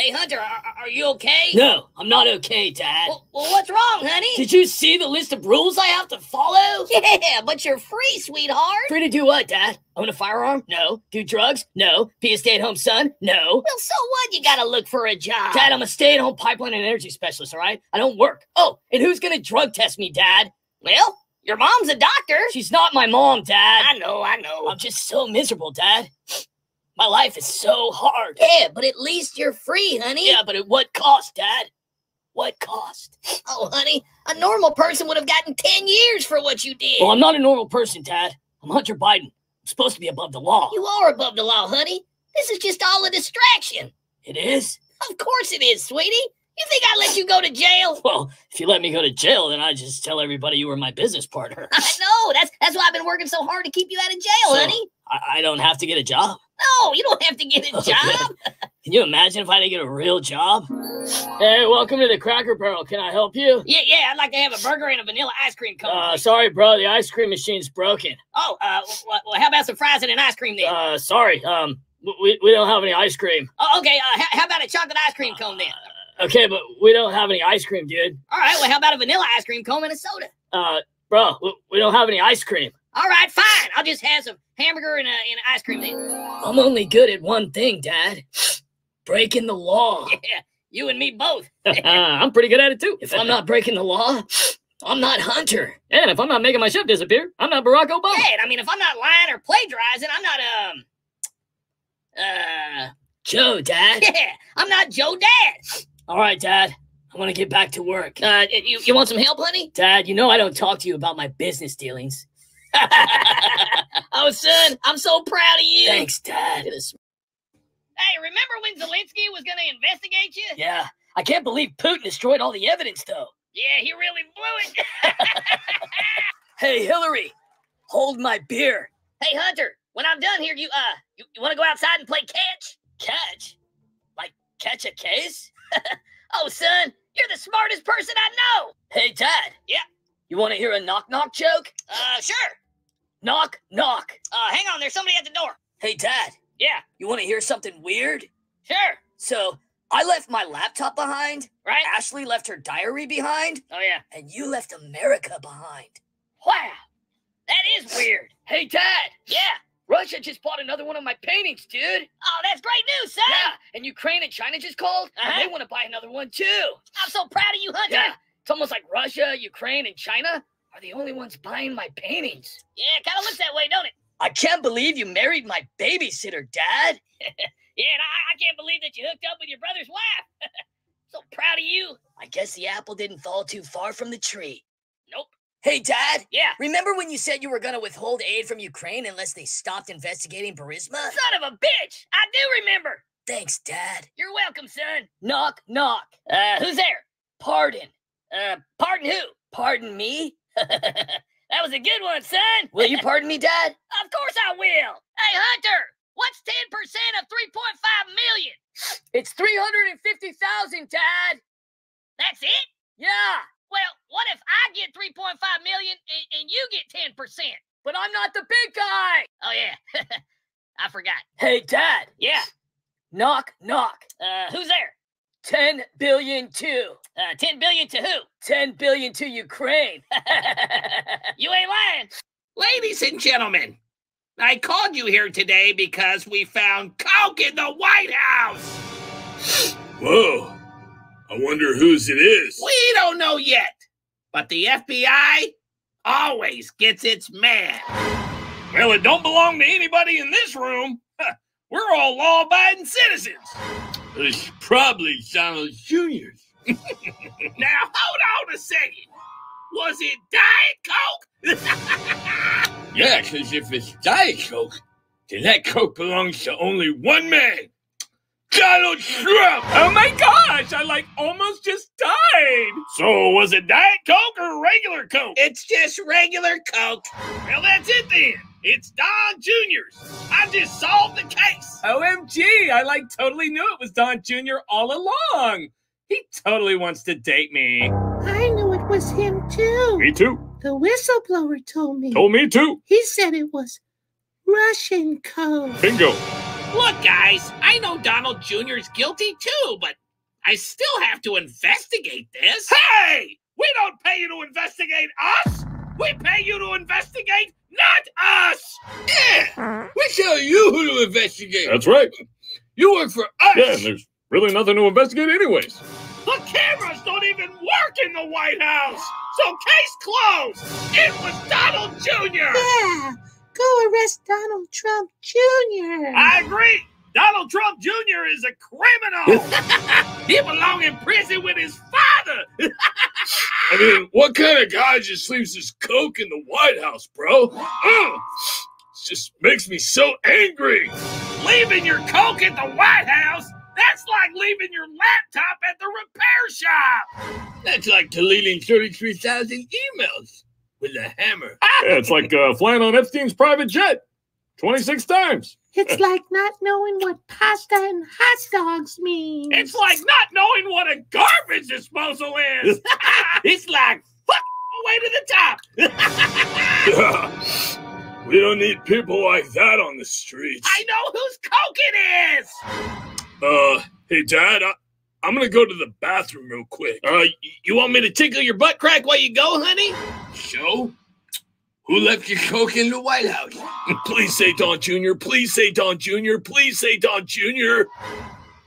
Hey, Hunter, are, are you okay? No, I'm not okay, Dad. Well, well, what's wrong, honey? Did you see the list of rules I have to follow? Yeah, but you're free, sweetheart. Free to do what, Dad? Own a firearm? No. Do drugs? No. Be a stay-at-home son? No. Well, so what? You gotta look for a job. Dad, I'm a stay-at-home pipeline and energy specialist, all right? I don't work. Oh, and who's gonna drug test me, Dad? Well, your mom's a doctor. She's not my mom, Dad. I know, I know. I'm just so miserable, Dad. My life is so hard. Yeah, but at least you're free, honey. Yeah, but at what cost, Dad? What cost? Oh, honey, a normal person would have gotten 10 years for what you did. Well, I'm not a normal person, Dad. I'm Hunter Biden. I'm supposed to be above the law. You are above the law, honey. This is just all a distraction. It is? Of course it is, sweetie. You think I let you go to jail? [laughs] Well, if you let me go to jail, then I just tell everybody you were my business partner. [laughs] I know. That's that's why I've been working so hard to keep you out of jail, So, honey. I, I don't have to get a job. No, you don't have to get a [laughs] job. Can you imagine if I didn't get a real job? Hey, welcome to the Cracker Barrel. Can I help you? Yeah, yeah. I'd like to have a burger and a vanilla ice cream cone. Uh, sorry, bro. The ice cream machine's broken. oh, uh, well, how about some fries and an ice cream then? Uh, sorry. Um, we, we don't have any ice cream. oh, okay. Uh, how, how about a chocolate ice cream cone then? Okay, but we don't have any ice cream, dude. All right. Well, how about a vanilla ice cream cone and a soda? Uh, bro, we, we don't have any ice cream. All right, fine. I'll just have some hamburger and, a, and ice cream then. I'm only good at one thing, Dad. Breaking the law. [laughs] Yeah, You and me both. [laughs] I'm pretty good at it too. If I'm not breaking the law, I'm not Hunter. And if I'm not making my ship disappear, I'm not Barack Obama. Yeah, I mean, if I'm not lying or plagiarizing, I'm not um, uh, Joe, Dad. [laughs] yeah, I'm not Joe Dad. All right, Dad. I want to get back to work. Uh, you you want some help, honey? Dad, you know I don't talk to you about my business dealings. [laughs] oh, son, I'm so proud of you. Thanks, Dad. Hey, remember when Zelensky was going to investigate you? Yeah, I can't believe Putin destroyed all the evidence, though. Yeah, he really blew it. [laughs] Hey, Hillary, hold my beer. hey, Hunter, when I'm done here, you uh, you, you want to go outside and play catch? Catch? Like catch a case? [laughs] Oh, son, you're the smartest person I know. Hey, Dad. Yeah. You want to hear a knock knock joke? Uh, sure. Knock knock. Uh, hang on, there's somebody at the door. Hey, Dad. Yeah, You want to hear something weird? sure. So, I left my laptop behind. Right? Ashley left her diary behind. Oh yeah. And you left America behind. Wow, that is weird. Hey, Dad. Yeah. Russia just bought another one of my paintings, dude. Oh, that's great news, son. Yeah, and Ukraine and China just called, Uh-huh. and they want to buy another one too. I'm so proud of you, Hunter. Yeah, it's almost like Russia, Ukraine, and China are the only ones buying my paintings. Yeah, it kind of looks that way, don't it? I can't believe you married my babysitter, Dad. [laughs] Yeah, and I, I can't believe that you hooked up with your brother's wife. [laughs] so proud of you. I guess the apple didn't fall too far from the tree. Nope. Hey, Dad. Yeah. Remember when you said you were going to withhold aid from Ukraine unless they stopped investigating Burisma? Son of a bitch! I do remember. Thanks, Dad. You're welcome, son. Knock, knock. Uh, who's there? Pardon. Uh, pardon who? Pardon me? That was a good one, son. Will you pardon me, Dad? [laughs] Of course I will. Hey, Hunter, what's 10% of 3.5 million? It's 350,000, Dad. That's it? Yeah, Well, what if I get 3.5 million and, and you get 10%? but I'm not the big guy. Oh, yeah. [laughs] I forgot. Hey, Dad. Yeah. Knock, knock. Uh, who's there? 10 billion to. Uh, 10 billion to who? 10 billion to Ukraine. [laughs] you ain't lying. Ladies and gentlemen, I called you here today because we found Coke in the White House. [gasps] Whoa. I wonder whose it is. We don't know yet, but the FBI always gets its man. Well, it don't belong to anybody in this room. [laughs] We're all law abiding citizens. It's probably Donald Jr.'s. [laughs] Now, hold on a second. Was it Diet Coke? [laughs] Yeah, because if it's Diet Coke, then that Coke belongs to only one man Donald Trump! Oh my gosh, I like almost just died. So, was it Diet Coke or regular Coke? It's just regular Coke. Well, that's it then. It's Don Jr.'s. I just solved the case. OMG, I like totally knew it was Don Jr. all along. He totally wants to date me. I knew it was him too. Me too. The whistleblower told me. Told me too. He said it was Russian code. Bingo. Look, guys, I know Donald Jr.'s guilty too, but I still have to investigate this. Hey! We don't pay you to investigate us! We pay you to investigate not us! Yeah! We tell you who to investigate! That's right. You work for us! Yeah, and there's really nothing to investigate, anyways. The cameras don't even work in the White House! So case closed! It was Donald Jr.! Yeah, go arrest Donald Trump Jr. I agree! Donald Trump Jr. is a criminal! [laughs] he belong in prison with his father! [laughs] I mean, what kind of guy just leaves his coke in the White House, bro? Ugh. It just makes me so angry! Leaving your coke at the White House? That's like leaving your laptop at the repair shop! That's like deleting 33,000 emails with a hammer. Yeah, it's like uh, flying on Epstein's private jet 26 times. It's [laughs] like not knowing what pasta and hot dogs mean. It's like not knowing what a garbage disposal is. [laughs] [laughs] it's like fuck way to the top. we don't need people like that on the streets. I know whose Coke it is! Uh, hey, Dad, I, I'm gonna go to the bathroom real quick. Uh, y- you want me to tickle your butt crack while you go, honey? So, who left your coke in the White House? [laughs] Please say Don Jr. Please say Don Jr. Please say Don Jr.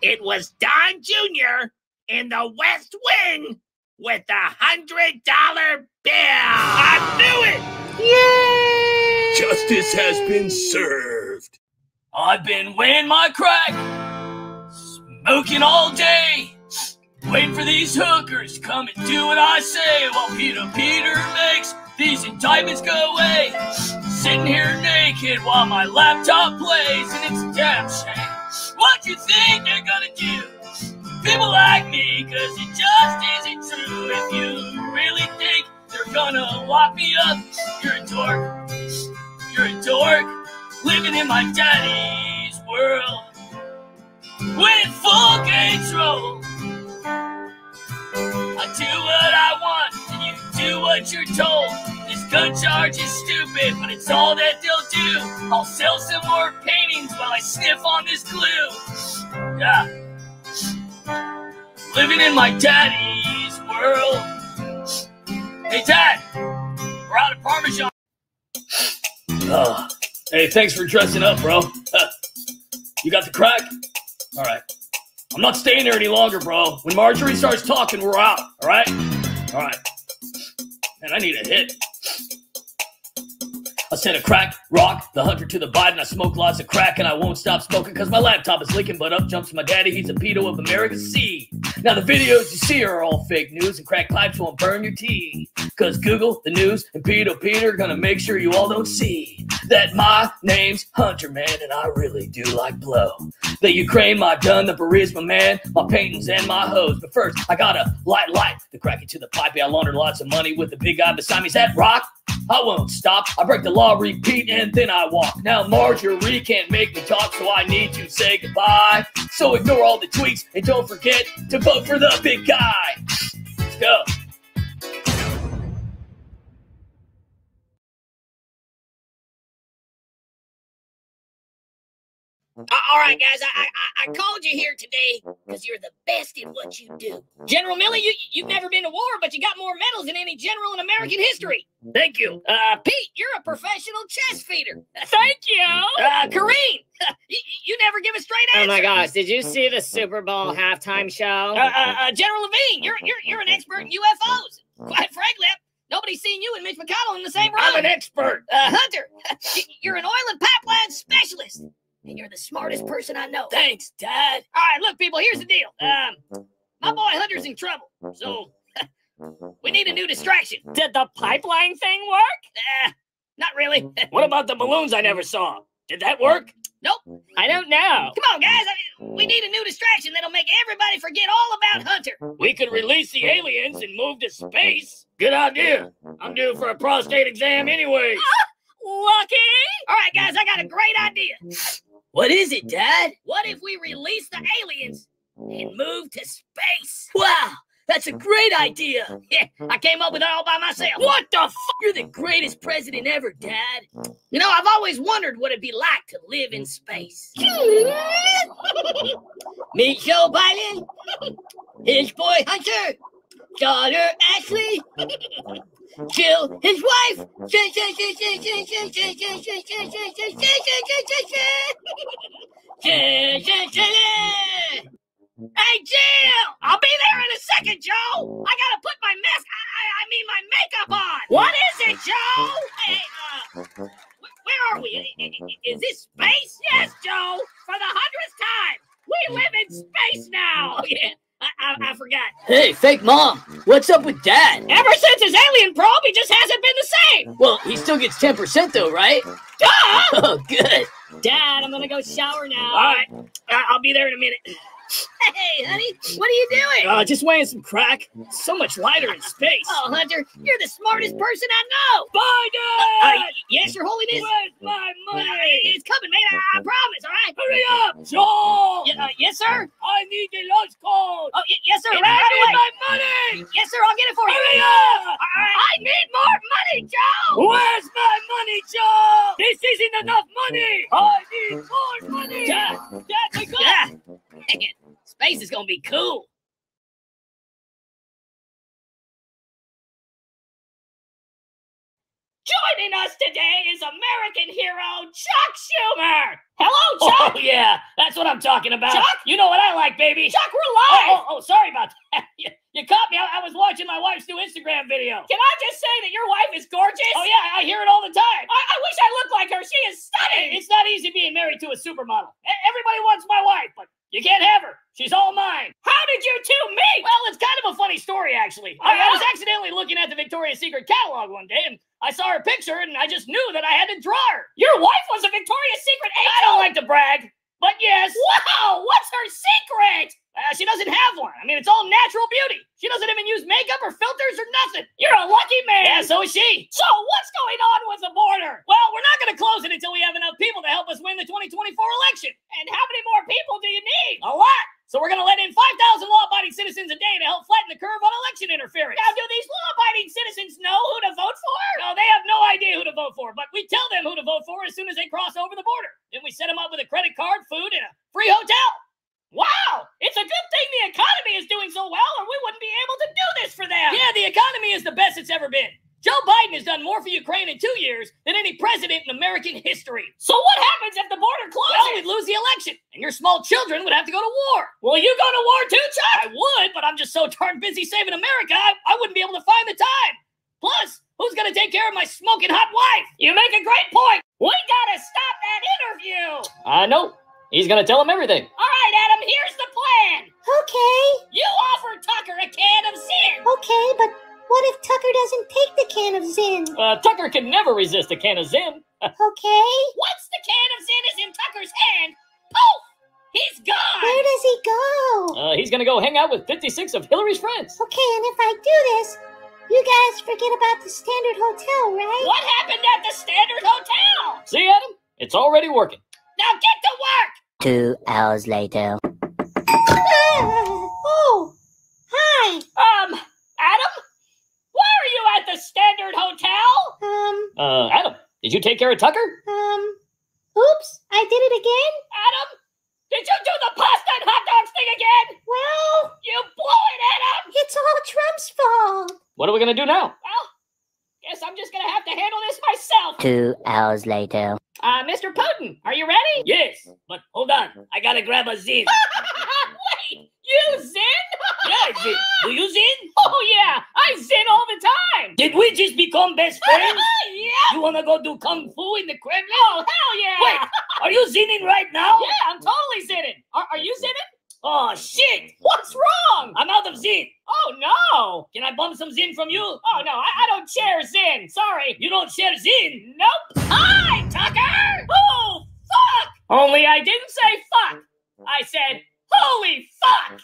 It was Don Jr. in the West Wing with a hundred dollar bill. I knew it! Yay! Justice has been served. I've been weighing my crack, smoking all day, waiting for these hookers to come and do what I say while Peter Peter makes these indictments go away. Sitting here naked while my laptop plays, and it's a damn shame. What you think they're gonna do? People like me, cause it just isn't true. If you really think they're gonna lock me up, you're a dork. You're a dork living in my daddy's world with full control. I do what I want, do what you're told. This gun charge is stupid, but it's all that they'll do. I'll sell some more paintings while I sniff on this glue. Yeah. Living in my daddy's world. Hey, Dad, we're out of Parmesan. Oh, hey, thanks for dressing up, bro. [laughs] you got the crack? All right. I'm not staying there any longer, bro. When Marjorie starts talking, we're out. All right? All right. Man, I need a hit. I sent a crack rock, the hunter to the Biden. I smoke lots of crack and I won't stop smoking because my laptop is leaking. But up jumps my daddy, he's a pedo of America's seed. Now the videos you see are all fake news and crack pipes won't burn your teeth. Cause Google, the news, and Pedo Peter are gonna make sure you all don't see that my name's Hunter Man and I really do like blow. The Ukraine, my gun, the Burisma man, my paintings and my hose. But first, I gotta light light the crack into the pipe. I laundered lots of money with the big guy beside me. Is that rock? I won't stop. I break the law, repeat, and then I walk. Now Marjorie can't make me talk, so I need to say goodbye. So ignore all the tweets and don't forget to vote for the big guy. Let's go. All right, guys, I, I I called you here today because you're the best at what you do. General Milley, you you've never been to war, but you got more medals than any general in American history. Thank you. Uh, Pete, you're a professional chess feeder. [laughs] Thank you. Uh, Karine, [laughs] you, you never give a straight answer. Oh my gosh, did you see the Super Bowl halftime show? Uh, uh, uh, General Levine, you're you're you're an expert in UFOs. Quite frankly, nobody's seen you and Mitch McConnell in the same room. I'm an expert. Uh, Hunter, [laughs] you're an oil and pipeline specialist, and you're the smartest person I know. Thanks, Dad. All right, look, people. Here's the deal. Um, my boy Hunter's in trouble, so [laughs] we need a new distraction. Did the pipeline thing work? Uh, not really. [laughs] What about the balloons I never saw? Did that work? Nope. I don't know. Come on, guys. I mean, we need a new distraction that'll make everybody forget all about Hunter. We could release the aliens and move to space. Good idea. I'm due for a prostate exam anyway. [laughs] Lucky. All right, guys. I got a great idea. What is it, Dad? What if we release the aliens and move to space? Wow, that's a great idea. Yeah, [laughs] I came up with it all by myself. What the f? You're the greatest president ever, Dad. You know, I've always wondered what it'd be like to live in space. [laughs] Meet Joe Biden, his boy Hunter, daughter Ashley, Jill, his wife. Hey, Jill! I'll be there in a second, Joe! I gotta put my mask, I, I, mean my makeup on! What is it, Joe? Hey, uh, where are we? Is this space? Yes, Joe! For the hundredth time! We live in space now! Yeah, I, I, I forgot. Hey, fake mom, what's up with Dad? Ever since his alien probe, he just hasn't been the same! Well, he still gets 10% though, right? Duh! [laughs] Oh, good. Dad, I'm gonna go shower now. All right, I'll be there in a minute. [laughs] Hey, honey, what are you doing? Uh, just weighing some crack. So much lighter in space. Oh, Hunter, you're the smartest person I know. Biden! Uh, uh, yes, Your Holiness. Where's my money? Uh, it's coming, man. I, I promise. All right. Hurry up, Joel! Y- uh, yes, sir. I need the lunch code. Oh, y- yes, sir. Right I need away. my money. Yes, sir. I'll get it for you. Hurry up! Right. I need more money, Joe. Where's my money, Joe? This isn't enough money. I need more money. Dad, Dad, wake up. Yeah. Space is gonna be cool. Joining us today is American hero Chuck Schumer. Hello, [laughs] oh, Chuck. Oh, yeah, that's what I'm talking about. Chuck? You know what I like, baby. Chuck, we're Oh, live. oh, oh, sorry about that. [laughs] you, you caught me. I, I was watching my wife's new Instagram video. Can I just say that your wife is gorgeous? Oh, yeah, I hear it all the time. I, I wish I looked like her. She is stunning. It's not easy being married to a supermodel. Everybody wants my wife, but you can't have her. She's all mine. How did you two meet? Well, it's kind of a funny story, actually. I, I was accidentally looking at the Victoria's Secret catalog one day, and I saw her picture, and I just knew that I had to draw her. Your wife was a Victoria's Secret I don't like to brag, but yes. Wow, what's her secret? Uh, she doesn't have one. I mean, it's all natural beauty. She doesn't even use makeup or filters or nothing. You're a lucky man. Yeah, so is she. So what's going on with the border? Well, we're not going to close it until we have enough people to help us win the 2024 election. And how many more people do you need? A lot. So we're going to let in 5,000 law-abiding citizens a day to help flatten the curve on election interference. Now, do these law-abiding citizens know who to vote for? No, they have no idea who to vote for, but we tell them who to vote for as soon as they cross over the border. Then we set them up with a credit card, food, and a free hotel. Wow, it's a good thing the economy is doing so well, or we wouldn't be able to do this for them. Yeah, the economy is the best it's ever been. Joe Biden has done more for Ukraine in two years than any president in American history. So what happens if the border closes? Well, we'd lose the election, and your small children would have to go to war. Will you go to war too, Chuck? I would, but I'm just so darn busy saving America, I, I wouldn't be able to find the time. Plus, who's going to take care of my smoking hot wife? You make a great point. We gotta stop that interview. I know. He's going to tell him everything. All right, Adam, here's the plan. Okay, You offer Tucker a can of Zyn. okay, but what if Tucker doesn't take the can of Zyn? Uh, Tucker can never resist a can of Zyn. [laughs] Okay, Once the can of Zyn is in Tucker's hand, poof, he's gone. where does he go? Uh, he's going to go hang out with 56 of Hillary's friends. Okay, and if I do this, you guys forget about the Standard Hotel, right? What happened at the Standard Hotel? See, Adam? It's already working. Now get to work. Two hours later. [laughs] oh, hi. Um, Adam, why are you at the Standard Hotel? Um, Uh, Adam, did you take care of Tucker? um, oops, I did it again? Adam, did you do the pasta and hot dogs thing again? Well, You blew it, Adam. it's all Trump's fault. What are we going to do now? Well, guess I'm just gonna have to handle this myself. Two hours later. Uh, Mr. Putin, are you ready? Yes, but hold on. I got to grab a Zyn. [laughs] Wait, you Zyn? yeah, Zyn. Do you Zyn? Oh yeah, I Zyn all the time. Did we just become best [laughs] friends? yeah. You want to go do Kung Fu in the Kremlin? Oh hell yeah. Wait, are you Zynning right now? Yeah, I'm totally Zynning. Are, are you Zynning? Oh, shit. What's wrong? I'm out of Zyn. Oh no. Can I bum some Zyn from you? Oh no, I, I don't share Zyn. Sorry. You don't share Zyn? Nope. Hi, Tucker. Oh fuck. Only I didn't say fuck. I said holy fuck.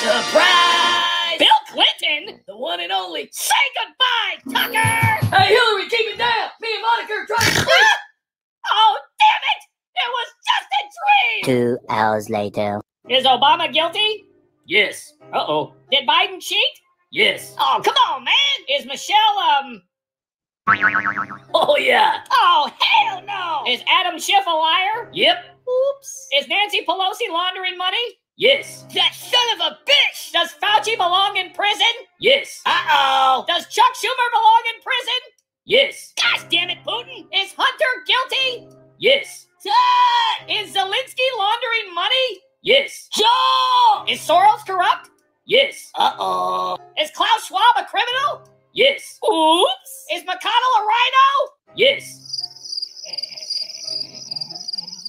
Surprise! Bill Clinton. The one and only. Say goodbye, Tucker. Hey, Hillary, keep it down. Me and Monica are trying to [laughs] sleep. Oh damn it! It was just a dream. Two hours later. Is Obama guilty? Yes. Uh oh. Did Biden cheat? Yes. Oh come on, man. Is Michelle um? Oh, yeah. Oh hell no. Is Adam Schiff a liar? Yep. Oops. Is Nancy Pelosi laundering money? Yes. That son of a bitch! Does Fauci belong in prison? Yes. Uh oh! Does Chuck Schumer belong in prison? Yes. Gosh damn it, Putin! Is Hunter guilty? Yes. Ah! Is Zelensky laundering money? Yes. Joe! Is Soros corrupt? Yes. Uh oh! Is Klaus Schwab a criminal? Yes. Oops! Is McConnell a rhino? Yes.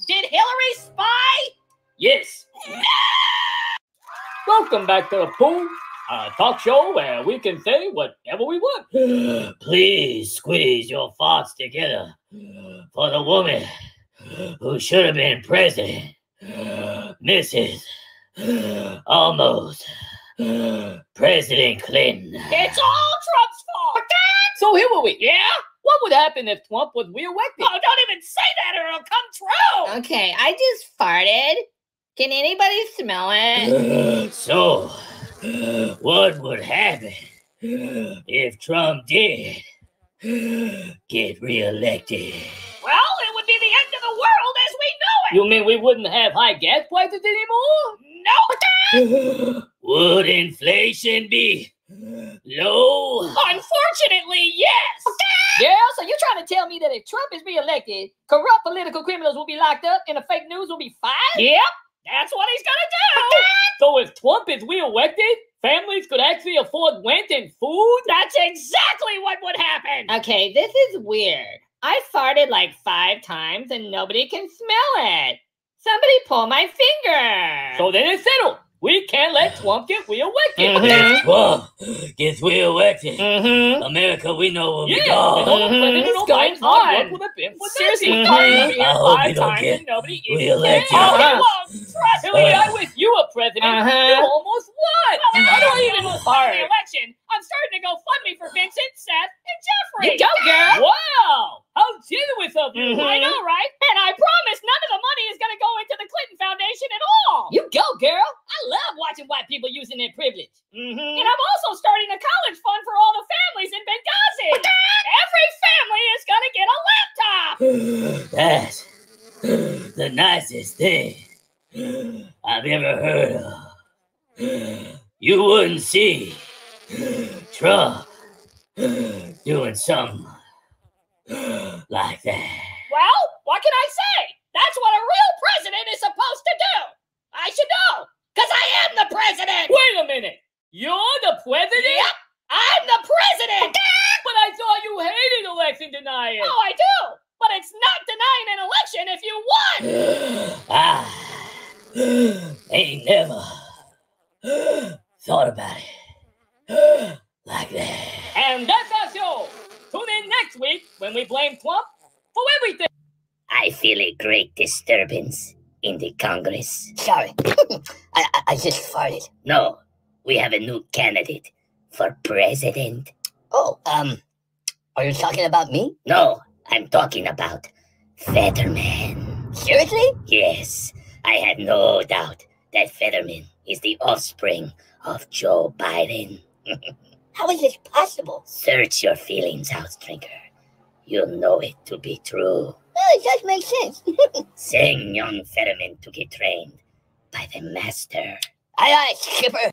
Did Hillary spy? Yes. Welcome back to the pool, a talk show where we can say whatever we want. [gasps] Please squeeze your thoughts together for the woman who should have been president, Mrs. Almost [sighs] President Clinton. It's all Trump's fault! So here were we. Yeah? What would happen if Trump was reelected? Oh, don't even say that or it'll come true! Okay, I just farted. Can anybody smell it? [sighs] so, [sighs] what would happen if Trump did get reelected? Well, it would be the end of the world as we know it! You mean we wouldn't have high gas prices anymore? No! Would inflation be low? Unfortunately, yes. Girl, so you're trying to tell me that if Trump is reelected, corrupt political criminals will be locked up and the fake news will be fired? Yep, that's what he's gonna do. So if Trump is reelected, families could actually afford rent and food? That's exactly what would happen. Okay, this is weird. I farted like five times and nobody can smell it. Somebody pull my finger. So then it's settled. We can't let Trump get reelected. Mhm. Trump gets reelected. Mm-hmm. America, we know will be yeah, gone. the whole president It's will going find hard on. work with a bit for Seriously, nothing. farting here I hope five you don't times get and nobody even reelected. Oh, Uh-huh. won't. Trust Hillary, me. I with you a president. Uh-huh. You almost won. Well, How do I I even even fart? the election. I'm starting to go fund me for Vincent, Seth, and Jeffrey. You go, girl. Wow. How generous of you. I mm-hmm. know, right? And I promise none of the money is going to go into the Clinton Foundation at all. You go, girl. I love watching white people using their privilege. Mm-hmm. And I'm also starting a college fund for all the families in Benghazi. [laughs] Every family is going to get a laptop. [sighs] That's [sighs] the nicest thing I've ever heard of. You wouldn't see Trump doing something [gasps] like that. Well, what can I say? That's what a real president is supposed to do. I should know, because I am the president. Wait a minute. You're the president? Yep, I'm the president. [laughs] But I thought you hated election denying. Oh, I do. But it's not denying an election if you won. [gasps] Ah, I ain't never [gasps] thought about it like that. And that's our show. Tune in next week when we blame Trump for everything. I feel a great disturbance in the Congress. Sorry. [laughs] I, I, I just farted. No, we have a new candidate for president. Oh, um, are you talking about me? No, I'm talking about Fetterman. Seriously? Yes, I had no doubt that Fetterman is the offspring of Joe Biden. [laughs] How is this possible? Search your feelings out, Drinker. You'll know it to be true. Oh, it does make sense. Send young Fetterman to get trained by the master. Aye, aye, skipper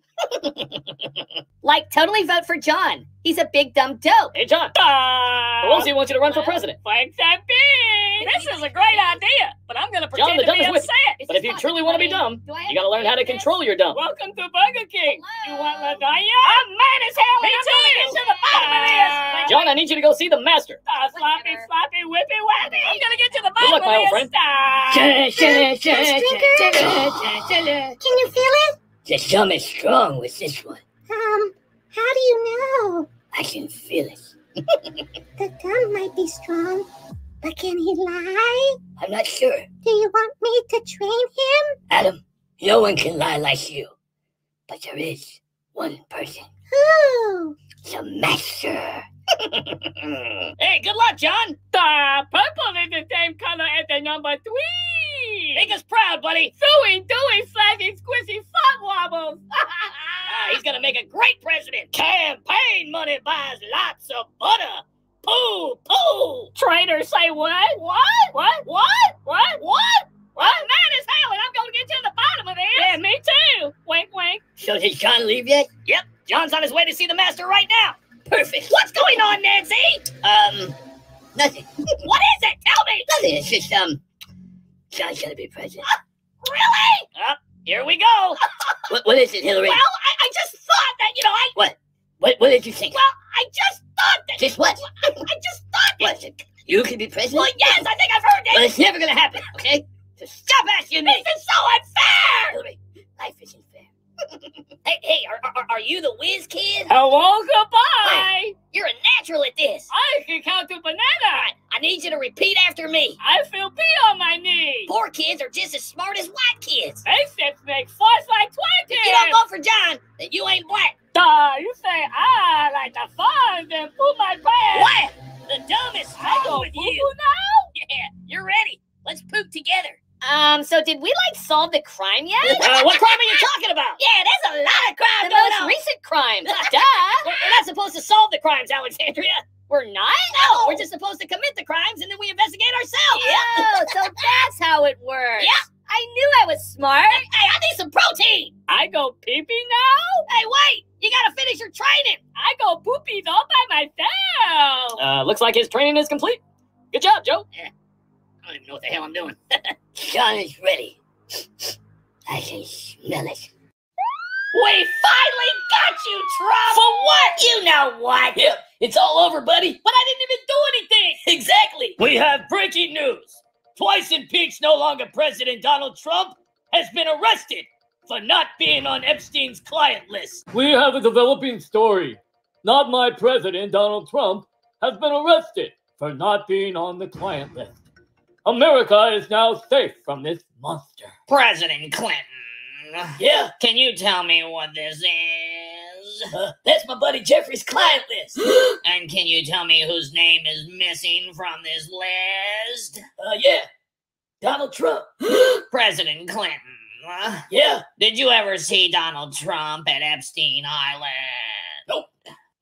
[laughs] Like, totally vote for John. He's a big dumb dope. Hey, John. Pelosi wants you to run for president. Thanks, MP. This is a great idea, but I'm going to John, pretend the to be dumb is with upset. But if you truly want to be dumb, you got to learn how to control your dumb. Welcome to Burger King. You want lasagna? I'm mad as hell. Me and I'm going to get to the bottom of this. John, I need you to go see the master. Ah, sloppy, sloppy, whippy, wappy. I'm going to get to the bottom Good luck, bottom my old of friend. this. Can you feel it? The thumb is strong with this one. Um, how do you know? I can feel it. [laughs] The thumb might be strong, but can he lie? I'm not sure. Do you want me to train him? Adam, no one can lie like you. But there is one person. Who? The master. [laughs] Hey, good luck, John. The purple is the same color as the number three. Make us proud, buddy. Suey, dooey, flaggy, squishy, fat wobbles. [laughs] Ah, he's gonna make a great president. Campaign money buys lots of butter. Pooh, pooh. Traitors say what? What? What? What? What? What? What? I'm mad as hell, and I'm gonna get to the bottom of this. Yeah, me too. Wink, wink. So did John leave yet? Yep, John's on his way to see the master right now. Perfect. What's going on, Nancy? Um, nothing. What is it? Tell me. Nothing. It's just, um, John's gonna be president. Really? Uh, here we go. [laughs] What, what is it, Hillary? Well, I, I just thought that, you know, I. What? What, what did you think? Well, I just thought that. Just what? I, I just thought that. What? You could be president? Well, yes, I think I've heard Well, it. it's never gonna happen, okay? So stop asking me. This is so unfair. Hillary, life isn't fair. [laughs] Hey, hey, are, are, are you the whiz kid? Hello, goodbye. You're a natural at this. I can count to banana. I need you to repeat after me. I feel pee on my knee. Poor kids are just as smart as white kids. Spaceships make flies like twenty. If you don't vote for John, then you ain't black. Duh, you say I like the fun, then pull my pants. What? The dumbest I go with poo-poo you. now? Yeah, you're ready. Let's poop together. Um, so did we like solve the crime yet? Uh, what crime are you talking about? [laughs] Yeah, there's a lot of crime the going most on. recent crimes. [laughs] Duh. We're we're not supposed to solve the crimes, Alexandria. We're not? No, we're just supposed to commit the crimes and then we investigate ourselves. Oh, so that's how it works. Yeah. I knew I was smart. Hey, I need some protein. I go pee pee now? Hey, wait. You gotta finish your training. I go poopies all by myself. Uh, looks like his training is complete. Good job, Joe. I don't even know what the hell I'm doing. [laughs] Sean is ready. I can smell it. We finally got you, Trump! For what? You know what? Yep, it's all over, buddy. But I didn't even do anything! Exactly. We have breaking news. Twice impeached, no longer President Donald Trump has been arrested for not being on Epstein's client list. We have a developing story. Not my president, Donald Trump, has been arrested for not being on the client list. America is now safe from this monster. President Clinton. Yeah, Can you tell me what this is? [laughs] that's my buddy Jeffrey's client list. [gasps] And can you tell me whose name is missing from this list? Uh, yeah, Donald Trump. [gasps] President Clinton. Yeah, Did you ever see Donald Trump at Epstein Island? nope,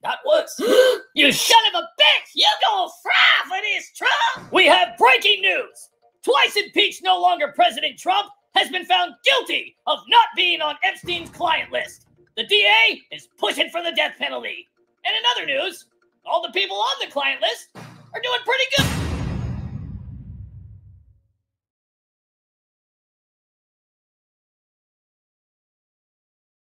not once. [gasps] You son of a bitch! You gonna fry for this, Trump! We have breaking news. Twice impeached, no longer President Trump has been found guilty of not being on Epstein's client list. The DA is pushing for the death penalty. And in other news, all the people on the client list are doing pretty good.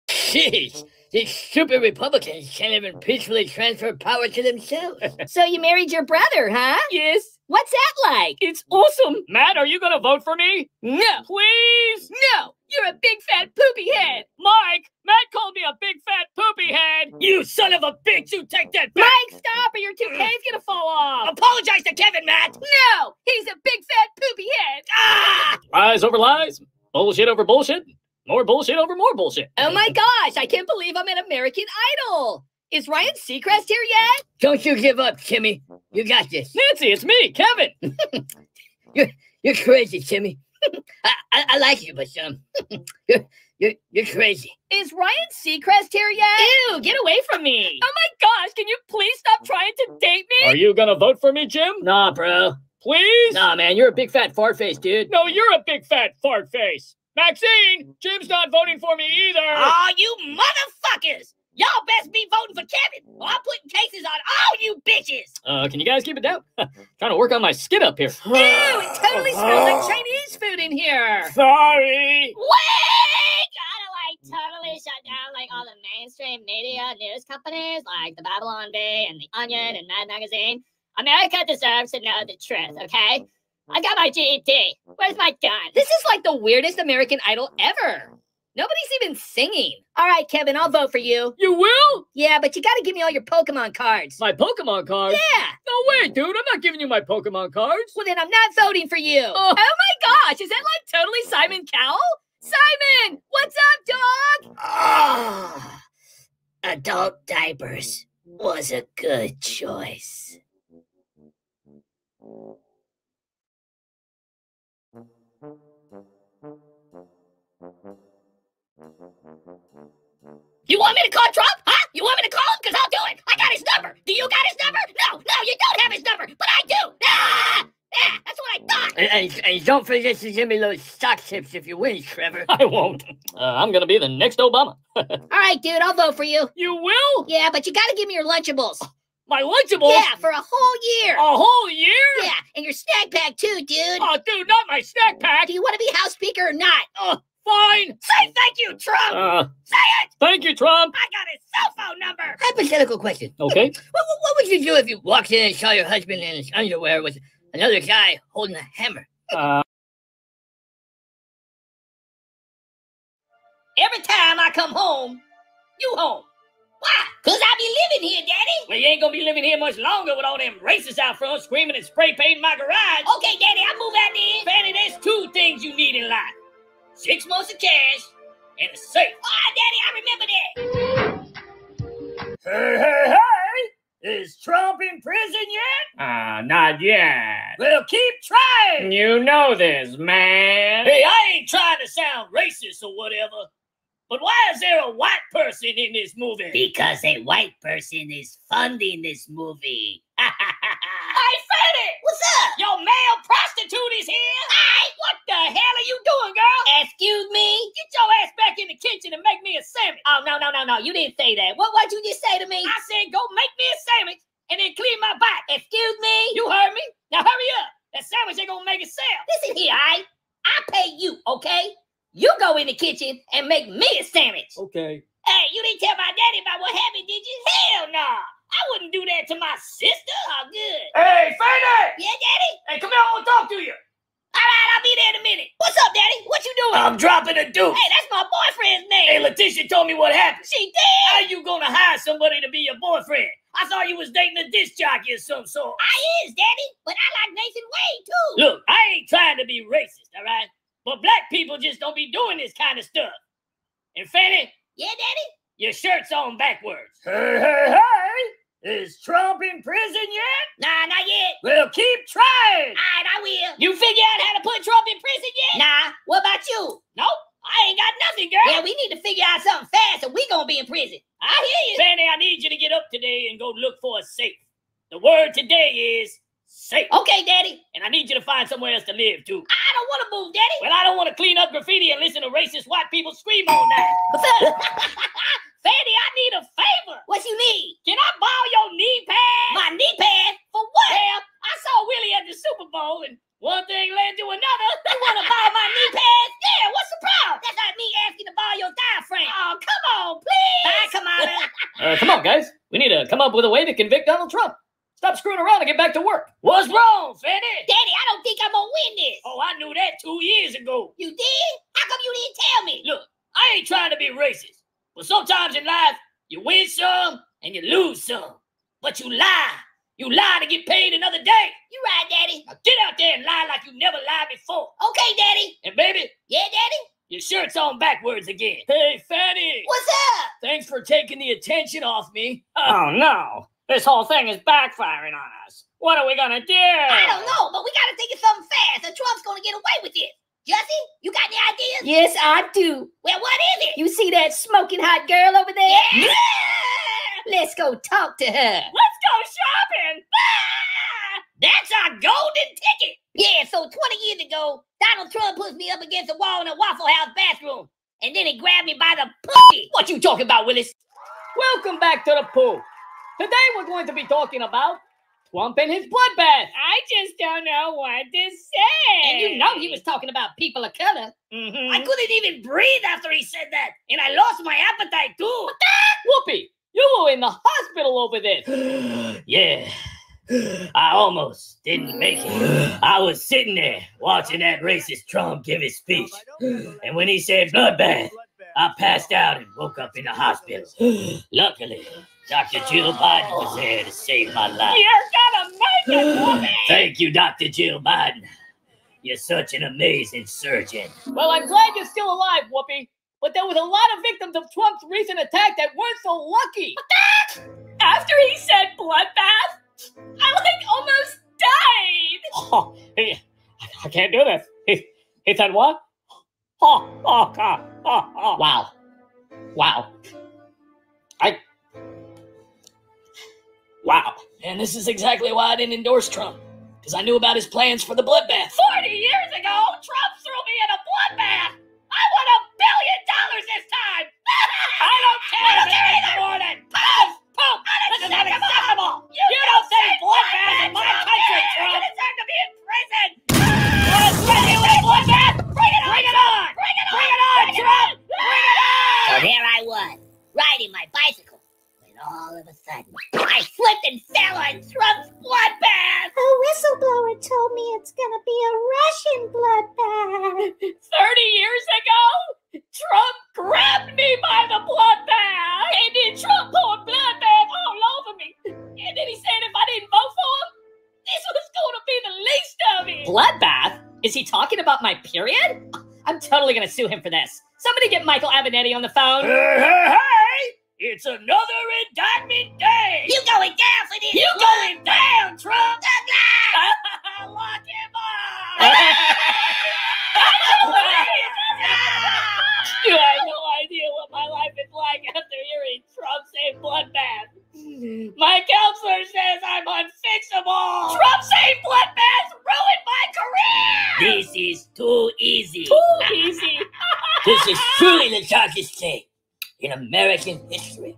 Jeez, these stupid Republicans can't even peacefully transfer power to themselves. [laughs] So you married your brother, huh? Yes. What's that like? It's awesome. Matt, are you gonna vote for me? No. Please? No. You're a big fat poopy head. Mike, Matt called me a big fat poopy head. You son of a bitch, you take that back. Mike, stop or your toupee's gonna fall off. Apologize to Kevin, Matt! No, he's a big fat poopy head. Ah! Lies over lies, bullshit over bullshit, more bullshit over more bullshit. Oh my gosh, I can't believe I'm an American Idol. Is Ryan Seacrest here yet? Don't you give up, Timmy. You got this. Nancy, it's me, Kevin. [laughs] You're you're crazy, Timmy. I, I, I like you, but um, [laughs] you're you're you're crazy. Is Ryan Seacrest here yet? Ew, get away from me. Oh my gosh, can you please stop trying to date me? Are you gonna vote for me, Jim? Nah, bro. Please? Nah, man, you're a big fat fart face, dude. No, you're a big fat fart face. Maxine, Jim's not voting for me either. Oh, you motherfuckers! Y'all best be voting for Kevin, or I'm putting cases on all you bitches! Uh, can you guys keep it down? [laughs] Trying to work on my skid up here. Ew, it totally smells like Chinese food in here. Sorry. Wait! Gotta like totally shut down like all the mainstream media news companies like the Babylon Bee and the Onion and Mad Magazine. America deserves to know the truth, okay? I got my GED. Where's my gun? This is like the weirdest American Idol ever. Nobody's even singing. All right, Kevin, I'll vote for you. You will? Yeah, but you gotta give me all your Pokemon cards. My Pokemon cards? Yeah. No way, dude. I'm not giving you my Pokemon cards. Well, then I'm not voting for you. Oh. Oh my gosh, is that like totally Simon Cowell? Simon, what's up, dog? Ah, adult diapers was a good choice. You want me to call Trump? Huh? You want me to call him? Because I'll do it. I got his number. Do you got his number? No, no, you don't have his number, but I do. Ah! Yeah, that's what I thought. And, and, and don't forget to give me those stock tips if you win, Trevor. [laughs] I won't. Uh, I'm gonna be the next Obama. [laughs] All right, dude, I'll vote for you. You will? Yeah, but you gotta give me your Lunchables. My Lunchables? Yeah, for a whole year. A whole year? Yeah, and your snack pack too, dude. Oh, dude, not my snack pack. Do you want to be House Speaker or not? Oh, fine. Say thank you, Trump. Uh, Say it. thank you, Trump. I got his cell phone number. Hypothetical question. Okay. What, what, what would you do if you walked in and saw your husband in his underwear with another guy holding a hammer? Uh, Every time I come home, you home. Why? Cause I be living here, Daddy. Well, you ain't gonna be living here much longer with all them racists out front screaming and spray painting my garage. Okay, Daddy, I move out there. Fani, there's two things you need in life. Six months of cash and a safe. Ah, Daddy, I remember that. Hey, hey, hey! Is Trump in prison yet? Ah, not yet. Well, keep trying. You know this, man. Hey, I ain't trying to sound racist or whatever, but why is there a white person in this movie? Because a white person is funding this movie. Hey, Fani! What's up? Your male prostitute is here? Hey! What the hell are you doing, girl? Excuse me? Get your ass back in the kitchen and make me a sandwich. Oh, no, no, no, no. You didn't say that. What, what'd you just say to me? I said go make me a sandwich and then clean my back. Excuse me? You heard me? Now hurry up. That sandwich ain't gonna make itself. Listen here, I. I pay you, okay? You go in the kitchen and make me a sandwich. Okay. Hey, you didn't tell my daddy about what happened, did you? Hell nah. I wouldn't do that to my sister. Oh, good. Hey, Fani! Yeah, Daddy? Hey, come here. I want to talk to you. All right, I'll be there in a minute. What's up, daddy? What you doing? I'm dropping a deuce. hey, that's my boyfriend's name. Hey, Letitia told me what happened. she did. How you gonna hire somebody to be your boyfriend? I thought you was dating a disc jockey of some sort. I is, daddy, but I like Nathan Wade, too. Look, I ain't trying to be racist, all right? But black people just don't be doing this kind of stuff. And Fani, Yeah, daddy? Your shirt's on backwards. Hey, hey, hey! Is Trump in prison yet? Nah, not yet. Well, keep trying. All right, I will. You figure out how to put Trump in prison yet? Nah, what about you? Nope. I ain't got nothing, girl. Yeah, we need to figure out something fast or we gonna be in prison. I hear you. Fani, I need you to get up today and go look for a safe. The word today is safe. Okay, daddy. And I need you to find somewhere else to live, too. I don't want to move, daddy. Well, I don't want to clean up graffiti and listen to racist white people scream all night. [laughs] [laughs] What's? Fani, I need a favor. what you need? Can I borrow your knee pad? My knee pad? For what? Well, I saw Willie at the Super Bowl, and one thing led to another. You want to borrow my knee pad? Yeah, what's the problem? That's like me asking to borrow your diaphragm. Oh, come on, please. Bye, on, [laughs] Uh, come on, guys. We need to come up with a way to convict Donald Trump. Stop screwing around and get back to work. What's wrong, Fani? daddy, I don't think I'm gonna win this. Oh, I knew that two years ago. You did? How come you didn't tell me? Look, I ain't trying to be racist, but sometimes in life, you win some and you lose some. But you lie. You lie to get paid another day. You right, daddy. Now get out there and lie like you never lied before. Okay, daddy. And baby, Yeah, daddy? your shirt's on backwards again. Hey, Fani. What's up? Thanks for taking the attention off me. [laughs] Oh, no. This whole thing is backfiring on us. What are we gonna do? I don't know, but we gotta think of something fast or Trump's gonna get away with it. Jesse, you got any ideas? Yes, I do. Well, what is it? You see that smoking hot girl over there? Yeah. [laughs] Let's go talk to her. Let's go shopping. Ah, That's our golden ticket. Yeah, so 20 years ago, Donald Trump pushed me up against the wall in a Waffle House bathroom. And then he grabbed me by the pussy. What you talking about, Willis? Welcome back to the pool. Today we're going to be talking about Trump and his bloodbath. I just don't know what to say. And you know he was talking about people of color. Mm-hmm. I couldn't even breathe after he said that, and I lost my appetite too. Whoopi, you were in the hospital over this. [sighs] yeah, I almost didn't make it. I was sitting there watching that racist Trump give his speech, and when he said bloodbath, I passed out and woke up in the hospital. Luckily, Dr. Jill Biden was there to save my life. You're gonna make it, woman. Thank you, Dr. Jill Biden. You're such an amazing surgeon. Well, I'm glad you're still alive, Whoopi. But there was a lot of victims of Trump's recent attack that weren't so lucky. After he said bloodbath, I like almost died. Oh, hey, I can't do this. He, he said what? Oh, oh, God. Oh, oh. Wow. Wow. Wow. And this is exactly why I didn't endorse Trump. Because I knew about his plans for the bloodbath. 40 years ago, Trump threw me in a bloodbath. I won a billion dollars this time. [laughs] I don't care if it's in the morning. Poof! Poof! This is unacceptable. You, don't say bloodbath in my country, Trump. You deserve to be in prison. Let's get bloodbath. Bring it on. Bring it on. Bring it on. Bring it on, Trump. Bring it So on. there I was, riding my bicycle. When all of a sudden, I slipped and fell on Trump's bloodbath. A whistleblower told me it's gonna be a Russian bloodbath. [laughs] 30 years ago, Trump grabbed me by the bloodbath. And then Trump poured bloodbath all over me. And then he said if I didn't vote for him, this was going to be the least of it. Bloodbath? Is he talking about my period? I'm totally gonna sue him for this. Somebody get Michael Avenatti on the phone. Hey, hey, hey! It's another indictment day. You going down for this? You going down, Trump? Douglas! [laughs] Lock him up. you have no idea what my life is like after hearing Trump say bloodbath. My counselor says I'm unfixable. Trump saying bloodbath ruined my career. This is too easy. Too easy. This is truly the darkest day in American history.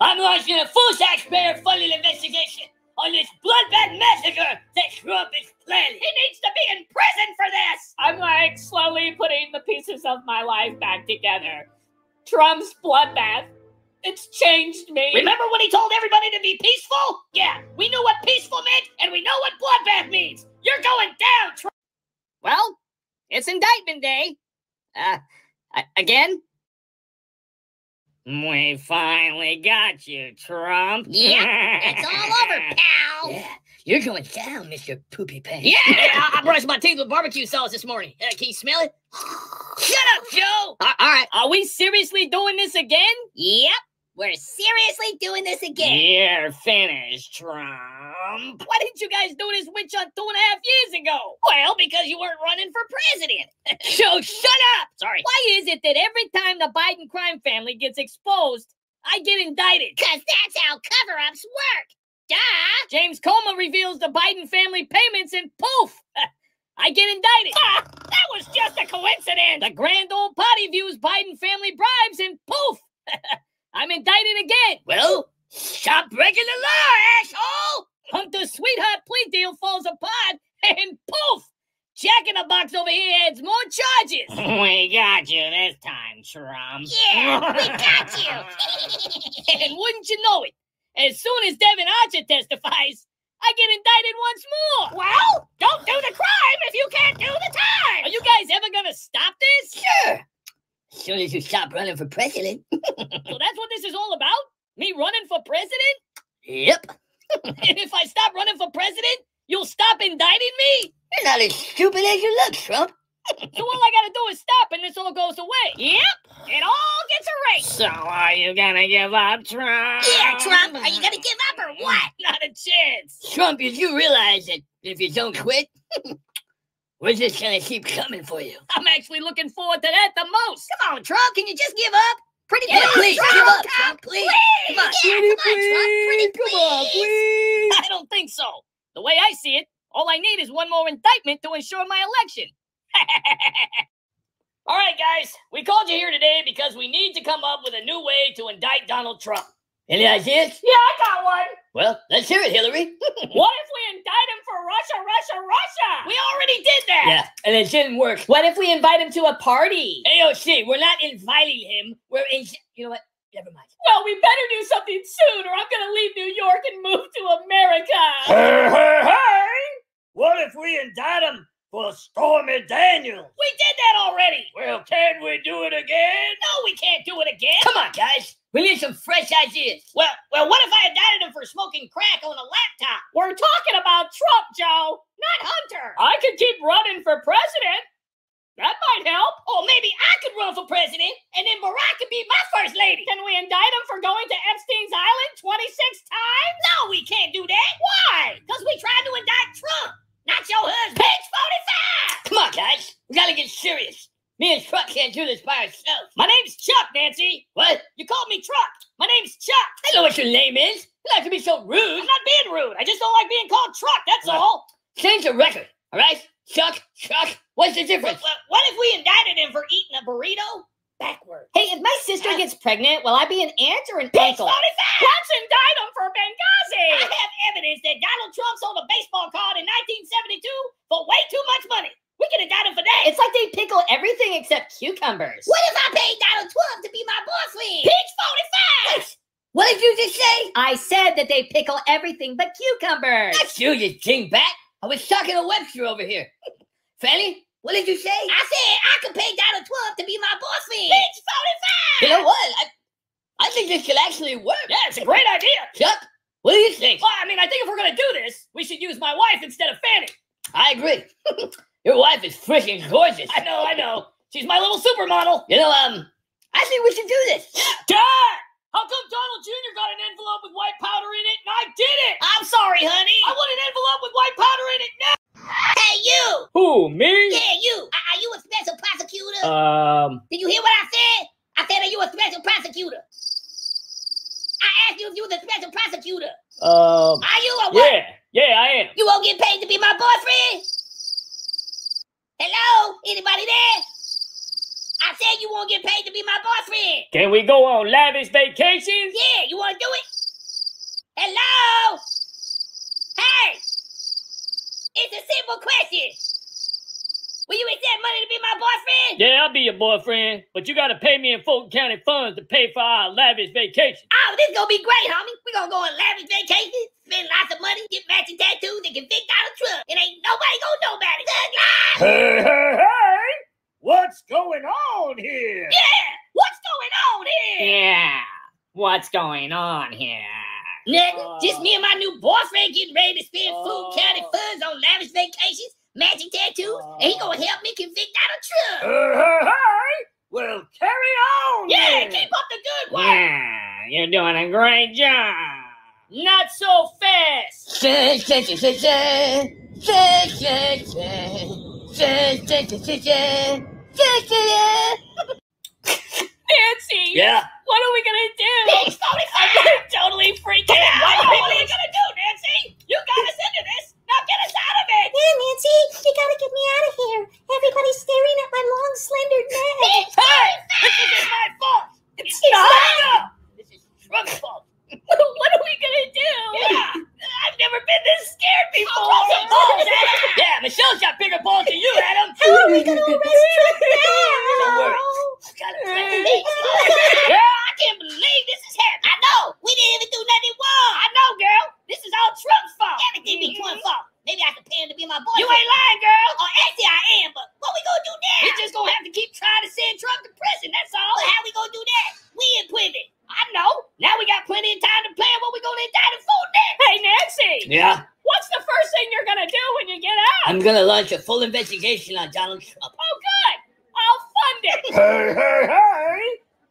I'm launching a full taxpayer funded investigation on this bloodbath massacre that Trump is planning. He needs to be in prison for this. I'm like slowly putting the pieces of my life back together. Trump's bloodbath. It's changed me. Remember when he told everybody to be peaceful? Yeah, we knew what peaceful meant, and we know what bloodbath means. You're going down, Trump. Well, it's indictment day. Uh, a- again? We finally got you, Trump. Yeah, it's all over, [laughs] pal. Yeah, you're going down, Mr. Poopy Pants. Yeah, [laughs] I, brushed my teeth with barbecue sauce this morning. Uh, can you smell it? Shut up, Joe. All right. Are we seriously doing this again? Yep, we're seriously doing this again. You're finished, Trump. Why didn't you guys do this witch hunt two and a half years ago? Well, because you weren't running for president. [laughs] So shut up! Sorry. Why is it that every time the Biden crime family gets exposed, I get indicted? Because that's how cover ups work. Duh. James Comer reveals the Biden family payments and poof! [laughs] I get indicted. Ha, ah! [laughs] that was just a coincidence. The grand old party views Biden family bribes and poof! I'm indicted again. Well, stop breaking the law, asshole! Hunter's sweetheart plea deal falls apart [laughs] and poof! Jack in the box over here adds more charges. [laughs] We got you this time, Trump. Yeah, we got you. [laughs] and wouldn't you know it, as soon as Devon Archer testifies, I get indicted once more. well, don't do the crime if you can't do the time. Are you guys ever gonna stop this? Sure. Soon as you stop running for president. [laughs] So that's what this is all about? Me running for president? Yep. [laughs] And if I stop running for president, you'll stop indicting me? You're not as stupid as you look, Trump. [laughs] So all I gotta do is stop and this all goes away. Yep, it all gets erased. So are you gonna give up, Trump? Yeah, Trump, are you gonna give up or what? Not a chance. Trump, did you realize that if you don't quit, we're just gonna keep coming for you? I'm actually looking forward to that the most. Come on, Trump, can you just give up? Pretty Yeah, please, please, Trump, give up, Trump, please. please. Come on. Yeah, come on, Trump, pretty Come on, please. [laughs] I don't think so. The way I see it, all I need is one more indictment to ensure my election. [laughs] All right, guys, we called you here today because we need to come up with a new way to indict Donald Trump. Any ideas? Yeah, I got one. Well, let's hear it, Hillary. [laughs] [laughs] What if we indict him for Russia, Russia, Russia? We already did that. yeah, and it didn't work. What if we invite him to a party? AOC, we're not inviting him. We're in. You know what? Never mind. Well, we better do something soon, or I'm gonna leave New York and move to America. Hey, hey, hey! What if we indict him for Stormy Daniels? We did that already. Well, can we do it again? No, we can't do it again. Come on, guys. We need some fresh ideas. Well, well, what if I indicted him for smoking crack on a laptop? We're talking about Trump, Joe, not Hunter. I could keep running for president. That might help. Oh, maybe I could run for president, and then Barack could be my first lady. Can we indict him for going to Epstein's Island 26 times? No, we can't do that. Why? Because we tried to indict Trump, not your husband. Page 45. Come on, guys. We gotta get serious. Me and Truck can't do this by ourselves. My name's Chuck, Nancy. What? You called me Truck. My name's Chuck. I know what your name is. You like to be so rude. I'm not being rude. I just don't like being called Truck. That's all. Change the record, all right? Chuck, Chuck. What's the difference? What, what if we indicted him for eating a burrito backwards? Hey, if my sister gets pregnant, will I be an aunt or an Page uncle? 45. Let's indict him for Benghazi. I have evidence that Donald Trump sold a baseball card in 1972 for way too much money. We can indict him for that. It's like they pickle everything except cucumbers. What if I paid Donald Trump to be my boyfriend? Page 45. What did you just say? I said that they pickle everything but cucumbers. That's you, you dingbat. I was talking to Webster over here. [laughs] Fani, what did you say? I said I could pay Donald Trump to be my boyfriend. Page 45. You know what? I, I think this could actually work. Yeah, it's a great idea. Chuck, what do you think? Well, I mean, I think if we're gonna do this, we should use my wife instead of Fani. I agree. [laughs] Your wife is freaking gorgeous. I know, I know. She's my little supermodel. You know, um, I think we should do this. [gasps] Dad! How come Donald Jr. got an envelope with white powder in it and I did it? I'm sorry, honey. I want an envelope with white powder in it now. Hey, you! Who, me? Yeah, you. Are you a special prosecutor? Um. Did you hear what I said? I said, are you a special prosecutor? I asked you if you were a special prosecutor. Um. Are you a what? Yeah, yeah, I am. You won't get paid to be my boyfriend? Hello? Anybody there? I said you won't get paid to be my boyfriend. Can we go on lavish vacations? Yeah, you want to do it? Hello? Hey! It's a simple question. Will you accept money to be my boyfriend? Yeah, I'll be your boyfriend, but you gotta pay me in Fulton County funds to pay for our lavish vacation. Oh, this gonna be great, homie. We gonna go on lavish vacations, spend lots of money, get matching tattoos, and convict Donald Trump. It ain't nobody gonna know about it. Good luck! Hey, hey, hey! What's going on here? Yeah! What's going on here? Yeah. What's going on here? Nothing. Just me and my new boyfriend getting ready to spend food county oh. funds on lavish vacations, magic tattoos, uh, and he gonna help me convict Donald Trump. Uh, hey, well, carry on. Yeah, then. keep up the good work. Yeah, you're doing a great job. Not so fast. Nancy. Yeah. What are we gonna do? He's totally, I'm totally freaking out. Launch a full investigation on Donald Trump. Oh, good. I'll fund it. [laughs] Hey, hey, hey!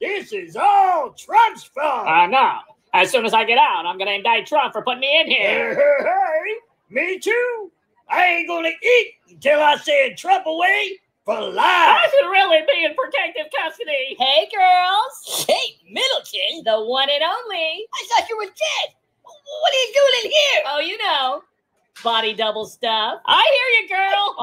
This is all Trump's fault. I know. As soon as I get out, I'm gonna indict Trump for putting me in here. Hey, hey, hey! Me too. I ain't gonna eat until I send Trump away for life. I should really be in protective custody. Hey, girls. Kate Middleton? The one and only. I thought you were dead. What are you doing in here? Oh, you know. Body double stuff. I hear you, girl.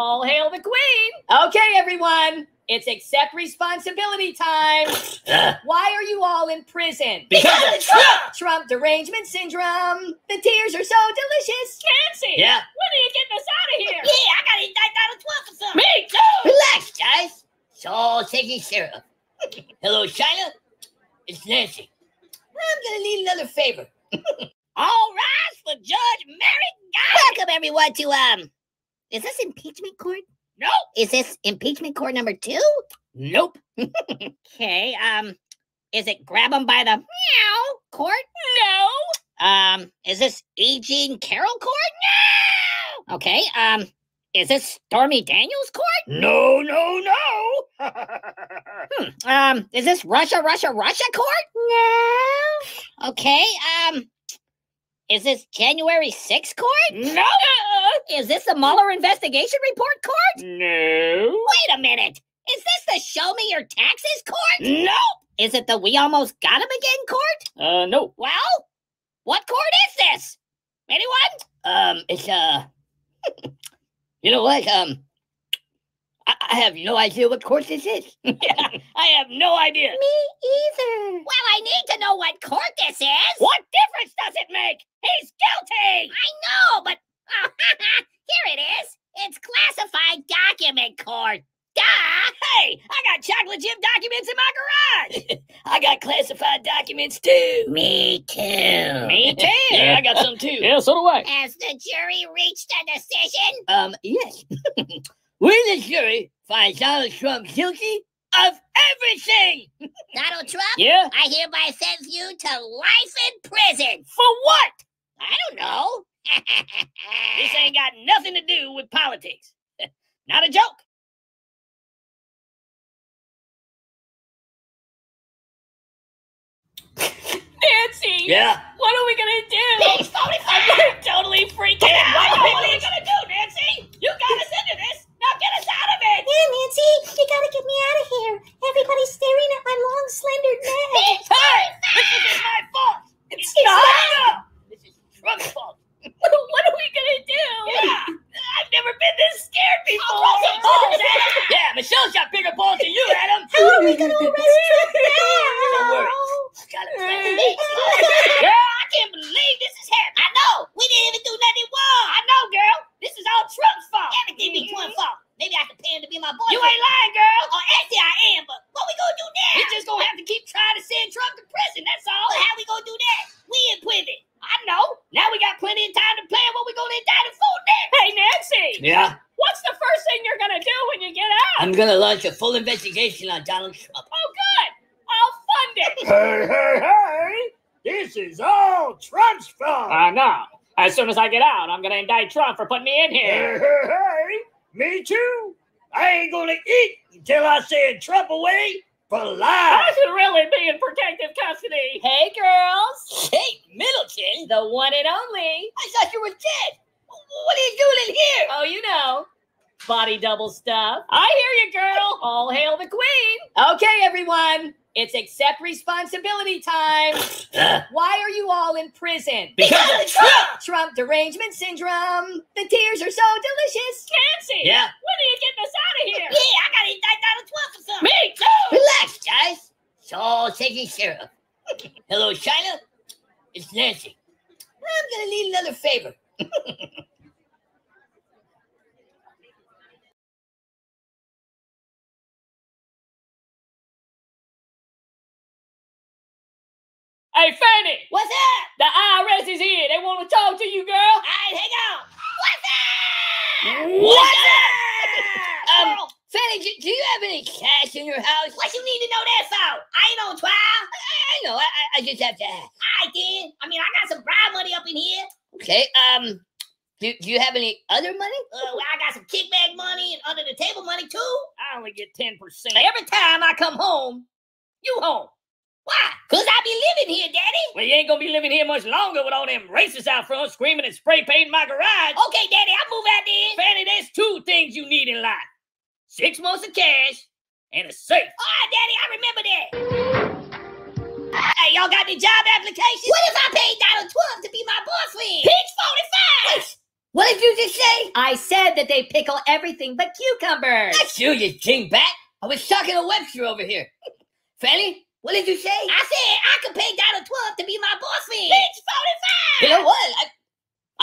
All hail the queen. Okay, everyone. It's accept responsibility time. [sighs] Why are you all in prison? Because of Trump. Trump derangement syndrome. The tears are so delicious. Nancy. Yeah. When are you getting us out of here? Yeah, I gotta eat indict Donald Trump for something. Me too. Relax, guys. It's all taken care of. [laughs] Hello, China. It's Nancy. I'm gonna need another favor. [laughs] All rise for Judge Merrick Guy. Welcome everyone to um. Is this impeachment court? Nope. Is this impeachment court number two? Nope. [laughs] Okay. Um, is it grab 'em by the meow court? No. Um, is this E. Jean Carroll court? No. Okay. Um, is this Stormy Daniels court? No, no, no. [laughs] Hmm. Um, is this Russia, Russia, Russia court? No. Okay. Um, is this January 6th court? No. Is this the Mueller investigation report court? No. Wait a minute. Is this the show me your taxes court? No. Is it the we almost got him again court? Uh, no. Well, what court is this? Anyone? Um, it's uh. [laughs] you know what? Um, I, I have no idea what court this is. [laughs] I have no idea. Me either. Well, I need to know what court this is. What difference does it make? He's guilty. I know, but [laughs] here it is. It's classified document court. Duh. Hey, I got chocolate chip documents in my garage. [laughs] I got classified documents too. Me too. Me too. Yeah. I got some too. Yeah, so do I. Has the jury reached a decision? Um, yes. We, the jury, find Donald Trump guilty of everything. [laughs] Donald Trump? Yeah. I hereby sentence you to life in prison. For what? I don't know. [laughs] This ain't got nothing to do with politics. [laughs] Not a joke. Nancy. Yeah. What are we gonna do? Peach 45! I'm totally freaking out. what are you gonna do, Nancy? You got us into this. Now get us out of it. Yeah, Nancy, you gotta get me out of here. Everybody's staring at my long, slender neck. Peach 45! This is my fault. It's It's not. not. This is Trump's fault. [laughs] what are we gonna do? Yeah. I've never been this scared before. Some balls him. Yeah, Michelle's got bigger balls than you, Adam. How are we gonna arrest Trump [laughs] Don't worry. I got a plan. [laughs] Girl, I can't believe this is happening. I know. We didn't even do nothing wrong. I know, girl. This is all Trump's fault. Everything be Trump's fault. Maybe I can pay him to be my boy. You ain't lying, girl. Oh, actually, I am, but what we gonna do now? We just gonna have to keep trying to send Trump to prison, that's all. But how we gonna do that? We in prison. I know. Now we got plenty of time to plan what we gonna indict him for next. Hey, Nancy. Yeah. What's the first thing you're gonna do when you get out? I'm gonna launch a full investigation on Donald Trump. Oh, good. I'll fund it. Hey, hey, hey! This is all Trump's fault. I know. As soon as I get out, I'm gonna indict Trump for putting me in here. hey, hey! Me too. I ain't gonna eat until I send Trump away for life. I should really be in protective custody. Hey, girls. Hey, Middleton. The one and only. I thought you were dead. What are you doing in here? Oh, you know. Body double stuff. I hear you, girl. All hail the queen. Okay, everyone. It's accept responsibility time. [sighs] Why are you all in prison? because of Trump. Trump derangement syndrome. The tears are so delicious. Nancy. Yeah. When are you getting us out of here? Yeah, I gotta indict Donald Trump for something. Me too. Relax, guys. It's all taken care of. Hello, China. It's Nancy. I'm gonna need another favor. [laughs] Hey, Fani! What's up? The IRS is here. They want to talk to you, girl. All right, hang on. What's up? What's up? Um, Fani, do, do you have any cash in your house? What you need to know that for? I ain't on trial. I, I know. I, I- I just have to ask. All right, then. I mean, I got some bribe money up in here. Okay. Um, do, do you have any other money? Uh, well, I got some kickback money and under the table money too. I only get 10%. Every time I come home, you home. Why? Cause I be living here, Daddy. Well, you ain't gonna be living here much longer with all them racists out front screaming and spray painting my garage. Okay, Daddy, I move out there. Fani, there's two things you need in life six months of cash and a safe. All right, Daddy, I remember that. Hey, y'all got any job applications? What if I paid Donald Trump to be my boyfriend? Pitch 45. What did you just say? I said that they pickle everything but cucumbers. That's you, you dingbat. I was talking to Webster over here. [laughs] Fani, what did you say? I said I could pay Donald Trump to be my boyfriend. Pitch 45. You know what? I,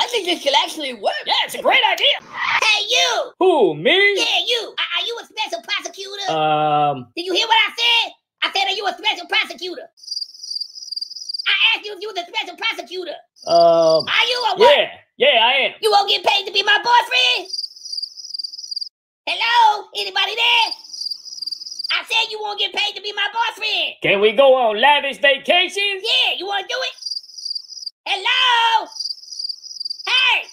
I think this could actually work. Yeah, it's a great idea. Hey, you. Who, me? Yeah, you. Are, are you a special prosecutor? Um, Did you hear what I said? I said, are you a special prosecutor? I asked you if you was a special prosecutor. um, Are you a what? yeah, yeah, I am. You won't get paid to be my boyfriend? Hello? Anybody there? I said you won't get paid to be my boyfriend. Can we go on lavish vacations? Yeah, you want to do it? Hello? Hey!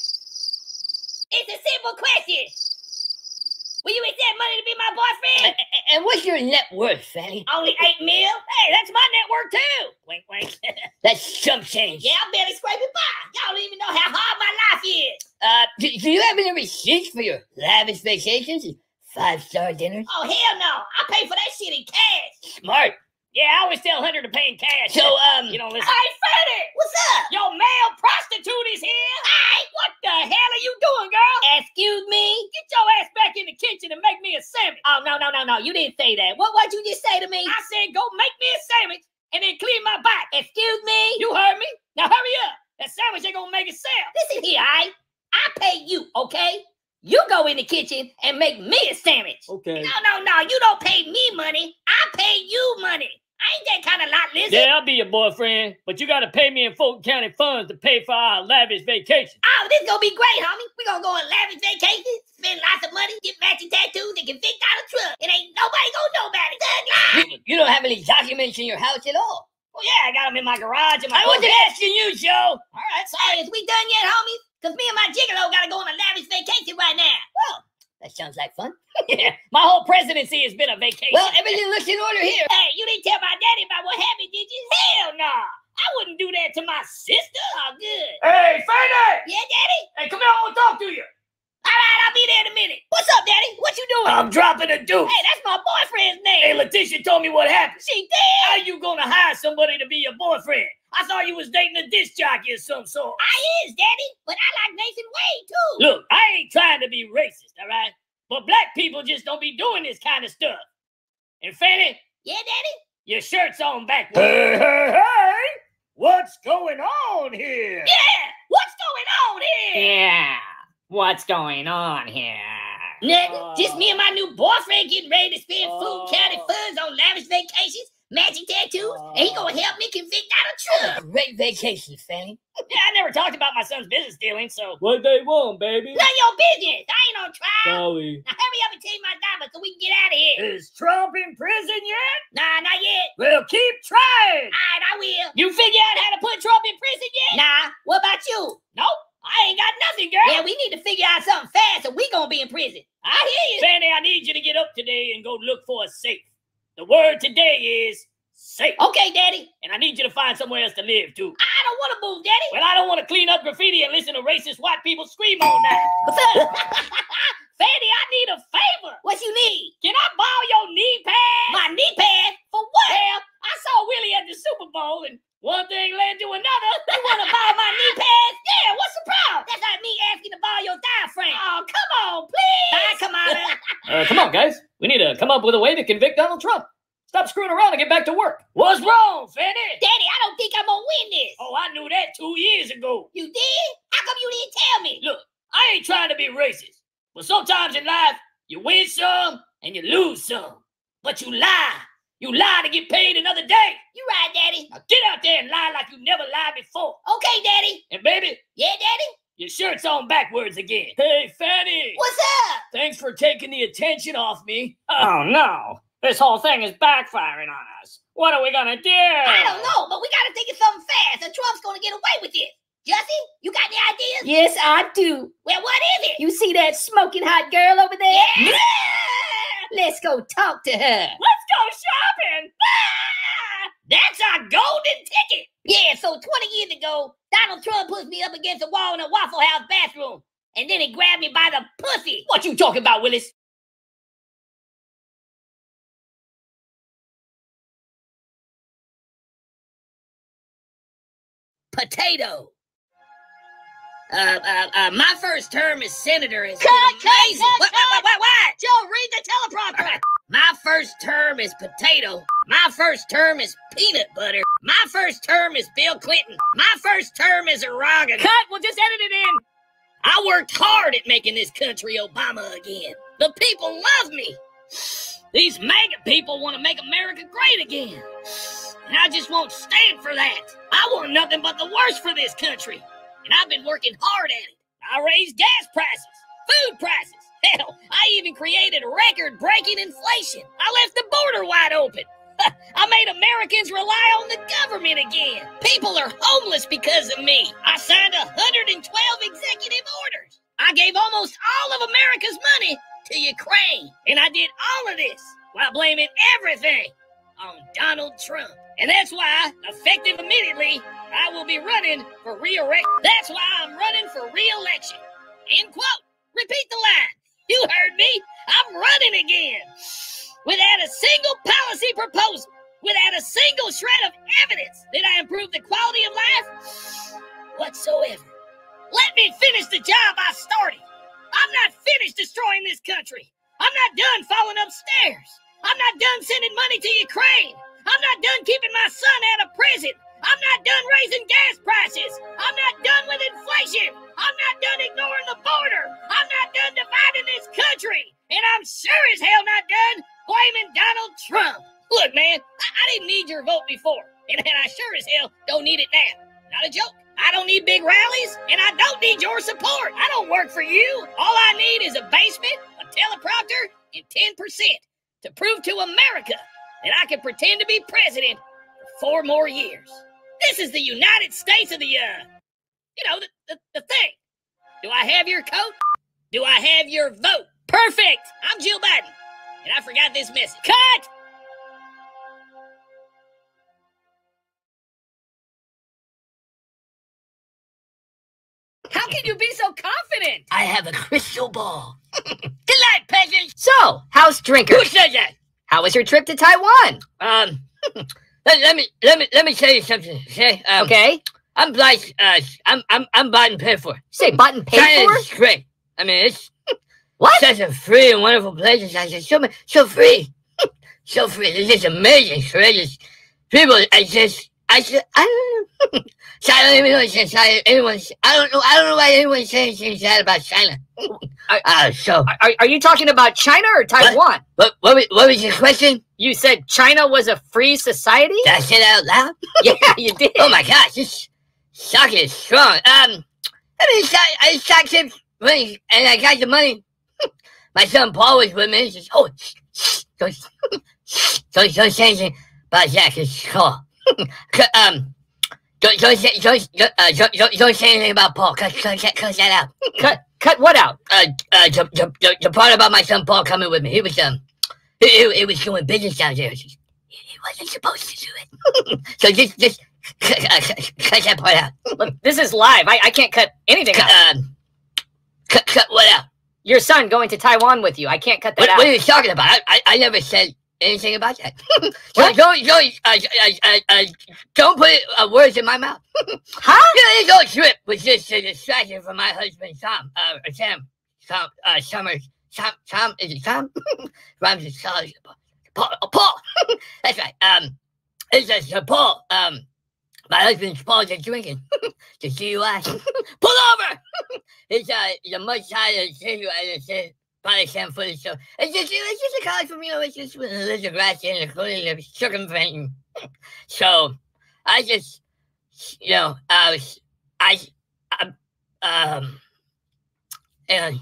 It's a simple question. Will you accept money to be my boyfriend? And what's your net worth, Fani? Only eight mil? Hey, that's my net worth too. Wink, wink. [laughs] That's chump change. yeah, I'm barely scraping by. Y'all don't even know how hard my life is. Uh, do, do you have any receipts for your lavish vacations and five-star dinners? Oh, hell no. I pay for that shit in cash. Smart. Yeah, I always tell Hunter to pay in cash. So, um, you don't listen. Hey, Fani! What's up? Your male prostitute is here. Hey, What the hell are you doing, girl? excuse me? Get your ass back in the kitchen and make me a sandwich. Oh, no, no, no, no. You didn't say that. What, what'd you just say to me? I said go make me a sandwich and then clean my back. Excuse me? You heard me? Now hurry up. That sandwich ain't gonna make itself. Listen here, I I pay you, okay? You go in the kitchen and make me a sandwich. Okay. No, no, no. You don't pay me money. I pay you money. I ain't that kind of lot lizard. Yeah, I'll be your boyfriend, but you gotta pay me in Fulton County funds to pay for our lavish vacation. Oh, this gonna be great, homie. We gonna go on lavish vacation, spend lots of money, get matching tattoos, and convict Donald Trump. It ain't nobody gonna know about it. Thug life. You, you don't have any documents in your house at all. Well, yeah, I got them in my garage and my I wasn't asking you, Joe. All right, sorry. Is we done yet, homies? Cause me and my gigolo gotta go on a lavish vacation right now. Well, that sounds like fun. [laughs] yeah, my whole presidency has been a vacation. Well, everything looks in order here. Hey, you didn't tell my daddy about what happened, did you? Hell no. I wouldn't do that to my sister. Oh, good. Hey, Fani! Yeah, Daddy? Hey, come here, I want to talk to you. All right, I'll be there in a minute. What's up, Daddy? What you doing? I'm dropping a deuce. Hey, that's my boyfriend's name. Hey, Letitia told me what happened. She did? How you gonna hire somebody to be your boyfriend? I thought you was dating a disc jockey of some sort. I is, Daddy, but I like Nathan Wade, too. Look, I ain't trying to be racist, all right? But black people just don't be doing this kind of stuff. And Fani, Yeah, Daddy? your shirt's on backwards. Hey, hey, hey! What's going on here? Yeah! What's going on here? Yeah. What's going on here? Nothing. Just oh. me and my new boyfriend getting ready to spend Fulton County oh. funds on lavish vacations, matching tattoos, and he gonna help me convict Donald Trump. [laughs] Great vacation, Fani. Yeah, [laughs] I never talked about my son's business dealings, so What they want, baby? none of your business. I ain't on trial. Sorry. Now hurry up and take my diamond so we can get out of here. Is Trump in prison yet? Nah, not yet. Well, keep trying. All right, I will. You figure out how to put Trump in prison yet? Nah. What about you? Nope. I ain't got nothing, girl. Yeah, we need to figure out something fast or we gonna be in prison. I hear you. Fani, I need you to get up today and go look for a safe. The word today is safe. Okay, Daddy. And I need you to find somewhere else to live, too. I don't want to move, Daddy. Well, I don't want to clean up graffiti and listen to racist white people scream all night. [laughs] Fani, I need a favor. What you need? Can I borrow your knee pad? My knee pad? For what? Well, I saw Willie at the Super Bowl, and one thing led to another. [laughs] You want to borrow my knee pads? Yeah, what's the problem? That's like me asking to borrow your diaphragm. Oh, come on, please. Come on. [laughs] Uh, come on, guys. We need to come up with a way to convict Donald Trump. Stop screwing around and get back to work. What's wrong, Fani? Daddy, I don't think I'm gonna win this. Oh, I knew that two years ago. You did? How come you didn't tell me? Look, I ain't trying to be racist, but sometimes in life, you win some and you lose some. But you lie. You lie to get paid another day. You right, Daddy. Now get out there and lie like you never lied before. Okay, Daddy. And baby, Yeah, Daddy? your shirt's on backwards again. Hey, Fani. What's up? Thanks for taking the attention off me. [laughs] Oh no. This whole thing is backfiring on us. What are we gonna do? I don't know, but we gotta think of something fast, or Trump's gonna get away with this. Jussie, you got any ideas? Yes, I do. Well, what is it? You see that smoking hot girl over there? Yeah! Let's go talk to her. Let's go shopping! Ah! That's our golden ticket! Yeah, so 20 years ago, Donald Trump pushed me up against a wall in a Waffle House bathroom, and then he grabbed me by the pussy. What you talking about, Willis? Potato. Uh, uh, uh, my first term as senator is Cut, amazing. cut, what, cut. what, what, what? Joe, read the teleprompter. My first term is potato. My first term is peanut butter. My first term is Bill Clinton. My first term is oregon. Cut, we'll just edit it in. I worked hard at making this country Obama again. The people love me. These MAGA people want to make America great again. And I just won't stand for that. I want nothing but the worst for this country. And I've been working hard at it. I raised gas prices, food prices. Hell, I even created record breaking inflation. I left the border wide open. [laughs] I made Americans rely on the government again. People are homeless because of me. I signed 112 executive orders. I gave almost all of America's money to Ukraine. And I did all of this while blaming everything on Donald Trump. And that's why, effective immediately, I will be running for re-election. That's why I'm running for re-election. End quote. Repeat the line. You heard me. I'm running again. Without a single policy proposal, without a single shred of evidence that I improved the quality of life whatsoever. Let me finish the job I started. I'm not finished destroying this country. I'm not done falling upstairs. I'm not done sending money to Ukraine. I'm not done keeping my son out of prison. I'm not done raising gas prices. I'm not done with inflation. I'm not done ignoring the border. I'm not done dividing this country. And I'm sure as hell not done blaming Donald Trump. Look, man, I, I didn't need your vote before. And, and I sure as hell don't need it now. Not a joke. I don't need big rallies, and I don't need your support. I don't work for you. All I need is a basement, a teleprompter, and 10% to prove to America that I can pretend to be president for four more years. This is the United States of the, uh, you know, the, the, the thing. Do I have your coat? Do I have your vote? Perfect. I'm Jill Biden. And I forgot this message. Cut! How can you be so confident? I have a crystal ball. [laughs] Good night, peasants. So, house drinker. Who said that? How was your trip to Taiwan? Um, [laughs] let, let, me let me let me tell you something. Okay. Um, okay. I'm like uh, I'm I'm I'm bought and paid for. Say bought and paid China is for? great. I mean, it's [laughs] What? such a free and wonderful place. I said, so so free, [laughs] so free. It's just amazing. So people. I just I just I don't know. so I don't even know if China, anyone. I don't know. I don't know why anyone's saying things bad about China. [laughs] Uh, so Are, are you talking about China or Taiwan? what what was, what was your question? You said China was a free society? Did I say that out loud? yeah, you did. Oh my gosh, this shock is strong. Um, I mean, I shocked him when, and I got the money. [laughs] My son Paul was with me. He says, "Oh, don't, [laughs] don't, don't say anything about that. Cause Paul, um, don't, don't say, don't, uh, don't, don't, don't say anything about Paul. Cut, cut, cut, cut that out. [laughs] Cut, cut what out? Uh, uh, the, the, the, part about my son Paul coming with me. He was um, he, he, he was doing business down there. He, he wasn't supposed to do it. so just, just cut, that out. Look, this is live. I, I can't cut anything Cut, out. um, cut, cut what out? Your son going to Taiwan with you. I can't cut that What, out. what are you talking about? I, I, I never said anything about that. [laughs] don't, don't, don't, uh, uh, uh, uh, don't put uh, words in my mouth. [laughs] Huh? This whole trip was just a distraction from my husband, Tom, uh, Sam, Tom, uh, Summers, Tom, Tom, is it Tom? [laughs] Rhymes with. Paul, Paul. That's right. Um, it's just uh, Paul. Um, my husband's Paul just drinking. the DUI. Pull over. [laughs] it's uh, the much higher situation. It's uh, probably Sam footage. So it's just, it's just a college from you know, it's just with a lizard grass in including the circumventing. [laughs] so I just, you know, I was, I, I um, hang on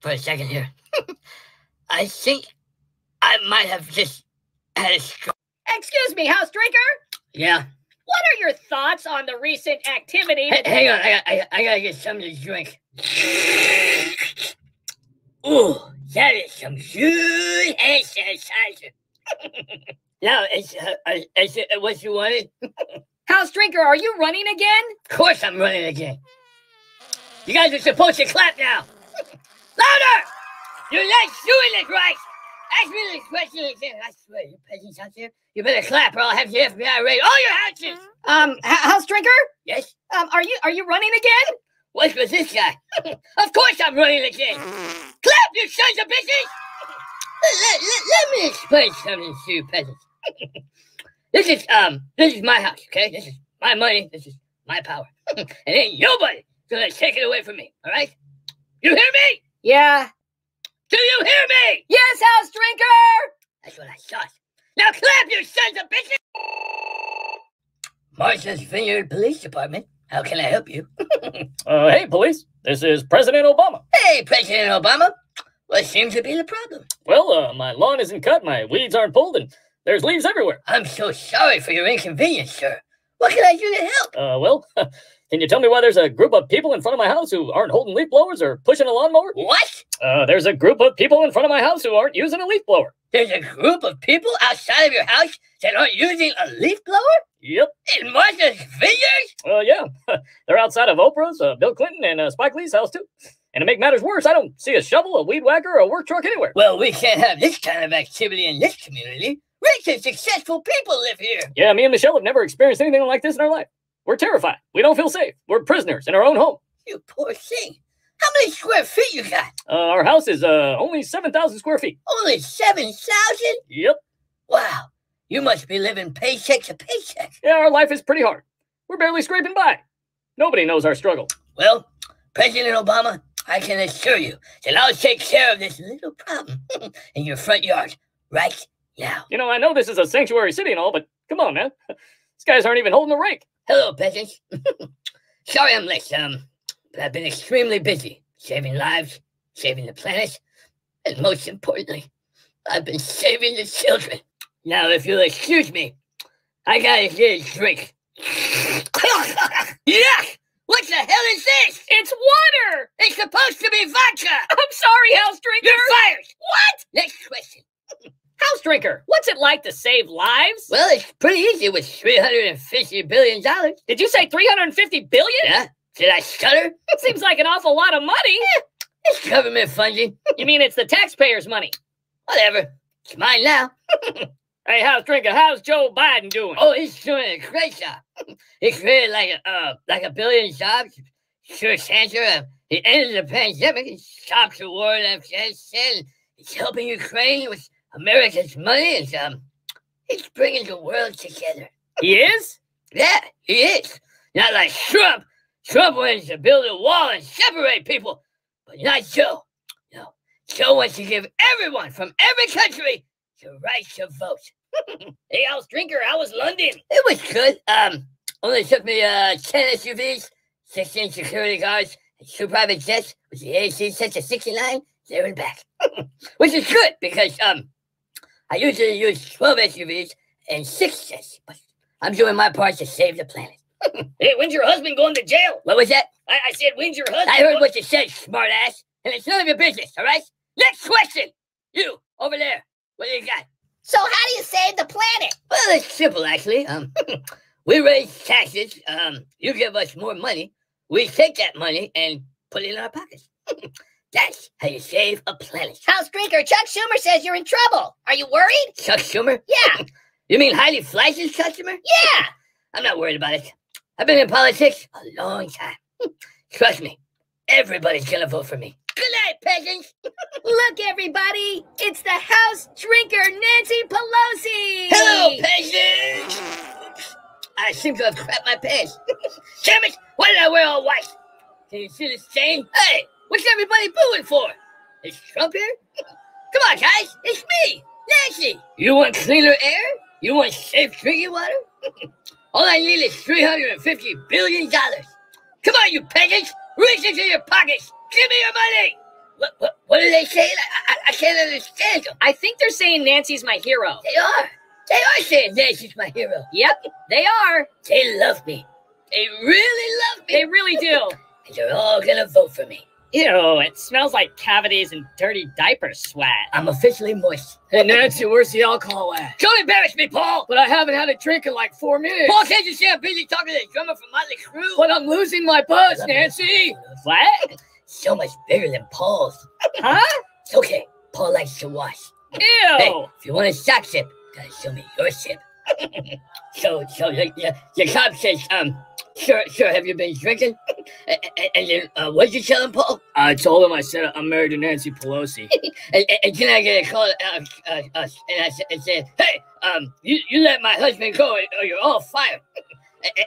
for a second here. [laughs] I think I might have just had a stroke. Excuse me, House Drinker. Yeah. What are your thoughts on the recent activity? Hang on, I, I, I gotta get something to drink. Ooh, that is some good sanitizer. [laughs] now, it's, uh, uh, is it uh, what you wanted? House Drinker, are you running again? Of course I'm running again. You guys are supposed to clap now. Louder! You're not doing it right! Ask me this question again. I swear, you peasants out there, you better clap or I'll have the FBI raid all your houses. Um, House Drinker, Yes? um, are you are you running again? What's with this guy? [laughs] of course I'm running again. Clap, you sons of bitches! Let, let- let me explain something to you peasants. [laughs] this is um, this is my house, okay? This is my money. This is my power, [laughs] and ain't nobody gonna take it away from me. All right? You hear me? Yeah. Do you hear me? Yes, House Drinker. That's what I thought. Now clap, you sons of bitches! Martha's Vineyard Police Department. How can I help you? [laughs] Uh, hey, police. This is President Obama. Hey, President Obama. What seems to be the problem? Well, uh, my lawn isn't cut, my weeds aren't pulled, and there's leaves everywhere. I'm so sorry for your inconvenience, sir. What can I do to help? Uh, well, [laughs] can you tell me why there's a group of people in front of my house who aren't holding leaf blowers or pushing a lawnmower? What? Uh, there's a group of people in front of my house who aren't using a leaf blower. There's a group of people outside of your house that aren't using a leaf blower? Yep. In Martha's Vineyard? Uh, yeah. [laughs] They're outside of Oprah's, uh, Bill Clinton, and uh, Spike Lee's house, too. And to make matters worse, I don't see a shovel, a weed whacker, or a work truck anywhere. Well, we can't have this kind of activity in this community. Rich and successful people live here. Yeah, me and Michelle have never experienced anything like this in our life. We're terrified. We don't feel safe. We're prisoners in our own home. You poor thing. How many square feet you got? Uh, our house is uh, only 7,000 square feet. Only 7,000? Yep. Wow. You must be living paycheck to paycheck. Yeah, our life is pretty hard. We're barely scraping by. Nobody knows our struggle. Well, President Obama, I can assure you that I'll take care of this little problem [laughs] in your front yard right now. You know, I know this is a sanctuary city and all, but come on, man. [laughs] These guys aren't even holding the rake. Hello, peasants. [laughs] Sorry I'm late, um, but I've been extremely busy saving lives, saving the planet, and most importantly, I've been saving the children. Now, if you'll excuse me, I gotta get a drink. [laughs] Yuck! What the hell is this? It's water. It's supposed to be vodka! I'm sorry, House Drinker. You're fired! What? Next question. House Drinker, what's it like to save lives? Well, it's pretty easy with $350 billion. Did you say 350 billion? Yeah, Did I stutter? Seems like an awful lot of money. [laughs] It's government funding. You mean it's the taxpayers' money? Whatever. It's mine now. [laughs] Hey, how's drinking? How's Joe Biden doing? Oh, he's doing a great job. He created like a uh, like a billion jobs. Sure, Santa. Uh, he ended the pandemic. He stopped the war in Afghanistan. He's helping Ukraine with America's money. And um, he's bringing the world together. He is? Yeah, he is. Not like Trump. Trump wants to build a wall and separate people, but not Joe. No, Joe wants to give everyone from every country the right to vote. [laughs] Hey, how's Drinker? How was London? It was good. Um, only took me uh ten SUVs, sixteen security guards, and two private jets with the AC set to sixty-nine there and back, [laughs] which is good because um, I usually use twelve SUVs and six jets, but I'm doing my part to save the planet. Hey, when's your husband going to jail? What was that? I, I said, when's your husband? I heard go- what you said, smartass, and it's none of your business. All right. Next question. You over there. What do you got? So how do you save the planet? Well, it's simple, actually. Um, [laughs] we raise taxes. Um, you give us more money. We take that money and put it in our pockets. [laughs] That's how you save a planet. House drinker, Chuck Schumer says you're in trouble. Are you worried? Chuck Schumer? Yeah. [laughs] You mean Heidi Fleiss's customer? Yeah. I'm not worried about it. I've been in politics a long time. [laughs] Trust me, everybody's gonna vote for me. Good night, peasants. [laughs] Look, everybody, it's the House drinker, Nancy Pelosi. Hello, peasants. I seem to have crapped my pants. [laughs] Damn it! Why did I wear all white? Can you see the stain? Hey, what's everybody booing for? Is Trump here? Come on, guys, it's me, Nancy. You want cleaner air? You want safe drinking water? All I need is three hundred and fifty billion dollars. Come on, you peasants! Reach into your pockets. Give me your money. What? What, what are they saying? I, I, I can't understand them. I think they're saying Nancy's my hero. They are. They are saying Nancy's my hero. Yep, they are. They love me. They really love me. They really do. And they're all gonna vote for me. Ew, it smells like cavities and dirty diaper sweat. I'm officially moist. [laughs] Hey, Nancy, where's the alcohol at? Don't embarrass me, Paul. But I haven't had a drink in like four minutes. Paul, can't you see I'm busy talking to the drummer from Motley Crue? But I'm losing my buzz, Nancy. What? So much bigger than Paul's. Huh? It's okay. Paul likes to wash. Ew. Hey, if you want a sock sip, gotta show me your sip. So, so the, the, the cop says, um, sure, sure, have you been drinking? and, and- then, uh, what'd you tell him, Paul? I told him I said I'm married to Nancy Pelosi. [laughs] and, and, and then I get a call, uh, uh, uh, and I said, hey, um, you, you let my husband go, or you're all fired.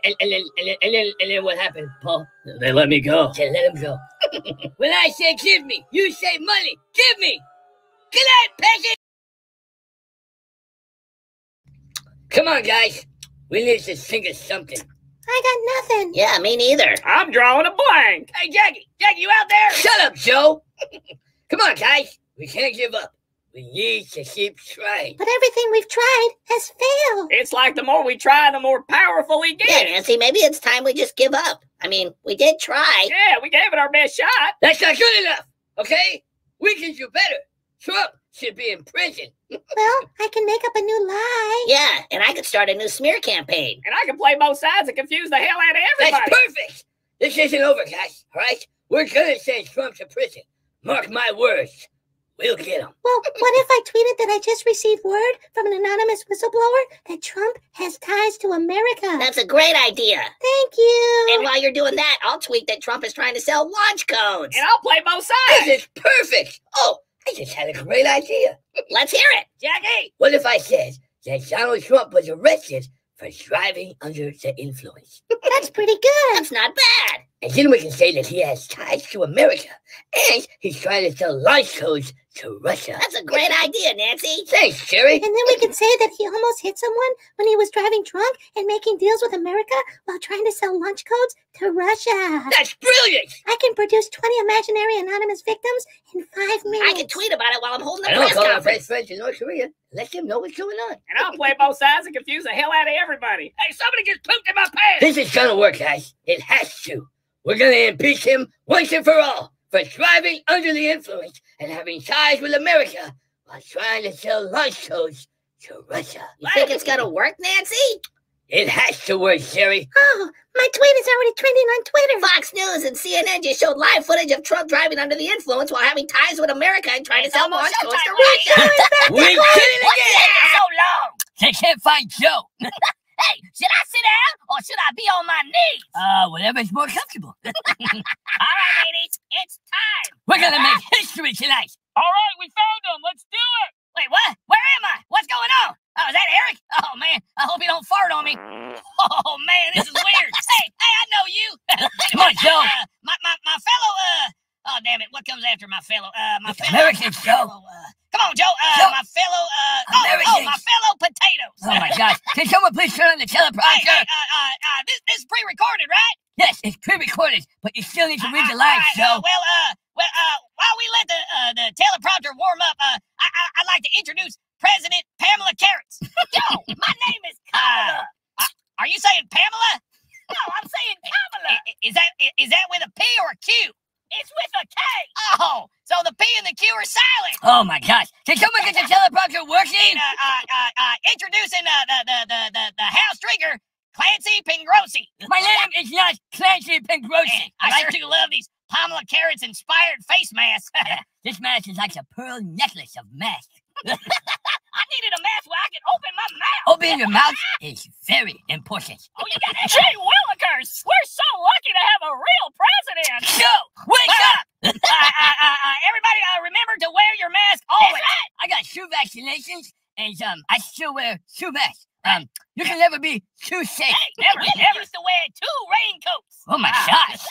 and, and, then, and, then, and, then, and then what happened, Paul? They let me go. Said, let him go. [laughs] when I say give me, you say money. Give me. Good night, peasant. Come on, guys. We need to think of something. I got nothing. Yeah, me neither. I'm drawing a blank. Hey, Jackie, Jackie, you out there? Shut up, Joe. [laughs] Come on, guys. We can't give up. We need to keep trying. But everything we've tried has failed. It's like the more we try, the more powerful we get. Yeah, get. Nancy, maybe it's time we just give up. I mean, we did try. Yeah, we gave it our best shot. That's not good enough, okay? We can do better. Trump should be in prison. [laughs] Well, I can make up a new lie. Yeah, and I could start a new smear campaign. And I can play both sides and confuse the hell out of everybody. That's perfect. This isn't over, guys. All right? We're gonna send Trump to prison. Mark my words. We'll get him. Well, what if I tweeted that I just received word from an anonymous whistleblower that Trump has ties to America? That's a great idea. Thank you. And while you're doing that, I'll tweet that Trump is trying to sell launch codes. And I'll play both sides. This is perfect. Oh, I just had a great idea. Let's hear it. Jackie, What if I said that Donald Trump was arrested for driving under the influence? That's pretty good. That's not bad. And then we can say that he has ties to America and he's trying to sell launch codes to Russia. That's a great idea, Nancy. Thanks, Jerry. And then we can say that he almost hit someone when he was driving drunk and making deals with America while trying to sell lunch codes to Russia. That's brilliant. I can produce 20 imaginary anonymous victims in five minutes. I can tweet about it while I'm holding the And I'll press call conference. best friends in North Korea. Let them know what's going on. And I'll play both sides and confuse the hell out of everybody. hey, somebody just pooped in my pants. This is gonna work, guys. It has to. We're gonna impeach him once and for all for driving under the influence and having ties with America while trying to sell lunch codes to Russia. You think it's gonna work, Nancy? It has to work, Sherry. Oh, my tweet is already trending on Twitter. Fox News and CNN just showed live footage of Trump driving under the influence while having ties with America and trying to sell more almost stores to? Russia. We did it [laughs] What's again. taking so long? They can't find Joe. [laughs] Hey, should I sit down or should I be on my knees? Uh, whatever's more comfortable. [laughs] All right, ladies, it's time. We're gonna make history tonight. All right, we found him. Let's do it. Wait, what? Where am I? What's going on? Oh, is that Eric? Oh man, I hope you don't fart on me. Oh man, this is weird. [laughs] hey, hey, I know you. [laughs] Come on, Joe. Uh, my, my, my fellow, uh, oh damn it, what comes after my fellow? Uh, my fellow. American, [laughs] Joe. fellow, uh, come on, Joe. Uh, Joe. my fellow, uh, oh, oh, my fellow potatoes. Oh my gosh. [laughs] Can someone please turn on the Hey, teleprompter? hey, uh, uh, uh, this, this is pre-recorded, right? Yes, it's pre-recorded, but you still need to read the Uh, lines, right, Joe. uh, well, uh, well, uh, while we let the uh, the teleprompter warm up, uh, I, I I'd like to introduce President Pamela Carrots. [laughs] Yo, my name is Kamala. Uh, are you saying Pamela? No, I'm saying Kamala. Is that i- is that with a P or a Q? It's with a K. Oh, so the P and the Q are silent. Oh my gosh. Can someone get the teleprompter working? Uh, uh, uh, uh, introducing uh, the, the the the the house drinker, Clancy Pingrossi. My name is not Clancy Pengrosi. I sure do love these Pamela Carrots inspired face masks. [laughs] This mask is like a pearl necklace of masks. [laughs] I needed a mask where I could open my mouth. Opening your mouth is very important. Oh, you got Gee Willikers, we're so lucky to have a real president. Joe, wake up! [laughs] uh, uh, uh, uh, everybody, uh, remember to wear your mask always. I got two vaccinations, and um, I still wear two masks. Um, you can never be too safe. Hey, never, [laughs] never used to wear two raincoats. Oh my gosh,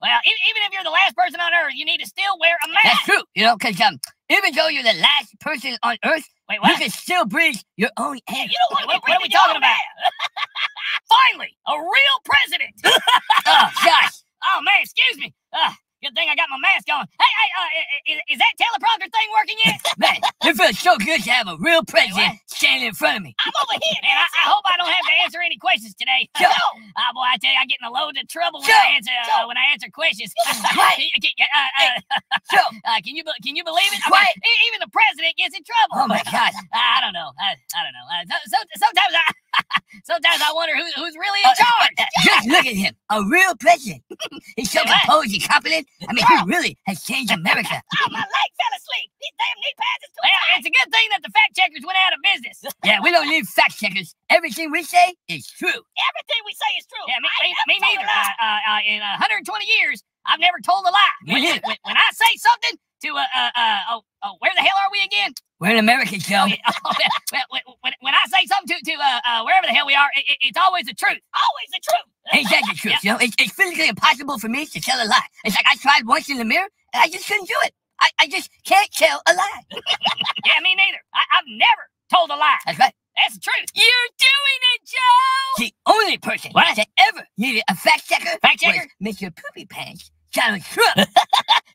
well, e- even if you're the last person on earth, you need to still wear a mask. that's true. You know, because um, even though you're the last person on Earth, Wait, you can still breathe your own air. You don't want what, what are we talking about? [laughs] Finally, a real president. [laughs] Oh gosh, [laughs] oh man, excuse me. Uh, good thing I got my mask on. Hey, hey, uh, is, is that teleprompter thing working yet? [laughs] man, it feels so good to have a real president standing in front of me. I'm over here, man. I, I hope I don't have to answer any questions today. [laughs] Joe. Oh [laughs] boy, I tell you, I get in a load of trouble when I answer uh, when I answer questions. Quiet. Can you- uh, uh, uh, can you can you believe it? I mean, even the president gets in trouble. oh my gosh. I don't know. I, I don't know. Uh, so, so, sometimes I sometimes I wonder who, who's really Uh, in charge. uh, Just look at him, a real president. He's so composed and confident. I mean, he really has changed America. [laughs] Oh, my leg fell asleep. These damn knee pads is too well, It's a good thing that the fact checkers went out of business. [laughs] Yeah, we don't need fact checkers. Everything we say is true. Everything we say is true. Yeah, me, me, me neither. Uh, uh, uh, in uh, 120 years, I've never told a lie. When, when, when I say something to uh, uh, uh, oh, oh, where the hell are we again? We're in America, Joe. [laughs] Oh, when, when, when, I say something to, to uh, uh, wherever the hell we are, it, it- it's always the truth. Always the truth. [laughs] Ain't that the truth? You know, it's, it's physically impossible for me to tell a lie. It's like I tried once in the mirror and I just couldn't do it. I, I just can't tell a lie. [laughs] yeah, me neither. I, I've never told a lie. That's right. That's the truth. You're doing it, Joe. The only person What? that ever needed a fact checker Fact checker? was Mr. Poopy Pants, Donald [laughs] Trump.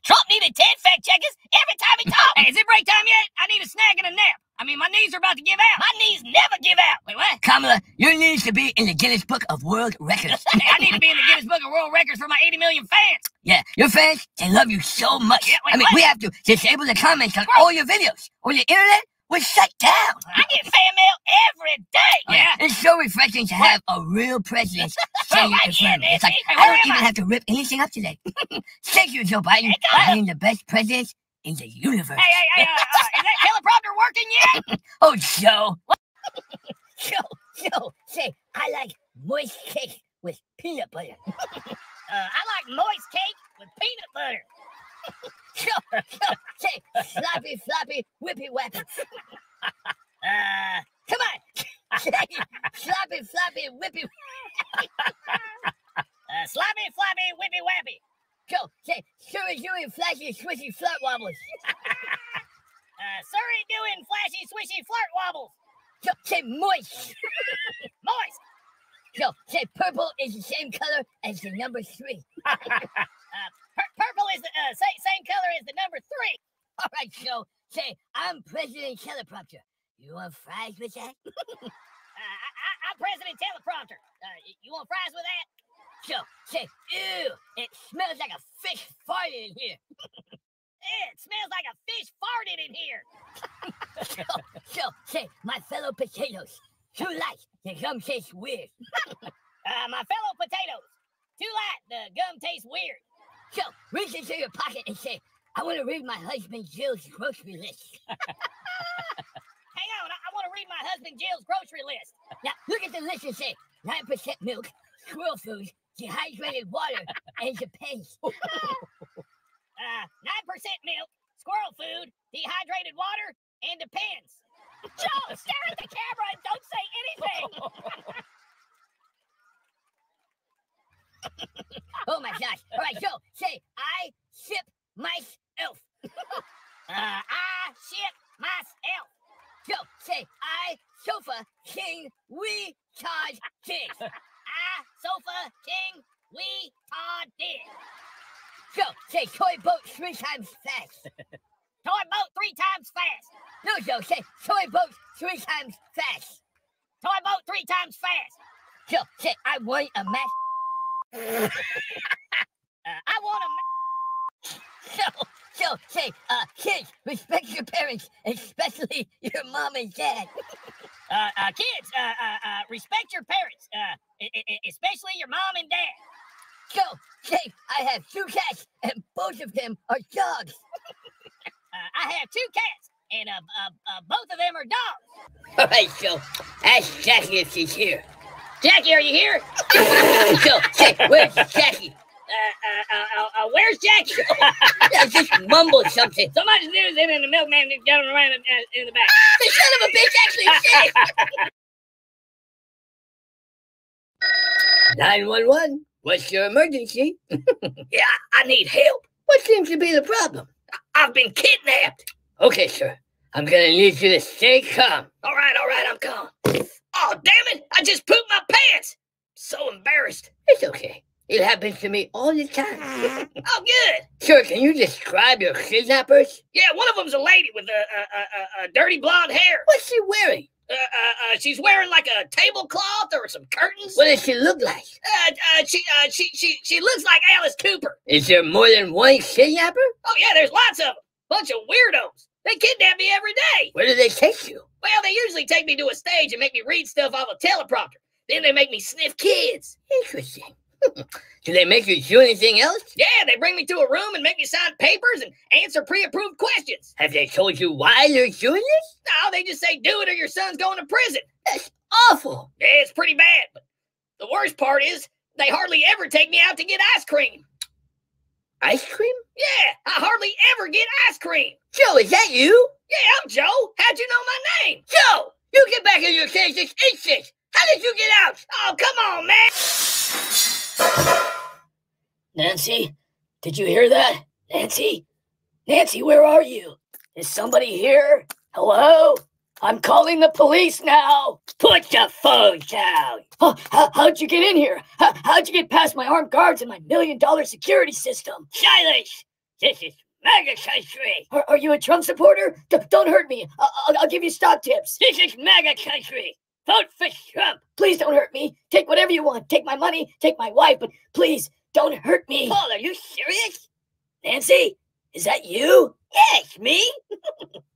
Trump needed 10 fact checkers every time he talked. hey, is it break time yet? I need a snack and a nap. I mean, my knees are about to give out. My knees never give out. Wait, what? Kamala, you need to be in the Guinness Book of World Records. [laughs] Hey, I need to be in the Guinness Book of World Records for my 80 million fans. yeah, your fans, they love you so much. Yeah, wait, I mean, what? we have to disable the comments on all your videos or the internet was shut down. I get fan mail every day. Yeah. It's so refreshing to have a real president standing [laughs] right in front of me. It's like, Hey, I don't even I? have to rip anything up today. [laughs] Thank you, Joe Biden, for go. being the best president in the universe. Hey, hey, hey, uh, uh, is that [laughs] teleprompter working yet? Oh, Joe. Joe, Joe, say, I like moist cake with peanut butter. Uh, I like moist cake with peanut butter. [laughs] Joe, Joe, say, sloppy, floppy, whippy, wappy. Uh, Come on. [laughs] [laughs] Say, sloppy, floppy, whippy. uh, sloppy, floppy, whippy, wappy. Joe, say, sure doing flashy, swishy, flirt wobbles. Uh, Surrey doing flashy, swishy flirt wobbles. Joe, say, moist. Moist. Joe, say, purple is the same color as the number three. Uh, is the uh, same, same color as the number three. [laughs] All right, Joe, say, I'm President Teleprompter. You want fries with that? [laughs] Uh, I, I'm President Teleprompter. Uh, you want fries with that? Joe, say, ew, it smells like a fish farted in here. [laughs] It smells like a fish farted in here. Joe, Joe, say, my fellow potatoes. Too light. The gum tastes weird. Uh, my fellow potatoes, too light. The gum tastes weird. So reach into your pocket and say, I want to read my husband Jill's grocery list. [laughs] Hang on, I, I want to read my husband Jill's grocery list. Now look at the list and say 9% milk, squirrel food, dehydrated water, and Japan's. [laughs] Uh, 9% milk, squirrel food, dehydrated water, and depends. Joe, stare at the camera and don't say anything. [laughs] [laughs] oh my gosh. All right, so say, I ship myself. [laughs] uh, I ship myself. So say, I sofa king, we charge kids. [laughs] I sofa king, we Todd did. So say, toy boat three times fast. Toy boat three times fast. No, Joe, say, toy boat three times fast. Toy boat three times fast. So say, I want a match. I want a. So, so say, uh, kids, respect your parents, especially your mom and dad. [laughs] uh, uh, kids, uh, uh, uh, respect your parents, uh, especially your mom and dad. So, say, I have two cats, and both of them are dogs. [laughs] uh, I have two cats, and uh, uh, uh, both of them are dogs. All right, so ask Jackie if she's here. Jackie, are you here? [laughs] so, say, where's Jackie? Uh, uh, uh, uh, where's Jackie? [laughs] yeah, just mumbled something. Somebody's news in, and the milkman is going around in, uh, the back. The son of a bitch actually said. [laughs] 911, what's your emergency? yeah, I need help. What seems to be the problem? I've been kidnapped. Okay, sir. I'm gonna need you to stay calm. All right, all right, I'm calm. Oh, damn it! I just pooped my pants. So embarrassed. It's okay. It happens to me all the time. [laughs] [laughs] oh, good. Sir, can you describe your kidnappers? Yeah, one of them's a lady with a, a, a, a dirty blonde hair. What's she wearing? Uh, uh, uh, she's wearing like a tablecloth or some curtains. What does she look like? Uh, uh, she, uh, she, she, she looks like Alice Cooper. Is there more than one kidnapper? Oh yeah, there's lots of them. Bunch of weirdos. They kidnap me every day. Where do they take you? Well, they usually take me to a stage and make me read stuff off a teleprompter. Then they make me sniff kids. Interesting. [laughs] do they make you do anything else? Yeah, they bring me to a room and make me sign papers and answer pre-approved questions. Have they told you why they're doing this? No, they just say do it or your son's going to prison. That's awful. Yeah, it's pretty bad. But the worst part is they hardly ever take me out to get ice cream. Ice cream? Yeah, I hardly ever get ice cream. Joe, is that you? Yeah, I'm Joe. How'd you know my name? Joe, you get back in your cage this instant. How did you get out? Oh, come on, man. Nancy, did you hear that? Nancy? Nancy, where are you? Is somebody here? Hello? I'm calling the police now. Put the phone down. Oh, how, how'd you get in here? How, how'd you get past my armed guards and my million dollar security system? Silence. This is MAGA country. Are, are you a Trump supporter? D- don't hurt me. I'll, I'll give you stock tips. This is MAGA country. Vote for Trump. Please don't hurt me. Take whatever you want. Take my money, take my wife, but please don't hurt me. Paul, are you serious? Nancy, is that you? Yes, me. [laughs]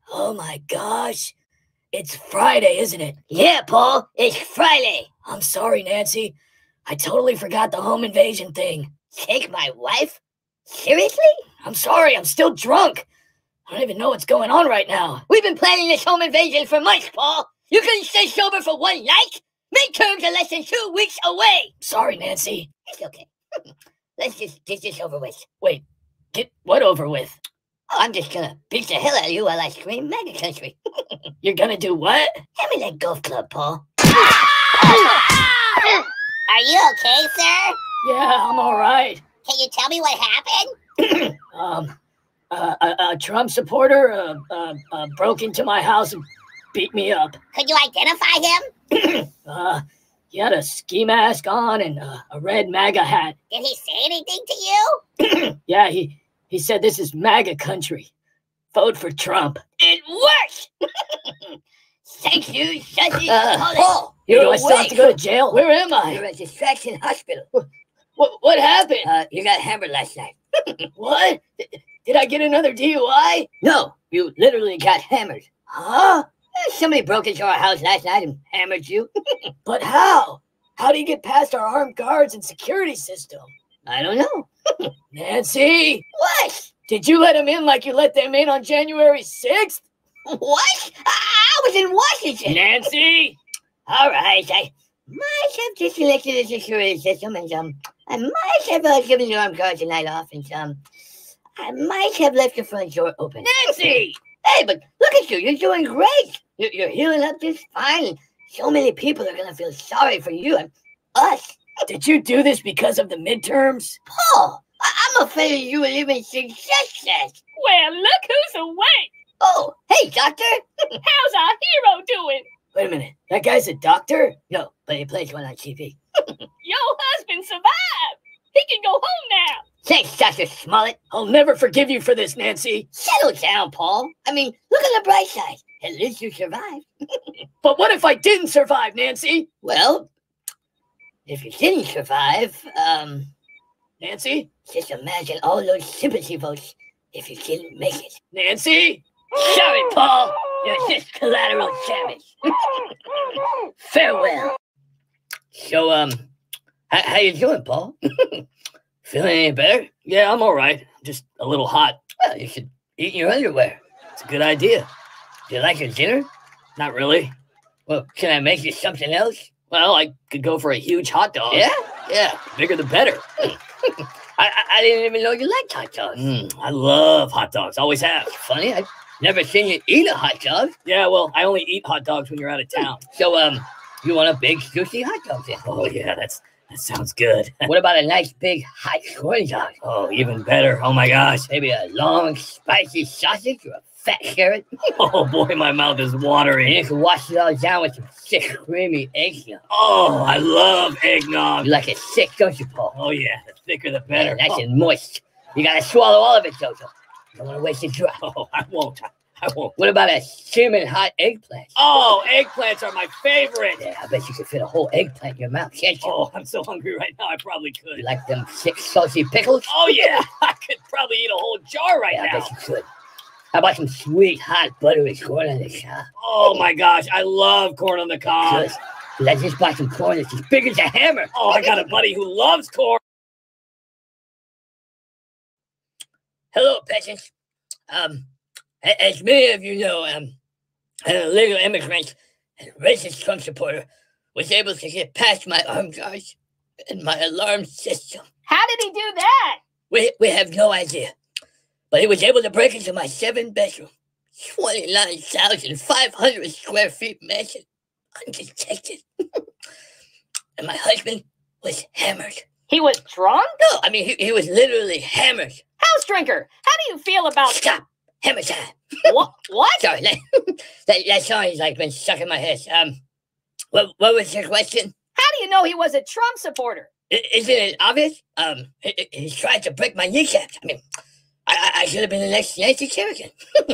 Oh my gosh. It's Friday, isn't it? Yeah, Paul, it's Friday. I'm sorry, Nancy. I totally forgot the home invasion thing. Take my wife? Seriously? I'm sorry, I'm still drunk. I don't even know what's going on right now. We've been planning this home invasion for months, Paul. You couldn't stay sober for one night? Midterms are less than two weeks away. Sorry, Nancy. It's okay. [laughs] Let's just get this over with. Wait, get what over with? Oh, I'm just gonna beat the hell out of you while I scream MAGA country. [laughs] You're gonna do what? Hand me that golf club, Paul. [laughs] Are you okay, sir? Yeah, I'm all right. Can you tell me what happened? Um, uh, a, a Trump supporter uh, uh, uh, broke into my house and beat me up. Could you identify him? [clears throat] Uh, he had a ski mask on and uh, a red MAGA hat. Did he say anything to you? [clears throat] Yeah, he he said this is MAGA country. Vote for Trump. It worked! [laughs] Thank you, Jesse. Uh, Paul, You do I still have to go to jail? Where am I? You're at Distraction Hospital. What, what happened? Uh, you got hammered last night. [laughs] what? Did I get another DUI? No, you literally got hammered. Huh? Eh, Somebody broke into our house last night and hammered you. [laughs] But how? How do you get past our armed guards and security system? I don't know. [laughs] Nancy, What? did you let him in like you let them in on January 6th? What? I, was in Washington. Nancy! All right, I might have disconnected the security system, and um, I might have uh, given the armed guards a night off, and um, I might have left the front door open. Nancy! Hey, but look at you. You're doing great. You're, you're healing up just fine. So many people are going to feel sorry for you and us. Did you do this because of the midterms? Paul, I- I'm afraid you would even suggest that. Well, look who's awake. Oh, hey, doctor. [laughs] How's our hero doing? Wait a minute. That guy's a doctor? No, but he plays one on TV. Your husband survived. He can go home now. Thanks, Dr. Smollett. I'll never forgive you for this, Nancy. Settle down, Paul. I mean, look at the bright side. At least you survived. [laughs] But what if I didn't survive, Nancy? Well, if you didn't survive, um, Nancy? just imagine all those sympathy votes if you didn't make it. Nancy? Sorry, Paul. You're just collateral damage. [laughs] Farewell. So, um, how, how you doing, Paul? [laughs] Feeling any better? Yeah, I'm all right. Just a little hot. Well, you should eat in your underwear. It's a good idea. Do you like your dinner? Not really. Well, can I make you something else? Well, I could go for a huge hot dog. Yeah? Yeah. Bigger the better. [laughs] I, I, I didn't even know you liked hot dogs. Mm, I love hot dogs. Always have. Funny, I've never seen you eat a hot dog. Yeah, well, I only eat hot dogs when you're out of town. So, um, you want a big, juicy hot dog then? Oh yeah, that's that sounds good. [laughs] What about a nice, big, hot corn dog? Oh, even better. Oh my gosh. Maybe a long, spicy sausage or a fat carrot? [laughs] Oh boy, my mouth is And watering. you can wash it all down with some thick, creamy eggs. yolk. Oh, I love eggnog. You like it thick, don't you, Paul? Oh yeah, the thicker the Better. better. Nice and moist. You gotta swallow all of it, Jojo. Don't want to waste a drop. Oh, I won't. I won't. What about a steaming hot eggplant? Oh, eggplants are my favorite. Yeah, I bet you could fit a whole eggplant in your mouth, can't you? Oh, I'm so hungry right now. I probably You could. like them thick, salty pickles? Oh yeah, [laughs] I could probably eat a whole jar right yeah, I bet you could. How about some sweet, hot, buttery corn on the cob? Oh my gosh, I love corn on the cob. Let's just buy some corn that's as big as a hammer. Oh, I got a buddy who loves corn. Hello, peasants. Um, as many of you know, um, an illegal immigrant and racist Trump supporter was able to get past my armed guards and my alarm system. How did he do that? We, we have no idea. But he was able to break into my seven bedroom, 29,500 square feet mansion undetected. [laughs] and my husband was hammered. He was drunk? No, I mean, he, he was literally hammered. House drinker, how do you feel about Stop! Time! what? What? Sorry, [laughs] that, that, song has like been stuck in my head. Um, what, what was your question? How do you know he was a Trump supporter? Isn't it obvious? Um, he, he- tried to break my kneecaps. I mean, I, I, I should have been the next Nancy Kerrigan. [laughs]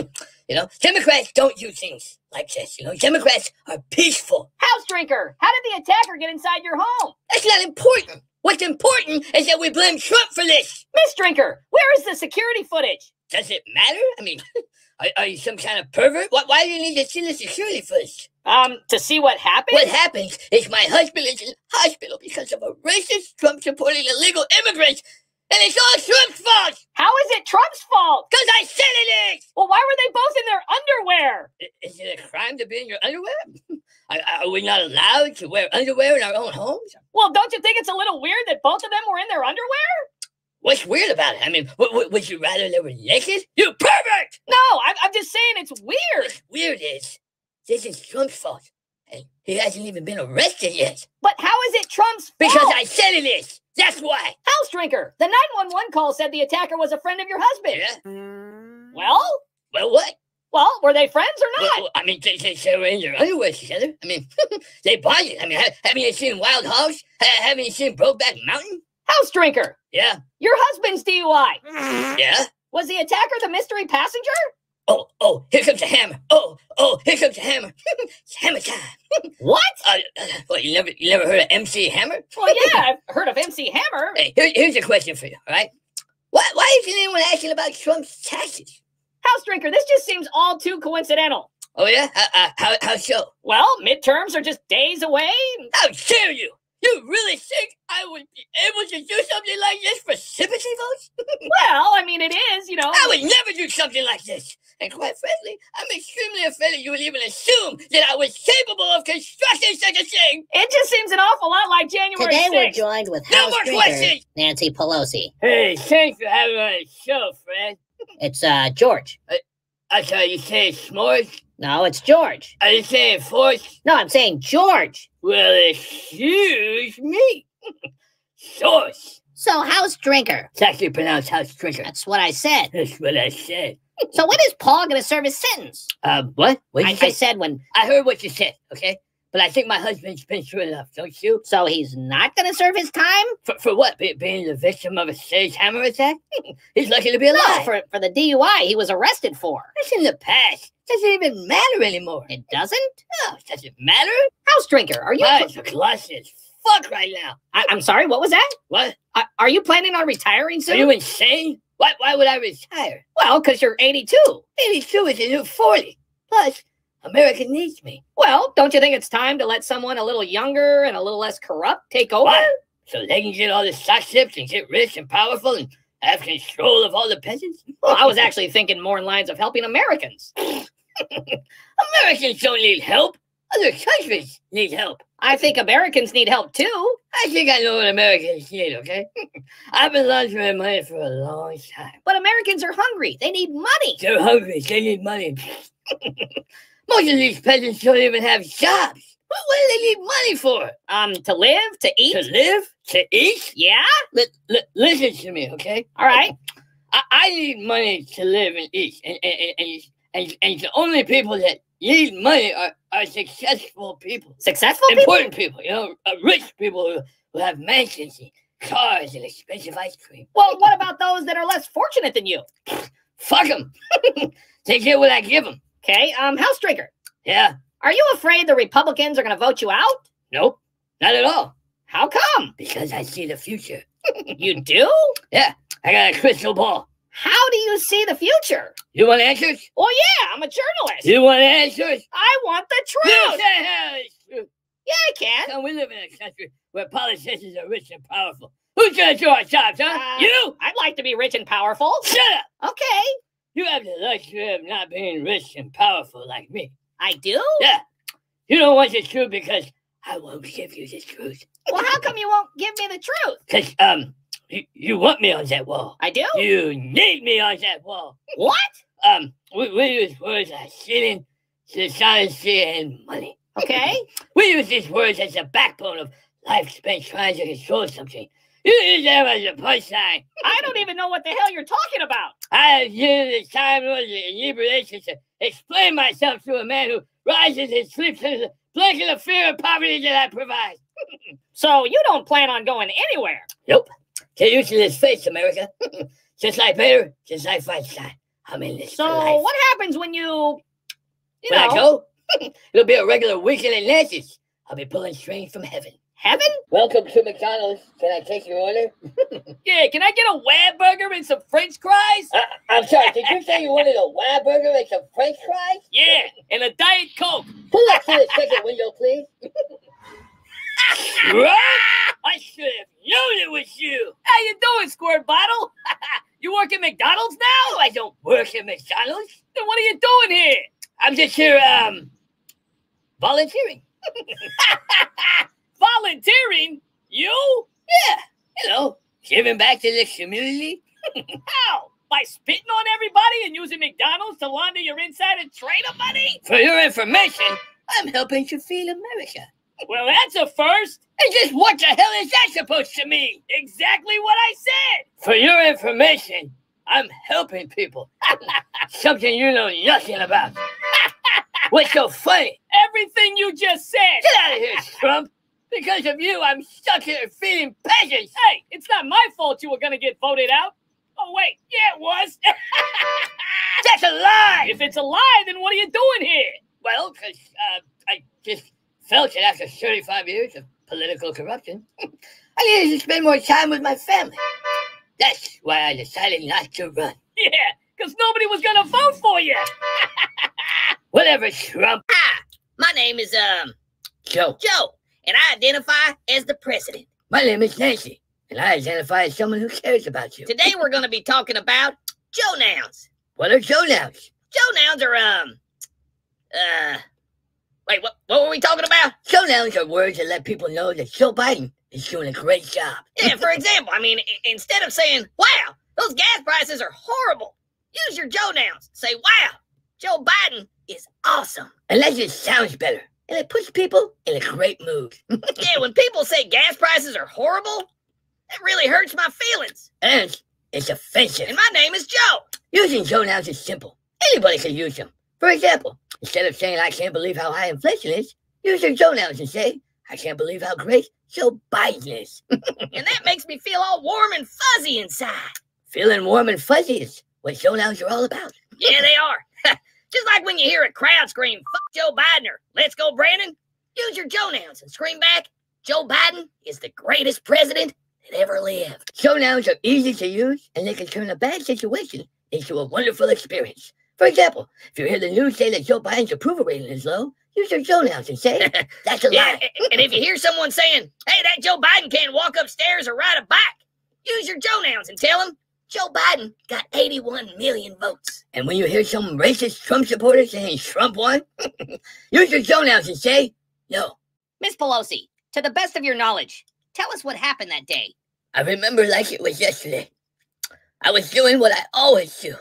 you know, Democrats don't do things like this. You know, Democrats are peaceful. House drinker, how did the attacker get inside your home? That's not important. What's important is that we blame Trump for this. Miss Drinker, where is the security footage? Does it matter? I mean, [laughs] are, are you some kind of pervert? Why, why do you need to see the security footage? Um, to see what happened? What happens is my husband is in hospital because of a racist Trump supporting illegal immigrants, and it's all Trump's fault How is it Trump's fault? because I said it is. Well, why were they both in their underwear? Is it a crime to be in your underwear? [laughs] Are, are we not allowed to wear underwear in our own homes? Well, don't you think it's a little weird that both of them were in their underwear? What's weird about it? I mean, w- w- would you rather they were naked? You pervert! No, I'm, I'm just saying it's weird. What's weird is this is Trump's fault, and he hasn't even been arrested yet But how is it Trump's fault? because I said it is. That's why. House drinker, the 911 call said the attacker was a friend of your husband. Yeah. Well, Well, what? well, were they friends or not? well, I mean, they, they, they were in their underwear together. I mean, [laughs] they bonded. I mean, ha- haven't you seen Wild Hogs? Ha- haven't you seen Brokeback Mountain? House drinker, Yeah. your husband's DUI. Yeah. Was the attacker the mystery passenger? Oh, oh, here comes a hammer. Oh, oh, here comes a hammer. it's [laughs] hammer time. What? Uh, uh, what, you never, you never heard of MC Hammer? Well, yeah, I've heard of MC Hammer. Hey, here, here's a question for you, all right? Why, why isn't anyone asking about Trump's taxes? House drinker, this just seems all too coincidental. Oh yeah? How, uh, how, how so? Well, midterms are just days away. How dare you? You really think I would be able to do something like this for sympathy votes? [laughs] well, I mean, it is, you know. I would never do something like this. And quite frankly, I'm extremely offended you would even assume that I was capable of constructing such a thing. It just seems an awful lot like January Today we're joined with No House more Speaker questions! Nancy Pelosi. Hey, thanks for having me on the show, Fred. It's uh George. I thought you said s'mores. No, it's George. Are you saying force? No, I'm saying George. Well, excuse me. [laughs] Sauce. So House Drinker. It's actually pronounced house drinker. That's what I said. That's what I said. So when is Paul going to serve his sentence? Uh, what? What I? I said when. I heard what you said, okay? But I think my husband's been through enough, don't you? So he's not going to serve his time? For, for what? Be, being the victim of a sledgehammer attack? [laughs] He's lucky to be No, alive. for, for the DUI he was arrested for. That's in the past. Doesn't even matter anymore. It doesn't? No, it doesn't matter. House Drinker, are you. My glass is fuck right now. I, I'm sorry, what was that? What? Are, are you planning on retiring Are you insane? Why, why would I retire? well, because you're 82. 82 is a new 40. Plus, America needs me. Well, don't you think it's time to let someone a little younger and a little less corrupt take over? What? So they can get all the stock ships and get rich and powerful and have control of all the peasants? Well, I was [laughs] actually thinking more in lines of helping Americans. [laughs] Americans don't need help. Other countries need help. I think Americans need help too. I think I know what Americans need, okay? [laughs] I've been laundering money for a long time. But Americans are hungry. They need money. They're hungry. They need money. Most of these peasants don't even have jobs. What, what do they need money for? Um, to live, to eat. To live? To eat? Yeah? Li- listen to me, okay? All right. I, I need money to live and eat. And, and, and, and, and, the only people that need money are, are successful people. Successful people? Important people, you know, uh, rich people who, who have mansions and cars and expensive ice cream. Well, what about those that are less fortunate than you? Fuck them. they get what I give them. Okay, um, House Drinker, Yeah. are you afraid the Republicans are going to vote you out? Nope. Not at all. How come? Because I see the future. [laughs] You do? Yeah. I got a crystal ball. How do you see the future? You want answers? Well, yeah, I'm a journalist. You want answers? I want the truth. say hell is. Yeah, I can. So we live in a country where politicians are rich and powerful. Who's gonna do our jobs, huh? Uh, you? I'd like to be rich and powerful. Shut up! Okay, You have the luxury of not being rich and powerful like me. I do. Yeah. You don't want the truth because I won't give you the truth. Well, how come you won't give me the truth? Because, um, you, you want me on that wall. I do. You need me on that wall. What? Um, we, we use words like sinning, society, and money. Okay. [clears throat] We use these words as the backbone of life spent trying to control something. You use them as a punchline. I don't even know what the hell you're talking about. I have used the time the inebriation to explain myself to a man who rises and sleeps in the blanket of fear and poverty that I provide. [laughs] So you don't plan on going anywhere. Nope. Get used to this face, America. [laughs] just like Vader, just like Feinstein. I'm in this So life. what happens when you, you when know, I go, [laughs] it'll be a regular weekend in Nancy's. I'll be pulling strings from heaven. Heaven? Welcome to McDonald's. Can I take your order? [laughs] Yeah, can I get a whab burger and some French fries? Uh, I'm sorry, did you say you wanted a wild burger and some french fries? Yeah, and a Diet Coke. Pull up to the second window, please. [laughs] I should have known it was you. How you doing, Squirt Bottle? [laughs] you work at McDonald's now? I don't work at McDonald's. Then what are you doing here? I'm just here, um, volunteering. Volunteering? You? Yeah, you know, giving back to the community. [laughs] How? By spitting on everybody and using McDonald's to launder your insider trader money? For your information, I'm helping to feed America. Well, that's a first. And just what the hell is that supposed to mean? Exactly what I said. For your information, I'm helping people. [laughs] Something you know nothing about. [laughs] What's so funny? Everything you just said. Get out of here, Trump. Because of you, I'm stuck here feeding peasants. Hey, it's not my fault you were going to get voted out. Oh, wait. Yeah, it was. [laughs] That's a lie. if it's a lie, then what are you doing here? Well, because uh, I just felt that after 35 years of political corruption, [laughs] I needed to spend more time with my family. That's why I decided not to run. Yeah, because nobody was going to vote for you. [laughs] Whatever, Trump. Hi, my name is um Joe. Joe, and I identify as the president. My name is Nancy, and I identify as someone who cares about you. Today we're going to be talking about Joe nouns. What are Joe nouns? Joe nouns are um uh wait what what were we talking about? Joe nouns are words that let people know that Joe Biden is doing a great job. Yeah, for example, I mean i- instead of saying wow those gas prices are horrible, use your Joe nouns. Say wow Joe Biden is awesome. And that just sounds better. And it puts people in a great mood. [laughs] yeah, when people say gas prices are horrible, that really hurts my feelings. And it's offensive. And my name is Joe. Using Joe nouns is simple. Anybody can use them. For example, instead of saying I can't believe how high inflation is, use your Joe nouns and say I can't believe how great Joe Biden is. [laughs] and that makes me feel all warm and fuzzy inside. Feeling warm and fuzzy is what Joe nouns are all about. Yeah, they are. Just like when you hear a crowd scream, fuck Joe Biden or let's go Brandon, use your Joe nouns and scream back, Joe Biden is the greatest president that ever lived. Joe nouns are easy to use and they can turn a bad situation into a wonderful experience. For example, if you hear the news say that Joe Biden's approval rating is low, use your Joe nouns and say, [laughs] that's a Yeah, lie. and if you hear someone saying, hey, that Joe Biden can't walk upstairs or ride a bike, use your Joe nouns and tell him Joe Biden got 81 million votes. And when you hear some racist Trump supporter saying Trump won, [laughs] use your Joe nouns and say, no. Miss Pelosi, to the best of your knowledge, tell us what happened that day. I remember like it was yesterday. I was doing what I always do,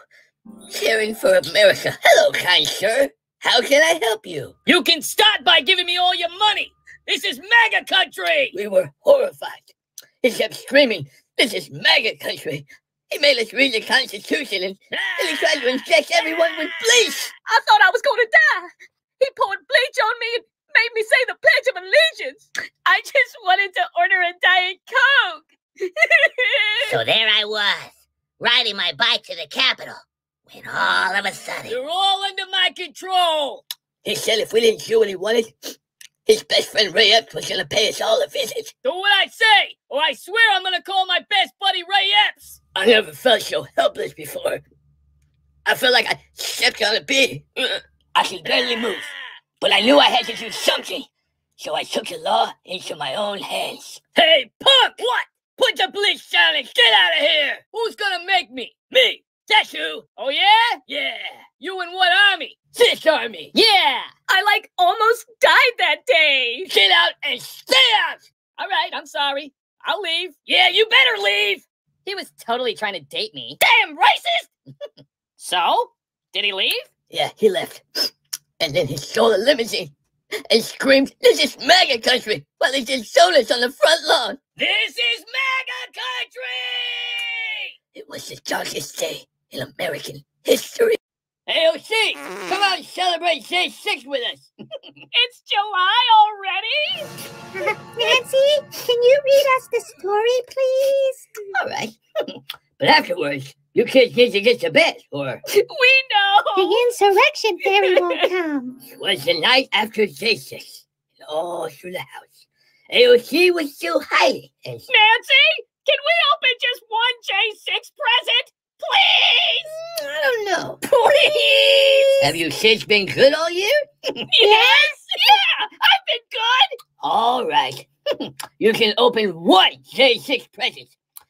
cheering for America. Hello, kind sir. How can I help you? You can start by giving me all your money. This is MAGA country. We were horrified. He kept screaming, This is MAGA country. He made us read the Constitution and, and he tried to inject everyone with bleach. I thought I was going to die. He poured bleach on me and made me say the Pledge of Allegiance. I just wanted to order a Diet Coke. [laughs] So there I was, riding my bike to the Capitol, when all of a sudden. You're all under my control. He said if we didn't do what he wanted, his best friend Ray Epps was going to pay us all a visit. Do what I say, or I swear I'm gonna call my best buddy Ray Epps. I never felt so helpless before. I felt like I stepped on a bee. [clears throat] I could barely move, but I knew I had to do something. So I took the law into my own hands. Hey, punk! What? Put the bleach down and get out of here! Who's gonna make me? Me! That's who! Oh yeah? Yeah! You in what army? This army! Yeah! I like almost died that day. Get out and stay out! Alright, I'm sorry. I'll leave. Yeah, you better leave! He was totally trying to date me. Damn racist! [laughs] so? Did he leave? Yeah, he left. And then he stole a limousine and screamed, This is MAGA country! while he did donuts on the front lawn. This is MAGA country! It was the darkest day in American history. AOC, come out and celebrate J6 with us. It's July already? [laughs] Nancy, can you read us the story, please? All right. but afterwards, you kids need to get to bed, or We know. The insurrection fairy won't come. it was the night after J6. And all through the house, AOC was still hiding. And Nancy, can we open just one J6 present? Please! I don't know. Please! Have you kids been good all year? [laughs] Yes! Yeah! I've been good! All right. [laughs] you can open one J6 present,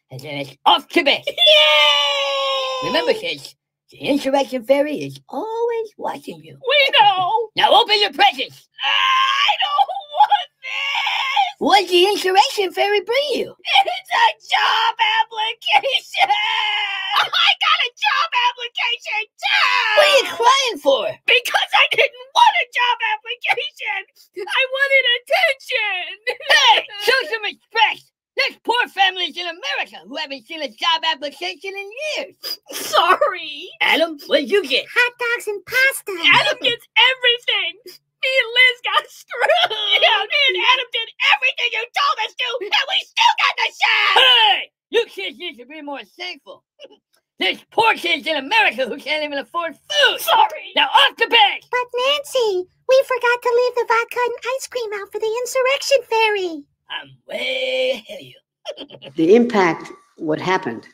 and then it's off to bed. Yay! Remember, kids, the insurrection fairy is always watching you. We know! Now open your presents. I don't want this! What did the insurrection fairy bring [laughs] you? It's a job application! [laughs] I got a job application too! What are you crying for? Because I didn't want a job application! I wanted attention! [laughs] Hey, show some respect. There's poor families in America who haven't seen a job application in years. Sorry! Adam, what did you get? Hot dogs and pasta. Adam gets everything! Me and Liz got screwed! [laughs] Yeah, me and Adam did everything you told us to, and we still got the job! Hey, you kids need to be more thankful. [laughs] There's poor kids in America who can't even afford food. Sorry! Now off to bed. But Nancy, we forgot to leave the vodka and ice cream out for the insurrection fairy. I'm way ahead of you. [laughs] The impact, what happened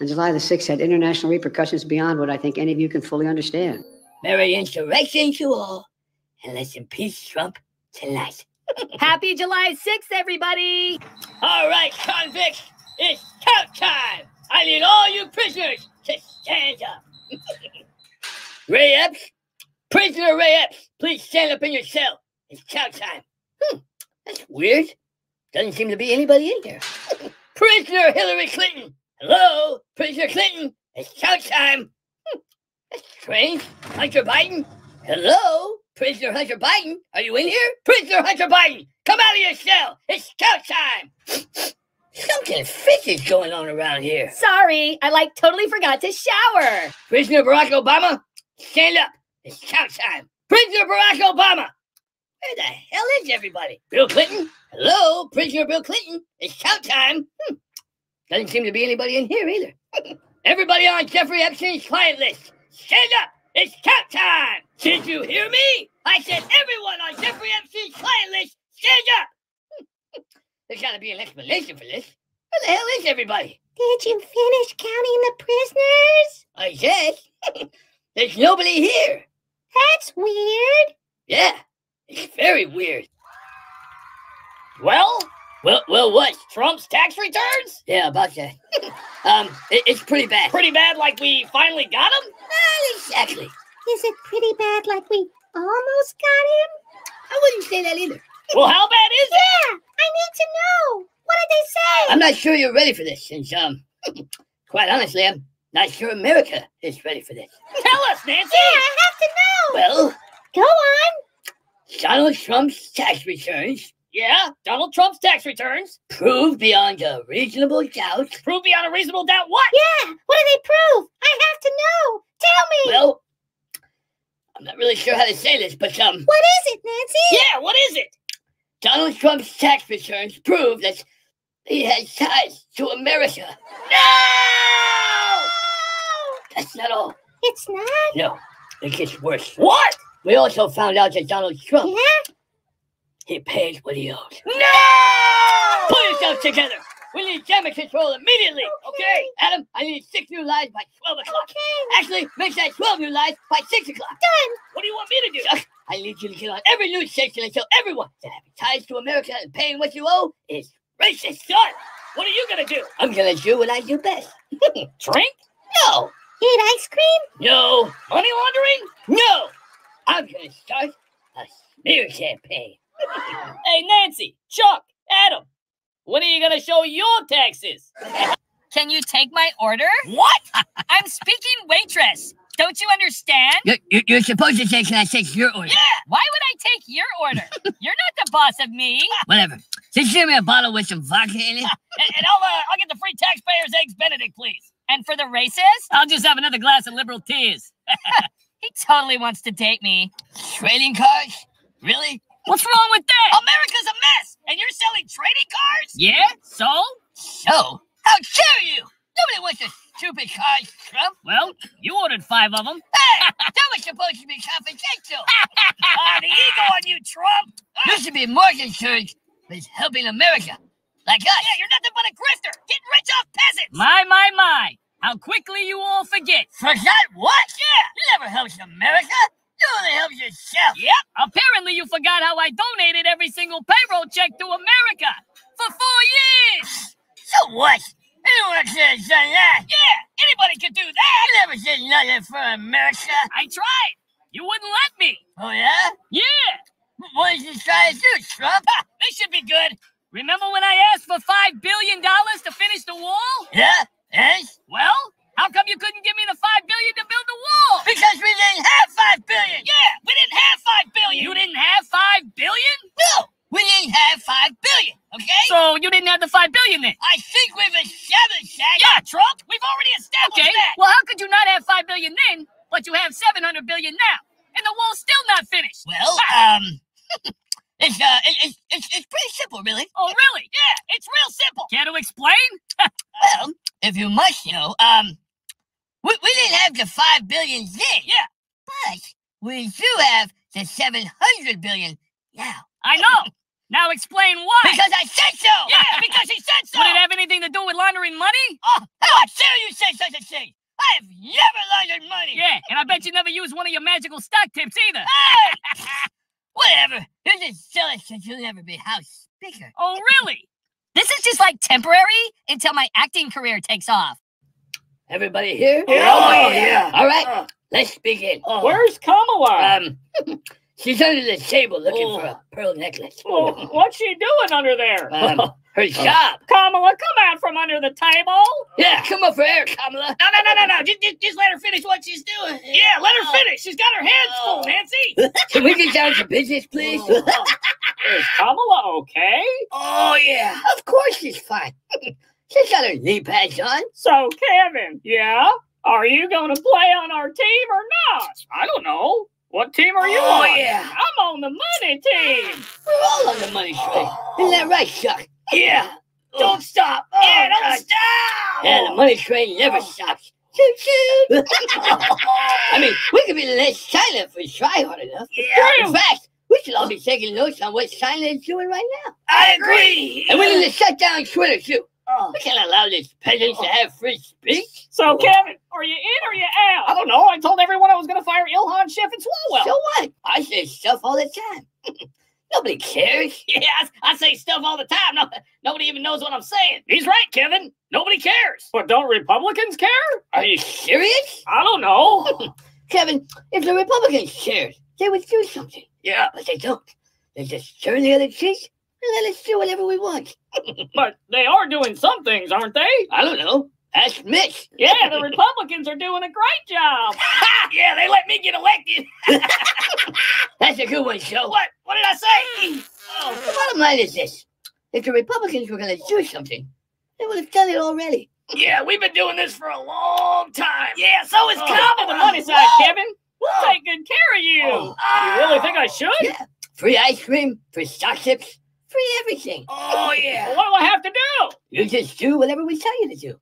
on July the 6th, had international repercussions beyond what I think any of you can fully understand. Merry insurrection to all, and let's impeach Trump tonight. [laughs] Happy July 6th, everybody! All right, convicts, it's count time. I need all you prisoners to stand up. [laughs] Ray Epps, prisoner Ray Epps, please stand up in your cell. It's count time. Hmm, that's weird. Doesn't seem to be anybody in here. [laughs] prisoner Hillary Clinton. Hello, prisoner Clinton. It's count time. Hmm, that's strange. Hunter Biden. Hello, prisoner Hunter Biden. Are you in here? Prisoner Hunter Biden, come out of your cell. It's count time. Something fishy is going on around here. Sorry, I like totally forgot to shower. Prisoner Barack Obama, stand up. It's count time. Prisoner Barack Obama. Where the hell is everybody? Bill Clinton? Hello, Prisoner Bill Clinton. It's count time. Hmm. Doesn't seem to be anybody in here either. [laughs] everybody on Jeffrey Epstein's client list, stand up. It's count time. Did you hear me? I said everyone on Jeffrey Epstein's client list, stand up. [laughs] There's got to be an explanation for this. Where the hell is everybody? Did you finish counting the prisoners? I guess. [laughs] There's nobody here. That's weird. Yeah, it's very weird. Well, well, well, what? Trump's tax returns? Yeah, about that. [laughs] um, it, it's pretty bad. Pretty bad, like we finally got him? Not exactly. Is it pretty bad like we almost got him? I wouldn't say that either. Well, how bad is it? Yeah, I need to know. What did they say? I'm not sure you're ready for this, since um, [clears throat] quite honestly, I'm not sure America is ready for this. Tell us, Nancy. Yeah, I have to know. Well, Go on. Donald Trump's tax returns Yeah, Donald Trump's tax returns. prove beyond a reasonable doubt. Prove beyond a reasonable doubt what? Yeah, what do they prove? I have to know. Tell me. Well, I'm not really sure how to say this, but um, what is it, Nancy? Yeah, what is it? Donald Trump's tax returns prove that he has ties to America. No! That's not all. It's not. No, it gets worse. What? We also found out that Donald Trump Yeah? he pays what he owes. No! Pull yourself together. We need damage control immediately. Okay, Adam, I need six new lives by 12 o'clock. Okay. Actually, make that 12 new lives by 6 o'clock. Done. What do you want me to do? Chuck, I need you to get on every news station and tell everyone that having ties to America and paying what you owe is racist. Done. What are you gonna do? I'm gonna do what I do best. [laughs] Drink? No, Eat ice cream? no, Money laundering? no. I'm gonna start a smear campaign. [laughs] Hey, Nancy, Chuck, Adam, when are you gonna show your taxes? Can you take my order? What? I'm speaking waitress. Don't you understand? You're, you're, you're supposed to say, can I take your order? Yeah. Why would I take your order? You're not the boss of me. Whatever. Just give me a bottle with some vodka in it. [laughs] And, and I'll, uh, I'll get the free taxpayers' eggs Benedict, please. And for the racist, I'll just have another glass of liberal tears. [laughs] he totally wants to date me. Trading cards? Really? What's wrong with that? America's a mess, and you're selling trading cards? Yeah, so? So, how dare you? Nobody wants a stupid cards, Trump. Well, you ordered five of them. Hey, [laughs] that was supposed to be confidential. Ah, the ego on you, Trump. you should be more concerned with helping America, like us. Yeah, you're nothing but a grifter, getting rich off peasants. My, my, my. How quickly you all forget. Forgot what? Yeah, you never helped America. You only helped yourself. Yep. Apparently you forgot how I donated every single payroll check to America for four years. [sighs] So what? Anyone could have done that. Yeah, anybody could do that. I never did nothing for America. I tried. You wouldn't let me. Oh, yeah? Yeah. What did you try to do, Trump? Ha, this should be good. Remember when I asked for five billion dollars to finish the wall? Yeah? And? Well, how come you couldn't give me the five billion to build the wall? Because we didn't have five billion. Yeah, we didn't have five billion. You didn't have five billion? No, we didn't have five billion. Okay? So you didn't have the five billion then? I think we've established that. Yeah, Trump, we've already established Okay. that. Well, how could you not have five billion then, but you have seven hundred billion now, and the wall's still not finished? Well, um, [laughs] it's uh, it, it's it's it's pretty simple, really. Oh, really? Yeah, it's real simple. Care to explain? [laughs] Well, if you must know, um, we, we didn't have the five billion then. Yeah. But we do have the seven hundred billion now. I know. [laughs] Now explain why. Because I said so. Yeah, [laughs] because he said so. Would it have anything to do with laundering money? Oh, how dare you say such a thing? I've never laundered money. Yeah, and I bet you never used one of your magical stock tips either. Hey! [laughs] Whatever. You're just jealous that you'll never be house speaker. Oh, really? This is just like temporary until my acting career takes off. Everybody here? Yeah. Oh, yeah. All right, let's begin. Where's Kamala? Um, [laughs] she's under the table looking for a pearl necklace. Well, what's she doing under there? Um, [laughs] her job. Kamala, come out from under the table. Yeah, come over here, air, Kamala. No, no, no, no, no. Just, just, just let her finish what she's doing. Yeah, let her finish. She's got her hands full, Nancy. [laughs] Can we get down to business, please? Is Kamala okay? oh, yeah. Of course she's fine. She's got her knee pads on. So, Kevin, yeah? Are you going to play on our team or not? I don't know. What team are you on? Oh, on? yeah. I'm on the money team. We're all on the money train. Isn't that right, Chuck? Yeah. Oh. Don't stop. yeah, oh, don't stop. Yeah, the money train never oh. stops. Choo choo. [laughs] I mean, we could be less silent if we try hard enough. Yeah. In fact, we should all be taking notes on what silent is doing right now. I agree. And we need to shut down Twitter too. Oh. We can't allow these peasants to have free speech. So, Kevin, are you in or are you out? I don't know. I told everyone I was going to fire Ilhan, Schiff, and Swalwell. So what? I say stuff all the time. [laughs] Nobody cares. [laughs] Yeah, I, I say stuff all the time. No, nobody even knows what I'm saying. He's right, Kevin. Nobody cares. But don't Republicans care? Are you serious? I don't know. [laughs] Kevin, if the Republicans cared, they would do something. Yeah. But they don't. They just turn the other cheek and let us do whatever we want. [laughs] but they are doing some things, aren't they? I don't know. Ask Mitch. Yeah, the Republicans are doing a great job. [laughs] yeah, they let me get elected. [laughs] That's a good one, Joe. What? What did I say? Oh, the bottom line is this. If the Republicans were going to do something, they would have done it already. Yeah, we've been doing this for a long time. Yeah, so is Oh, Kamala. on the money side, Whoa! Kevin. We'll take good care of you. Oh. You really think I should? Yeah. Free ice cream, free stock free everything. Oh, yeah. what do I have to do? You just do whatever we tell you to do.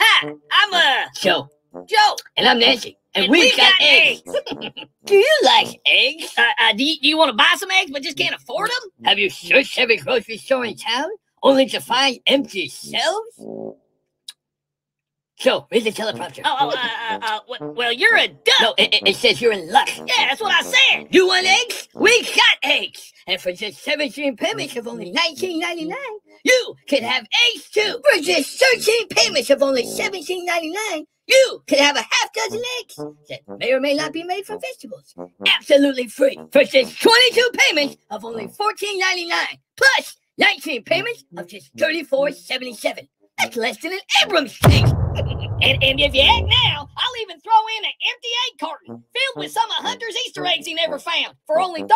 Hi, I'm uh, Joe. Joe. And I'm Nancy. And, And we've, we've got, got eggs. [laughs] do you like eggs? Uh, uh, do, you, do you want to buy some eggs but just can't afford them? Have you searched every grocery store in town only to find empty shelves? So, read the teleprompter. Oh, oh uh, uh, uh, well, you're a duck. No, it, it- it says you're in luck. Yeah, that's what I said. You want eggs? We got eggs. And for just 17 payments of only $19.99, mm-hmm. you can have eggs too. For just 13 payments of only $17.99, you can have a half dozen eggs that may or may not be made from vegetables. Mm-hmm. Absolutely free. For just 22 payments of only $14.99, plus 19 payments of just $34.77. That's less than an Abrams tank. And, and if you act now, I'll even throw in an empty egg carton filled with some of Hunter's Easter eggs he never found for only 37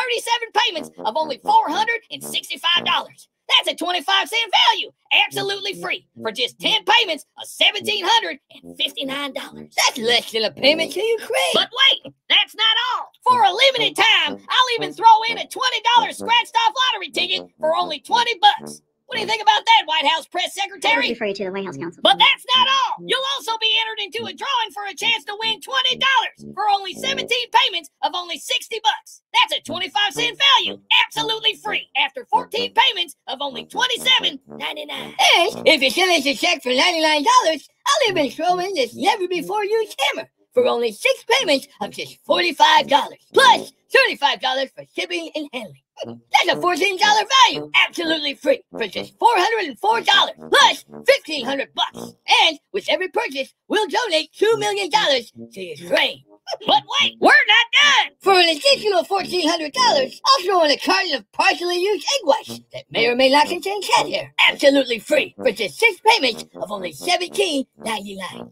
payments of only $465. That's a 25 cent value, absolutely free, for just 10 payments of $1,759. That's less than a payment to Ukraine. But wait, that's not all. For a limited time, I'll even throw in a $20 scratched off lottery ticket for only 20 bucks. What do you think about that, White House press secretary? refer you to the White House Council. But that's not all. You'll also be entered into a drawing for a chance to win twenty dollars for only seventeen payments of only sixty bucks. That's a twenty-five cent value, absolutely free. After fourteen payments of only twenty-seven ninety-nine. And if you send us a check for $99, I'll even throw in this never before used hammer for only six payments of just $45, plus $35 for shipping and handling. That's a $14 value, absolutely free, for just $404, plus plus 1500 bucks. And with every purchase, we'll donate $2 million to Ukraine. But wait, we're not done. For an additional $1,400, I'll throw in a carton of partially used egg whites that may or may not contain cat hair. Absolutely free for just six payments of only $17.99. Wow,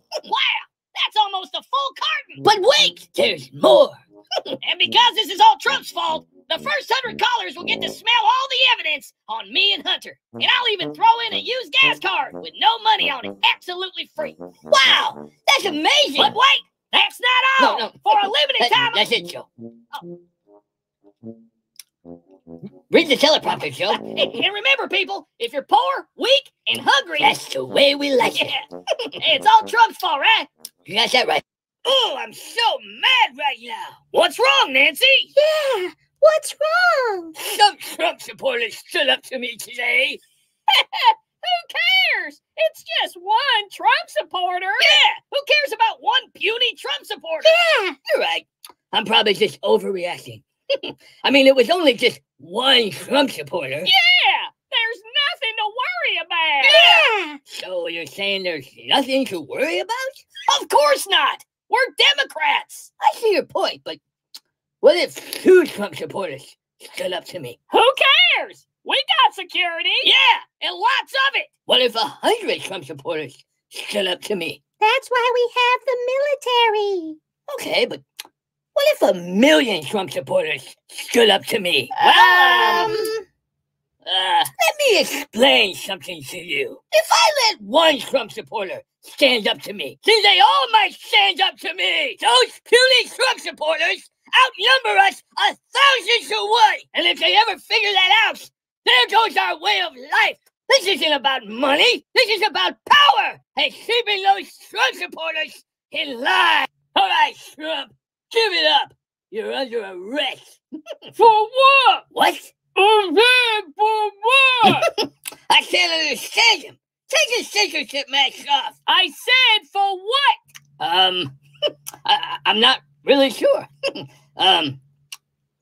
that's almost a full carton. But wait, there's more. [laughs] And because this is all Trump's fault, the first hundred callers will get to smell all the evidence on me and Hunter. And I'll even [laughs] throw in a used gas card with no money on it, absolutely free. Wow, that's amazing. But wait, that's not all. No, no. For a limited That- time, that's it, Joe. Oh. Read the teleprompter, Joe. And [laughs] and remember, people, if you're poor, weak, and hungry, That's the way we like it. [laughs] yeah, it's all Trump's fault, right? You got that right. Oh, I'm so mad right now. What's wrong, Nancy? Yeah, what's wrong? Some Trump supporters stood up to me today. [laughs] Who cares? It's just one Trump supporter. Yeah, who cares about one puny Trump supporter? Yeah. You're right. I'm probably just overreacting. [laughs] I mean, it was only just one Trump supporter. Yeah, there's nothing to worry about. Yeah. So you're saying there's nothing to worry about? Of course not. We're Democrats. I see your point, but what if two Trump supporters stood up to me? Who cares? We got security. Yeah, and lots of it. What if a hundred Trump supporters stood up to me? That's why we have the military. Okay, but what if a million Trump supporters stood up to me? Um, Uh, let me explain something to you. If I let one Trump supporter stand up to me, then they all might stand up to me. Those puny Trump supporters outnumber us a thousand to one. And if they ever figure that out, there goes our way of life. This isn't about money. This is about power and keeping those Trump supporters in line. All right, Trump, give it up. You're under arrest. [laughs] For what? What? Okay, for what? [laughs] I can't understand him. Take his censorship mask off. I said for what? Um, [laughs] I- I'm not really sure. Um,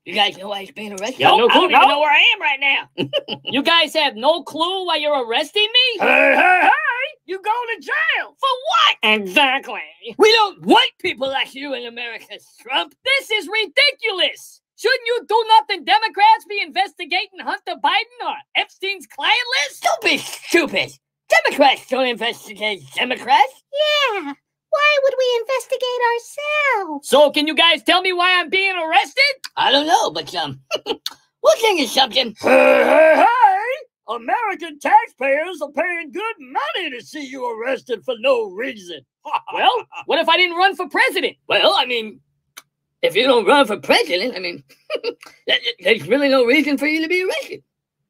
you guys know why he's being arrested? Yeah, no I don't even no. know where I am right now. [laughs] You guys have no clue why you're arresting me? Hey, hey, hey! You go to jail. For what? Exactly. We don't want people like you in America, Trump. This is ridiculous. Shouldn't you do nothing? Democrats be investigating Hunter Biden or Epstein's client list? Don't be stupid. Democrats don't investigate Democrats. Yeah. Why would we investigate ourselves? So can you guys tell me why I'm being arrested? I don't know, but um, [laughs] we'll think of something. Hey, hey, hey! American taxpayers are paying good money to see you arrested for no reason. [laughs] Well, what if I didn't run for president? Well, I mean, if you don't run for president, I mean, [laughs] there's really no reason for you to be arrested,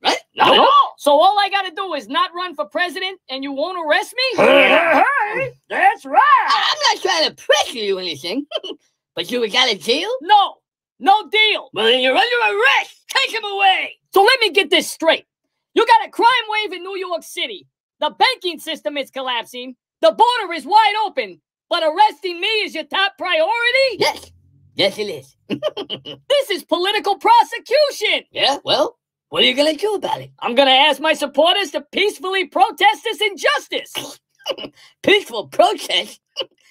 right? Not at all. So all I gotta do is not run for president and you won't arrest me? Hey, hey, hey! That's right. I'm not trying to pressure you or anything, [laughs] but you got a deal? No, no deal. Well, then you're under arrest. Take him away. So let me get this straight. You got a crime wave in New York City. The banking system is collapsing. The border is wide open. But arresting me is your top priority? Yes, yes, it is. [laughs] This is political prosecution. Yeah, well, what are you gonna do about it? I'm gonna ask my supporters to peacefully protest this injustice. [laughs] Peaceful protest?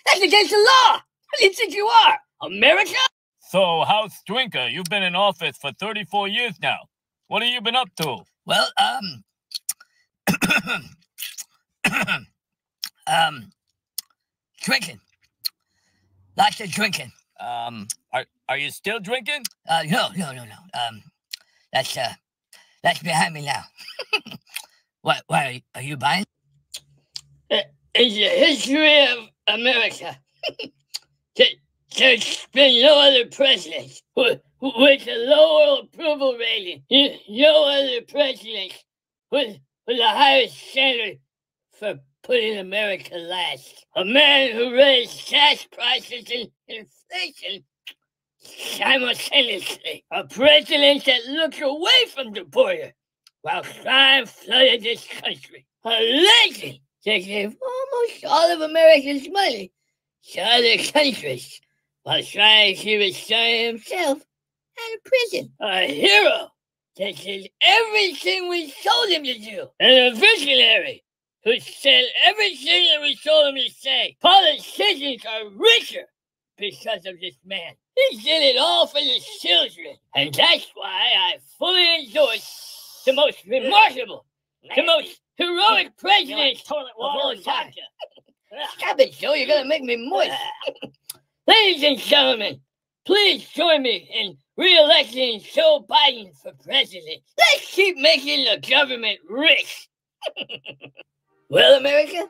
That's against the law. What do you think you are, America? So, House Drinker, you've been in office for 34 years now. What have you been up to? Well, um, [coughs] um, drinking. Lots of drinking. Um, are, are you still drinking? Uh, no, no, no, no. Um, that's uh, that's behind me now. [laughs] what? What are you, are you buying? Uh, it's the history of America. There- There's been no other president with, with a lower approval rating. No other president with, with the highest standard for putting America last. A man who raised gas prices and inflation simultaneously. A president that looked away from the border while crime flooded this country. A legend that gave almost all of America's money to other countries while trying to son himself out of prison. A hero that did everything we told him to do. And a visionary who said everything that we told him to say. Politicians are richer because of this man. He did it all for the children. And that's why I fully endorse the most remarkable, the most heroic [laughs] president of all time. [laughs] Stop it, Joe. You're going to make me moist. [laughs] Ladies and gentlemen, please join me in re-electing Joe Biden for president. Let's keep making the government rich. well, America,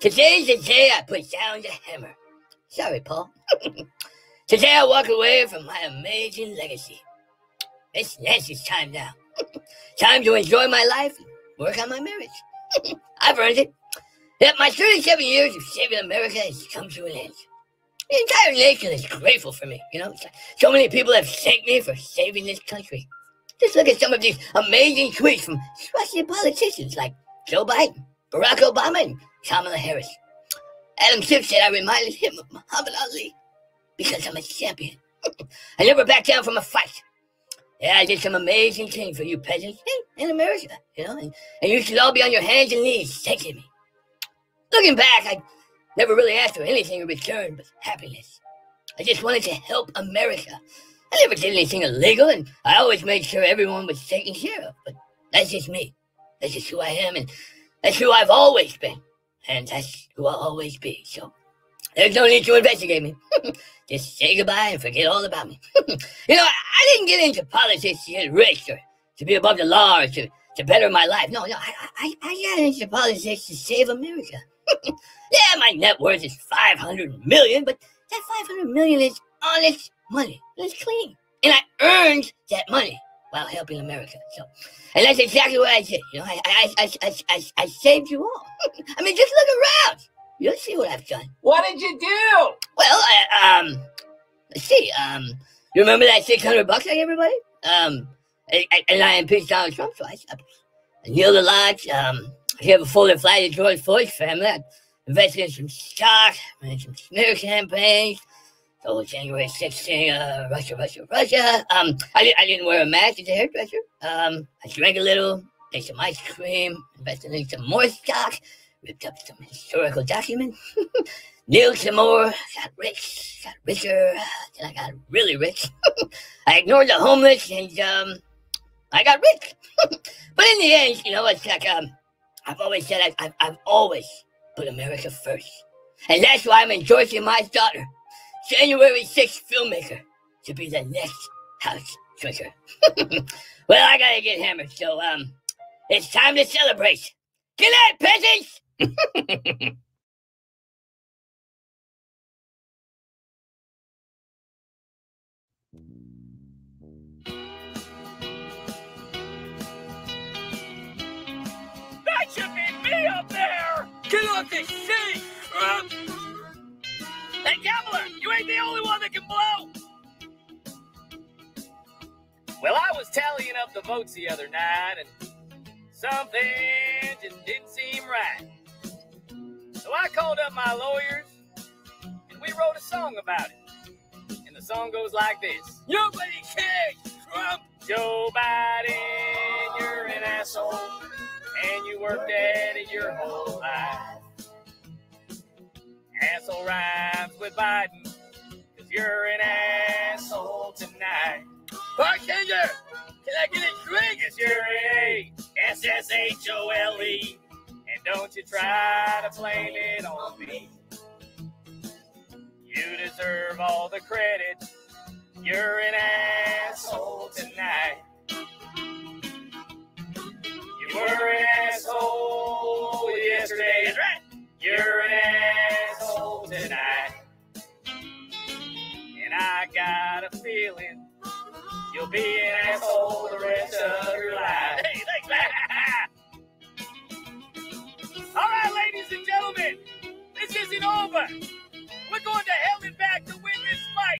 today's the day I put down the hammer. Sorry, Paul. Today I walk away from my amazing legacy. It's Nancy's time now. time to enjoy my life and work on my marriage. I've earned it. Yet my 37 years of saving America has come to an end. The entire nation is grateful for me. You know, so many people have thanked me for saving this country. Just look at some of these amazing tweets from trusted politicians like Joe Biden, Barack Obama, and Kamala Harris. Adam Schiff said I reminded him of Muhammad Ali because I'm a champion. I never back down from a fight. Yeah, I did some amazing things for you peasants in, America, you know, and, and you should all be on your hands and knees thanking me. Looking back, I never really asked for anything in return but happiness. I just wanted to help America. I never did anything illegal, and I always made sure everyone was taken care of. But that's just me. That's just who I am, and that's who I've always been. And that's who I'll always be. So there's no need to investigate me. [laughs] Just say goodbye and forget all about me. [laughs] you know, I, didn't get into politics to get rich or to be above the law or to, to better my life. No, no, I, I, I got into politics to save America. [laughs] yeah, my net worth is 500 million, but that 500 million is honest money. It's clean. And I earned that money while helping America. So, and that's exactly what I did. You know, I, I, I, I, I, I saved you all. I mean, just look around. You'll see what I've done. What did you do? Well, I, um, let's see. Um, you remember that 600 bucks I gave everybody? Um, and I impeached Donald Trump twice. I, kneeled a lot. Um, I gave a folded flag to George Floyd's family. I invested in some stock, ran some smear campaigns. So January 16th, uh, Russia, Russia, Russia. Um, I, I didn't wear a mask as a hairdresser. Um, I drank a little, ate some ice cream, invested in some more stock ripped up some historical documents, [laughs] kneeled some more, got rich, got richer, then I got really rich. [laughs] I ignored the homeless and um, I got rich. [laughs] but in the end, you know, it's like um, I've always said I, I've, I've always put America first. And that's why I'm endorsing my daughter, January 6th filmmaker, to be the next house drinker. well, I gotta get hammered, so um, it's time to celebrate. Good night, peasants! [laughs] That should be me up there! Get off the seat! Hey, Gambler, you ain't the only one that can blow! Well, I was tallying up the votes the other night, and something just didn't seem right. So I called up my lawyers and we wrote a song about it. And the song goes like this Nobody cares, Trump! Joe Biden, you're an asshole. And you worked at it your whole life. Asshole rhymes with Biden, cause you're an asshole tonight. Bartender, can I get a drink? Yes, you're A S S H O L E. And don't you try to blame it on me. You deserve all the credit. You're an asshole tonight. You were an asshole yesterday. You're an asshole tonight. And I got a feeling you'll be an asshole the rest of your life. human. This isn't over. We're going to hell and back to